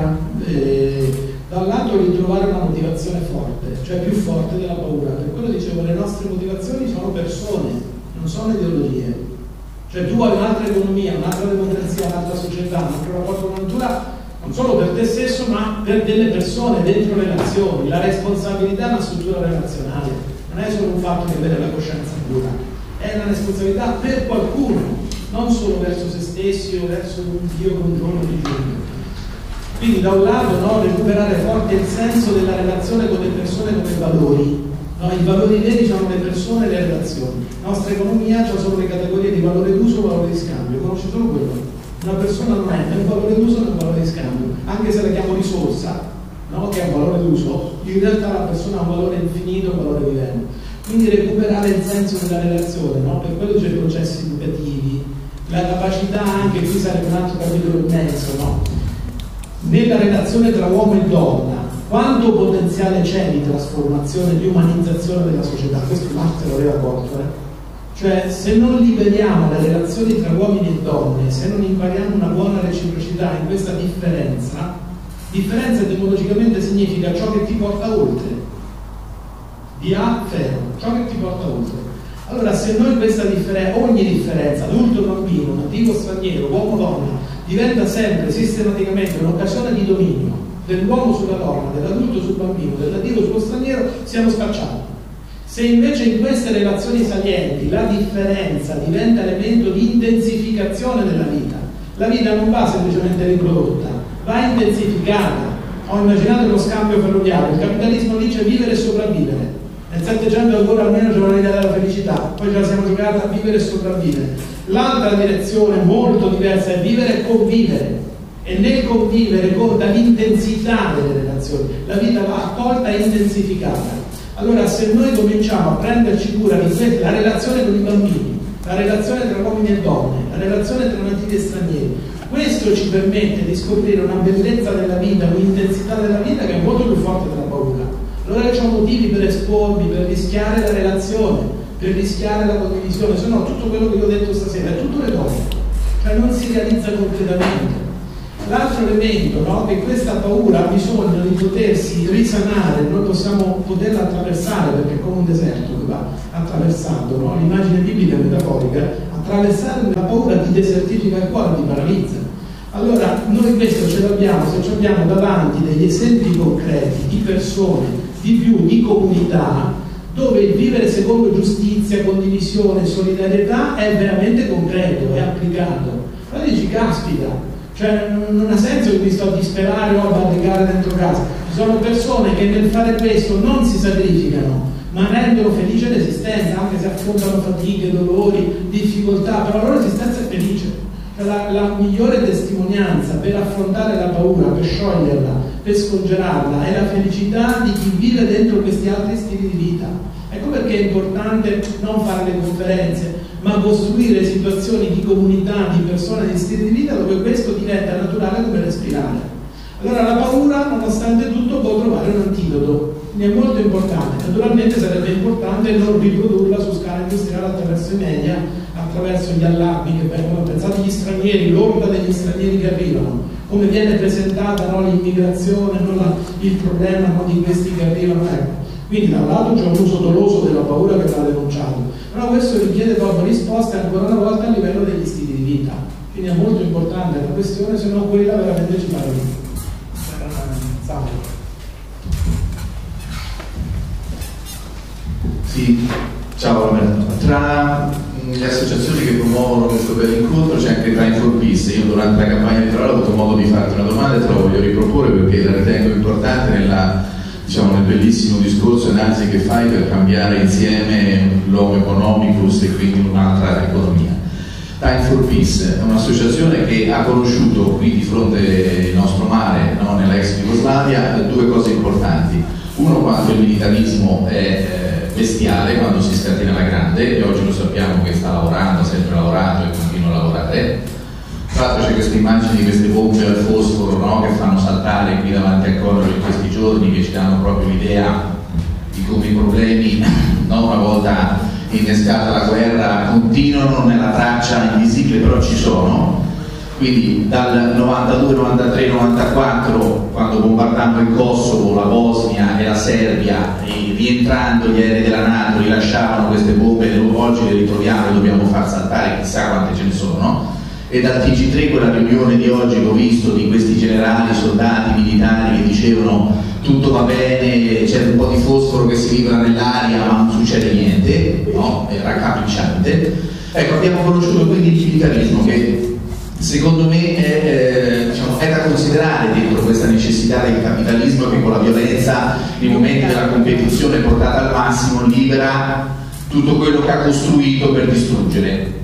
Significa eh, da un lato ritrovare una motivazione forte, cioè più forte della paura. Per quello dicevo, le nostre motivazioni sono persone, non sono ideologie. Cioè tu hai un'altra economia, un'altra democrazia, un'altra società, un altro rapporto con la natura, non solo per te stesso, ma per delle persone dentro le relazioni. La responsabilità è una struttura relazionale, non è solo un fatto di avere la coscienza pura, è una responsabilità per qualcuno, non solo verso se stessi o verso un Dio controllo di giugno. Quindi da un lato no, recuperare forte il senso della relazione con le persone come valori. No, I valori veri sono le persone e le relazioni. La nostra economia ha solo le categorie di valore d'uso e valore di scambio. Conosci solo quello. Una persona non è né un valore d'uso né un valore di scambio. Anche se la chiamo risorsa, no, che è un valore d'uso, in realtà la persona ha un valore infinito, un valore vivente. Quindi recuperare il senso della relazione, no? per quello c'è i processi educativi, la capacità anche qui sarebbe un altro capitolo immenso, no? Nella relazione tra uomo e donna, quanto potenziale c'è di trasformazione, di umanizzazione della società? Questo Marx lo aveva colto, eh? Cioè, se non liberiamo le relazioni tra uomini e donne, se non impariamo una buona reciprocità in questa differenza, differenza etimologicamente significa ciò che ti porta oltre. Di A ciò che ti porta oltre. Allora, se noi questa differenza, ogni differenza, adulto bambino, nativo straniero, uomo donna, diventa sempre sistematicamente un'occasione di dominio dell'uomo sulla donna, dell'adulto sul bambino, del nativo sullo straniero, siamo spacciati. Se invece in queste relazioni salienti la differenza diventa elemento di intensificazione della vita, la vita non va semplicemente riprodotta, va intensificata. Ho immaginato lo scambio ferroviario, il capitalismo dice vivere e sopravvivere. Nel Settecento ancora almeno c'era l'idea della felicità, poi ce la siamo giocata a vivere e sopravvivere. L'altra direzione molto diversa è vivere e convivere. E nel convivere conta l'intensità delle relazioni. La vita va accolta e intensificata. Allora se noi cominciamo a prenderci cura di questa, la relazione con i bambini, la relazione tra uomini e donne, la relazione tra nativi e stranieri, questo ci permette di scoprire una bellezza della vita, un'intensità della vita che è molto più forte della paura. Allora io ho motivi per espormi, per rischiare la relazione, per rischiare la condivisione, se no tutto quello che vi ho detto stasera è tutto cose, cioè non si realizza concretamente. L'altro elemento, no, che questa paura ha bisogno di potersi risanare, noi possiamo poterla attraversare perché è come un deserto che va attraversando, no? l'immagine biblica metaforica, attraversare la paura ti desertifica il cuore, ti paralizza. Allora noi questo ce l'abbiamo se ci abbiamo davanti degli esempi concreti di persone, di più, di comunità, dove il vivere secondo giustizia, condivisione, solidarietà è veramente concreto, è applicato. Ma dici, caspita, cioè non ha senso che mi sto a disperare o a barricare dentro casa. Ci sono persone che nel fare questo non si sacrificano, ma rendono felice l'esistenza, anche se affrontano fatiche, dolori, difficoltà, però la loro esistenza è felice. La, la migliore testimonianza per affrontare la paura, per scioglierla, per scongelarla, è la felicità di chi vive dentro questi altri stili di vita. Ecco perché è importante non fare le conferenze, ma costruire situazioni di comunità, di persone, di stili di vita dove questo diventa naturale come respirare. Allora la paura, nonostante tutto, può trovare un antidoto, quindi è molto importante. Naturalmente sarebbe importante non riprodurla su scala industriale attraverso i media, attraverso gli allarmi che vengono pensati gli stranieri, l'orda degli stranieri che arrivano, come viene presentata no, l'immigrazione, la, il problema no, di questi che arrivano. Ecco. Quindi da un lato c'è un uso doloso della paura che va denunciato, però questo richiede dopo risposte ancora una volta a livello degli stili di vita. Quindi è molto importante la questione, se no quella veramente ci parla. Sì, ciao Roberto. Tra le associazioni che promuovono questo bel incontro c'è anche Time for Peace. Io durante la campagna elettorale ho avuto modo di farti una domanda e te la voglio riproporre perché la ritengo importante nella diciamo, nel bellissimo discorso e analisi che fai per cambiare insieme l'homo economicus e quindi un'altra economia. Time for Peace è un'associazione che ha conosciuto qui di fronte al nostro mare, no, nella ex Jugoslavia, due cose importanti. Uno, quanto il militarismo è eh, bestiale, quando si scatena la grande, e oggi lo sappiamo che sta lavorando, ha sempre lavorato e continua a lavorare tra l'altro c'è questa immagine di queste bombe al fosforo no? che fanno saltare qui davanti a Corro in questi giorni che ci danno proprio l'idea di come i problemi no? una volta innescata la guerra continuano nella traccia invisibile però ci sono quindi dal 92, 93, 94 quando bombardando il Kosovo, la Bosnia e la Serbia e rientrando gli aerei della Nato rilasciavano queste bombe oggi le ritroviamo e dobbiamo far saltare chissà quante ce ne sono e dal TG3 quella riunione di oggi che ho visto di questi generali, soldati, militari che dicevano tutto va bene, c'è un po' di fosforo che si vibra nell'aria ma non succede niente, no? è raccapricciante. Ecco, abbiamo conosciuto quindi il militarismo che secondo me è, eh, diciamo, è, da considerare dentro questa necessità del capitalismo che con la violenza nei momenti della competizione portata al massimo libera tutto quello che ha costruito per distruggere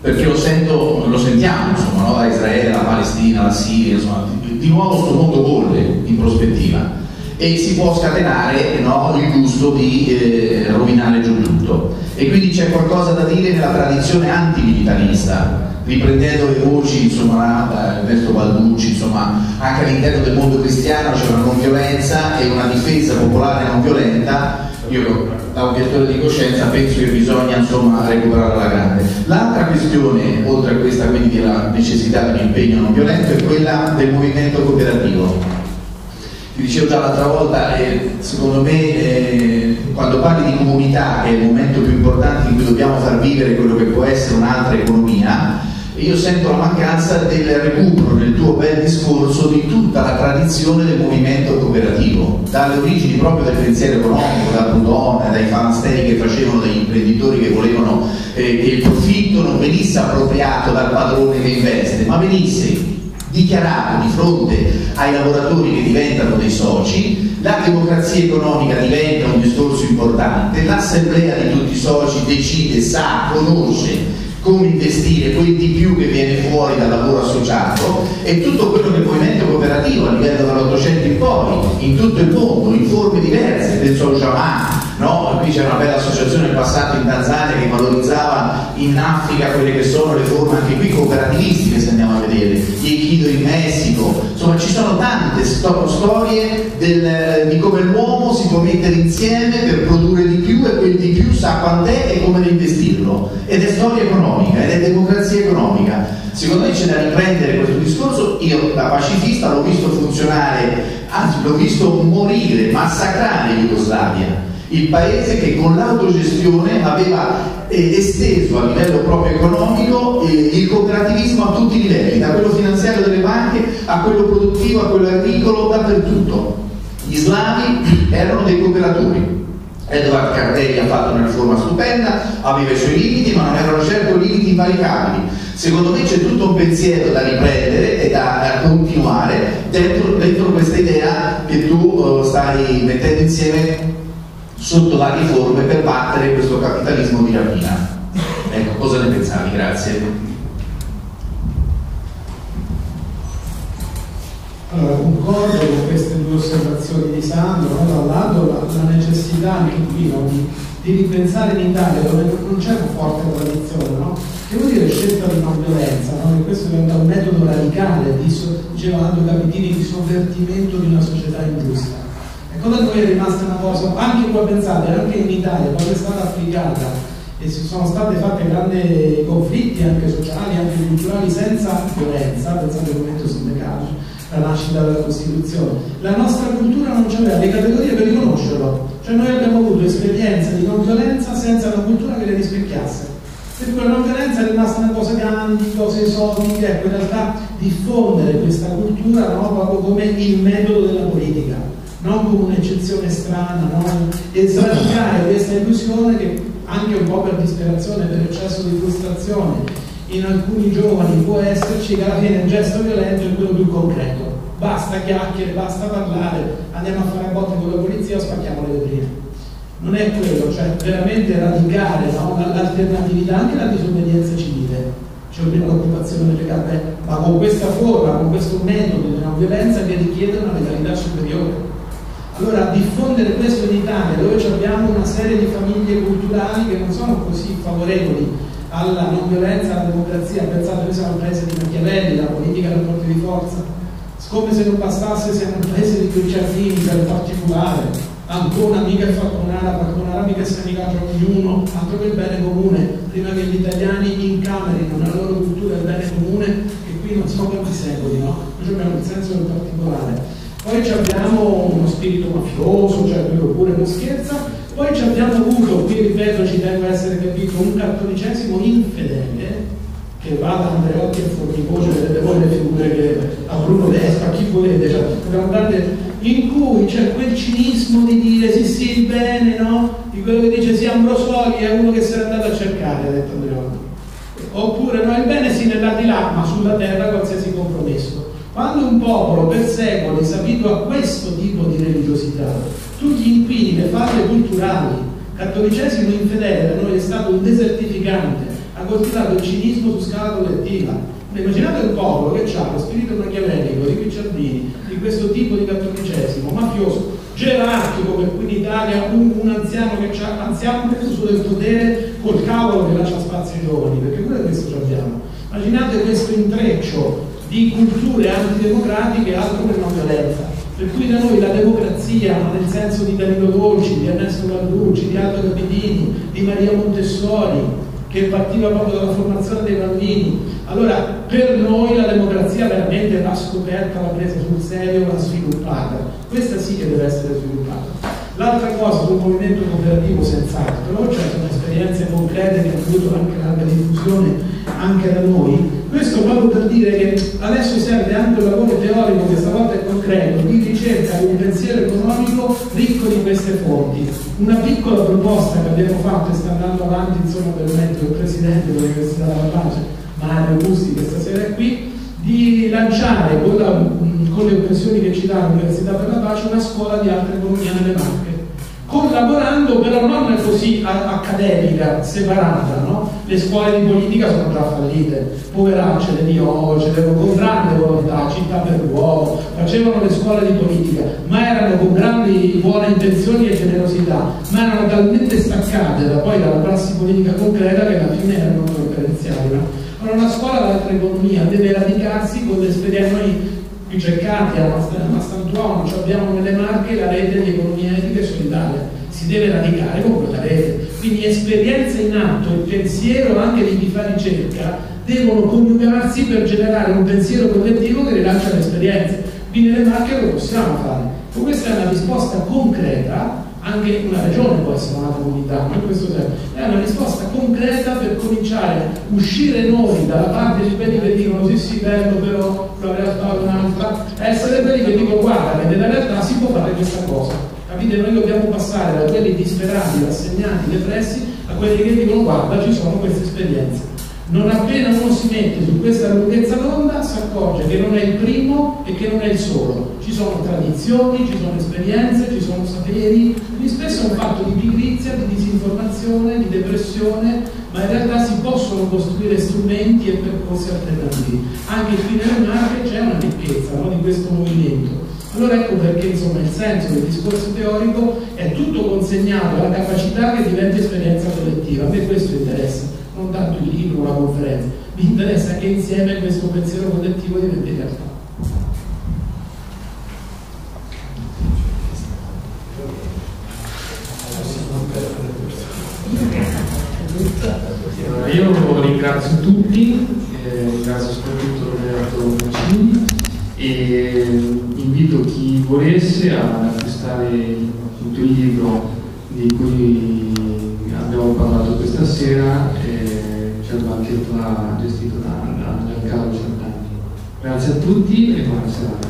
perché lo, sento, lo sentiamo insomma, no? da Israele, la Palestina, la Siria, insomma, di, di nuovo questo mondo bolle in prospettiva e si può scatenare no, il gusto di eh, rovinare giù tutto. E quindi c'è qualcosa da dire nella tradizione antimilitarista, riprendendo le voci, insomma, Ernesto Balducci, insomma, anche all'interno del mondo cristiano c'è una non violenza e una difesa popolare non violenta. Io da un gestore di coscienza penso che bisogna insomma recuperare la grande. L'altra questione, oltre a questa quindi della necessità di un impegno non violento, è quella del movimento cooperativo ti dicevo già l'altra volta, eh, secondo me eh, quando parli di comunità, che è il momento più importante in cui dobbiamo far vivere quello che può essere un'altra economia, io sento la mancanza del recupero nel tuo bel discorso di tutta la tradizione del movimento cooperativo, dalle origini proprio del pensiero economico, da Proudhon, dai fanasteri che facevano degli imprenditori che volevano eh, che il profitto non venisse appropriato dal padrone che investe, ma venisse dichiarato di fronte ai lavoratori che diventano dei soci, la democrazia economica diventa un discorso importante, l'assemblea di tutti i soci decide, sa, conosce come investire quel di più che viene fuori dal lavoro associato e tutto quello che il movimento cooperativo a livello dall'Ottocento in poi, in tutto il mondo, in forme diverse, penso al Jaman, no? qui c'è una bella associazione in passato in Tanzania che valorizzava in Africa quelle che sono le forme anche qui cooperativistiche se andiamo a vedere, gli Aikido in Messico, insomma ci sono tante sto storie del, di come l'uomo si può mettere insieme per produrre di più e quel di più sa quant'è e come investirlo. Ed è storia economica ed è democrazia economica. Secondo me c'è da riprendere questo discorso. Io da pacifista l'ho visto funzionare anzi l'ho visto morire massacrare Jugoslavia il paese che con l'autogestione aveva eh, esteso a livello proprio economico eh, il cooperativismo a tutti i livelli, da quello finanziario delle banche a quello produttivo, a quello agricolo, dappertutto. Gli slavi erano dei cooperatori. Edward Cartelli ha fatto una riforma stupenda, aveva i suoi limiti, ma non erano certo limiti invalicabili. Secondo me c'è tutto un pensiero da riprendere e da, da continuare dentro, dentro, questa idea che tu uh, stai mettendo insieme sotto varie forme per battere questo capitalismo di rapina. Ecco, cosa ne pensavi? Grazie. Allora, concordo con queste due osservazioni di Sandro, no? da la, la necessità anche qui no? di, ripensare in Italia dove non c'è una forte tradizione, no? che vuol dire scelta di non violenza, che questo diventa un metodo radicale, di, diceva Aldo Capitini, di sovvertimento di una società ingiusta Secondo noi è rimasta una cosa, anche qua pensate, anche in Italia, quando è stata applicata e si sono state fatte grandi conflitti anche sociali, anche culturali senza violenza, pensate al momento sindacale, la nascita della Costituzione. La nostra cultura non c'aveva le categorie per riconoscerlo, cioè noi abbiamo avuto esperienze di non violenza senza una cultura che le rispecchiasse. Per cui la non violenza è rimasta una cosa grande, cose esotiche, ecco in realtà diffondere questa cultura no, proprio come il metodo della politica non come un'eccezione strana, no? e sradicare questa illusione che anche un po' per disperazione, per eccesso di frustrazione in alcuni giovani può esserci che alla fine il gesto violento è quello più concreto. Basta chiacchiere, basta parlare, andiamo a fare botte con la polizia o spacchiamo le vetrine. Non è quello, cioè veramente radicare no? l'alternatività, anche la disobbedienza civile. C'è una l'occupazione delle gambe, ma con questa forma, con questo metodo di non violenza che richiede una legalità superiore allora diffondere questo in Italia, dove abbiamo una serie di famiglie culturali che non sono così favorevoli alla non violenza, alla democrazia, pensate noi siamo un paese di Machiavelli, la politica è rapporti di forza, come se non bastasse siamo un paese di Guicciardini per particolare, Ancona mica è Falconara, Falconara mica si amica ognuno, altro che il bene comune, prima che gli italiani incamerino nella loro cultura il bene comune, che qui non so quanti secoli, no? Noi abbiamo il senso del particolare. Poi abbiamo uno spirito mafioso, cioè quello pure non scherza, poi abbiamo avuto, qui ripeto ci deve essere capito, un cattolicesimo infedele che va da Andreotti a Fornicoce, vedete voi le figure che a Bruno Vespa, chi volete, cioè, in cui c'è quel cinismo di dire sì sì il bene, no? Di quello che dice sì Ambrosoli è uno che si è andato a cercare, ha detto Andreotti. Oppure no, il bene si nell'aldilà, ma sulla terra qualsiasi compromesso. Quando un popolo per secoli si abitua a questo tipo di religiosità, tutti gli inquini, le falle culturali, cattolicesimo infedele per noi è stato un desertificante, ha coltivato il cinismo su scala collettiva. Immaginate un popolo che ha lo spirito machiavellico di Guicciardini, di questo tipo di cattolicesimo, mafioso, gerarchico per cui in Italia un, un anziano che ha anziano uso del potere col cavolo che lascia spazio ai giovani, perché è questo che abbiamo. Immaginate questo intreccio di culture antidemocratiche altro che non violenza. Per cui da noi la democrazia, nel senso di Danilo Dolci, di Ernesto Balducci, di Aldo Capitini, di Maria Montessori, che partiva proprio dalla formazione dei bambini. Allora, per noi la democrazia veramente va scoperta, va presa sul serio, va sviluppata. Questa sì che deve essere sviluppata. L'altra cosa sul movimento cooperativo senz'altro, cioè sono esperienze concrete che hanno avuto anche larga diffusione anche da noi, questo proprio per dire che adesso serve anche un lavoro teorico, che stavolta è concreto, di ricerca di un pensiero economico ricco di queste fonti. Una piccola proposta che abbiamo fatto e sta andando avanti, insomma, per permetto il Presidente dell'Università della Pace, Mario Augusti, che stasera è qui, di lanciare con, la, con le occasioni che ci dà l'Università per la Pace una scuola di alta economia nelle Marche collaborando però non così accademica, separata, no? Le scuole di politica sono già fallite, poveracce di Io, ce con grande volontà, città per l'uomo, facevano le scuole di politica, ma erano con grandi buone intenzioni e generosità, ma erano talmente staccate da poi dalla prassi politica concreta che alla fine erano preferenziali. No? Allora una scuola d'altra economia deve radicarsi con l'esperienza, noi qui cercati a Mastantuono, cioè abbiamo nelle marche la rete di economia etica e solidale, si deve radicare con quella rete. Quindi esperienza in atto e pensiero anche di chi fa ricerca devono coniugarsi per generare un pensiero collettivo che rilancia l'esperienza. Qui nelle marche lo possiamo fare. Con questa è una risposta concreta anche una regione può essere una comunità, ma in questo senso è una risposta concreta per cominciare a uscire noi dalla parte di quelli che dicono sì sì bello però la realtà è un'altra, essere quelli che dicono guarda che nella realtà si può fare questa cosa. Capite? Noi dobbiamo passare da quelli disperati, rassegnati, depressi, a quelli che dicono guarda ci sono queste esperienze. Non appena uno si mette su questa lunghezza d'onda si accorge che non è il primo e che non è il solo. Ci sono tradizioni, ci sono esperienze, ci sono saperi, quindi spesso è un fatto di pigrizia, di disinformazione, di depressione, ma in realtà si possono costruire strumenti e percorsi alternativi. Anche nelle Marche c'è una ricchezza no, di questo movimento. Allora ecco perché insomma, il senso del discorso teorico è tutto consegnato alla capacità che diventi esperienza collettiva. A me questo interessa non tanto il libro o la conferenza, mi interessa che insieme questo pensiero collettivo diventi realtà. Io ringrazio tutti, eh, ringrazio soprattutto Roberto Mancini e invito chi volesse ad acquistare il tuo libro di cui abbiamo parlato questa sera. Eh, c'è il banchetto gestito da, da Giancarlo Giordani. Grazie a tutti e buona serata.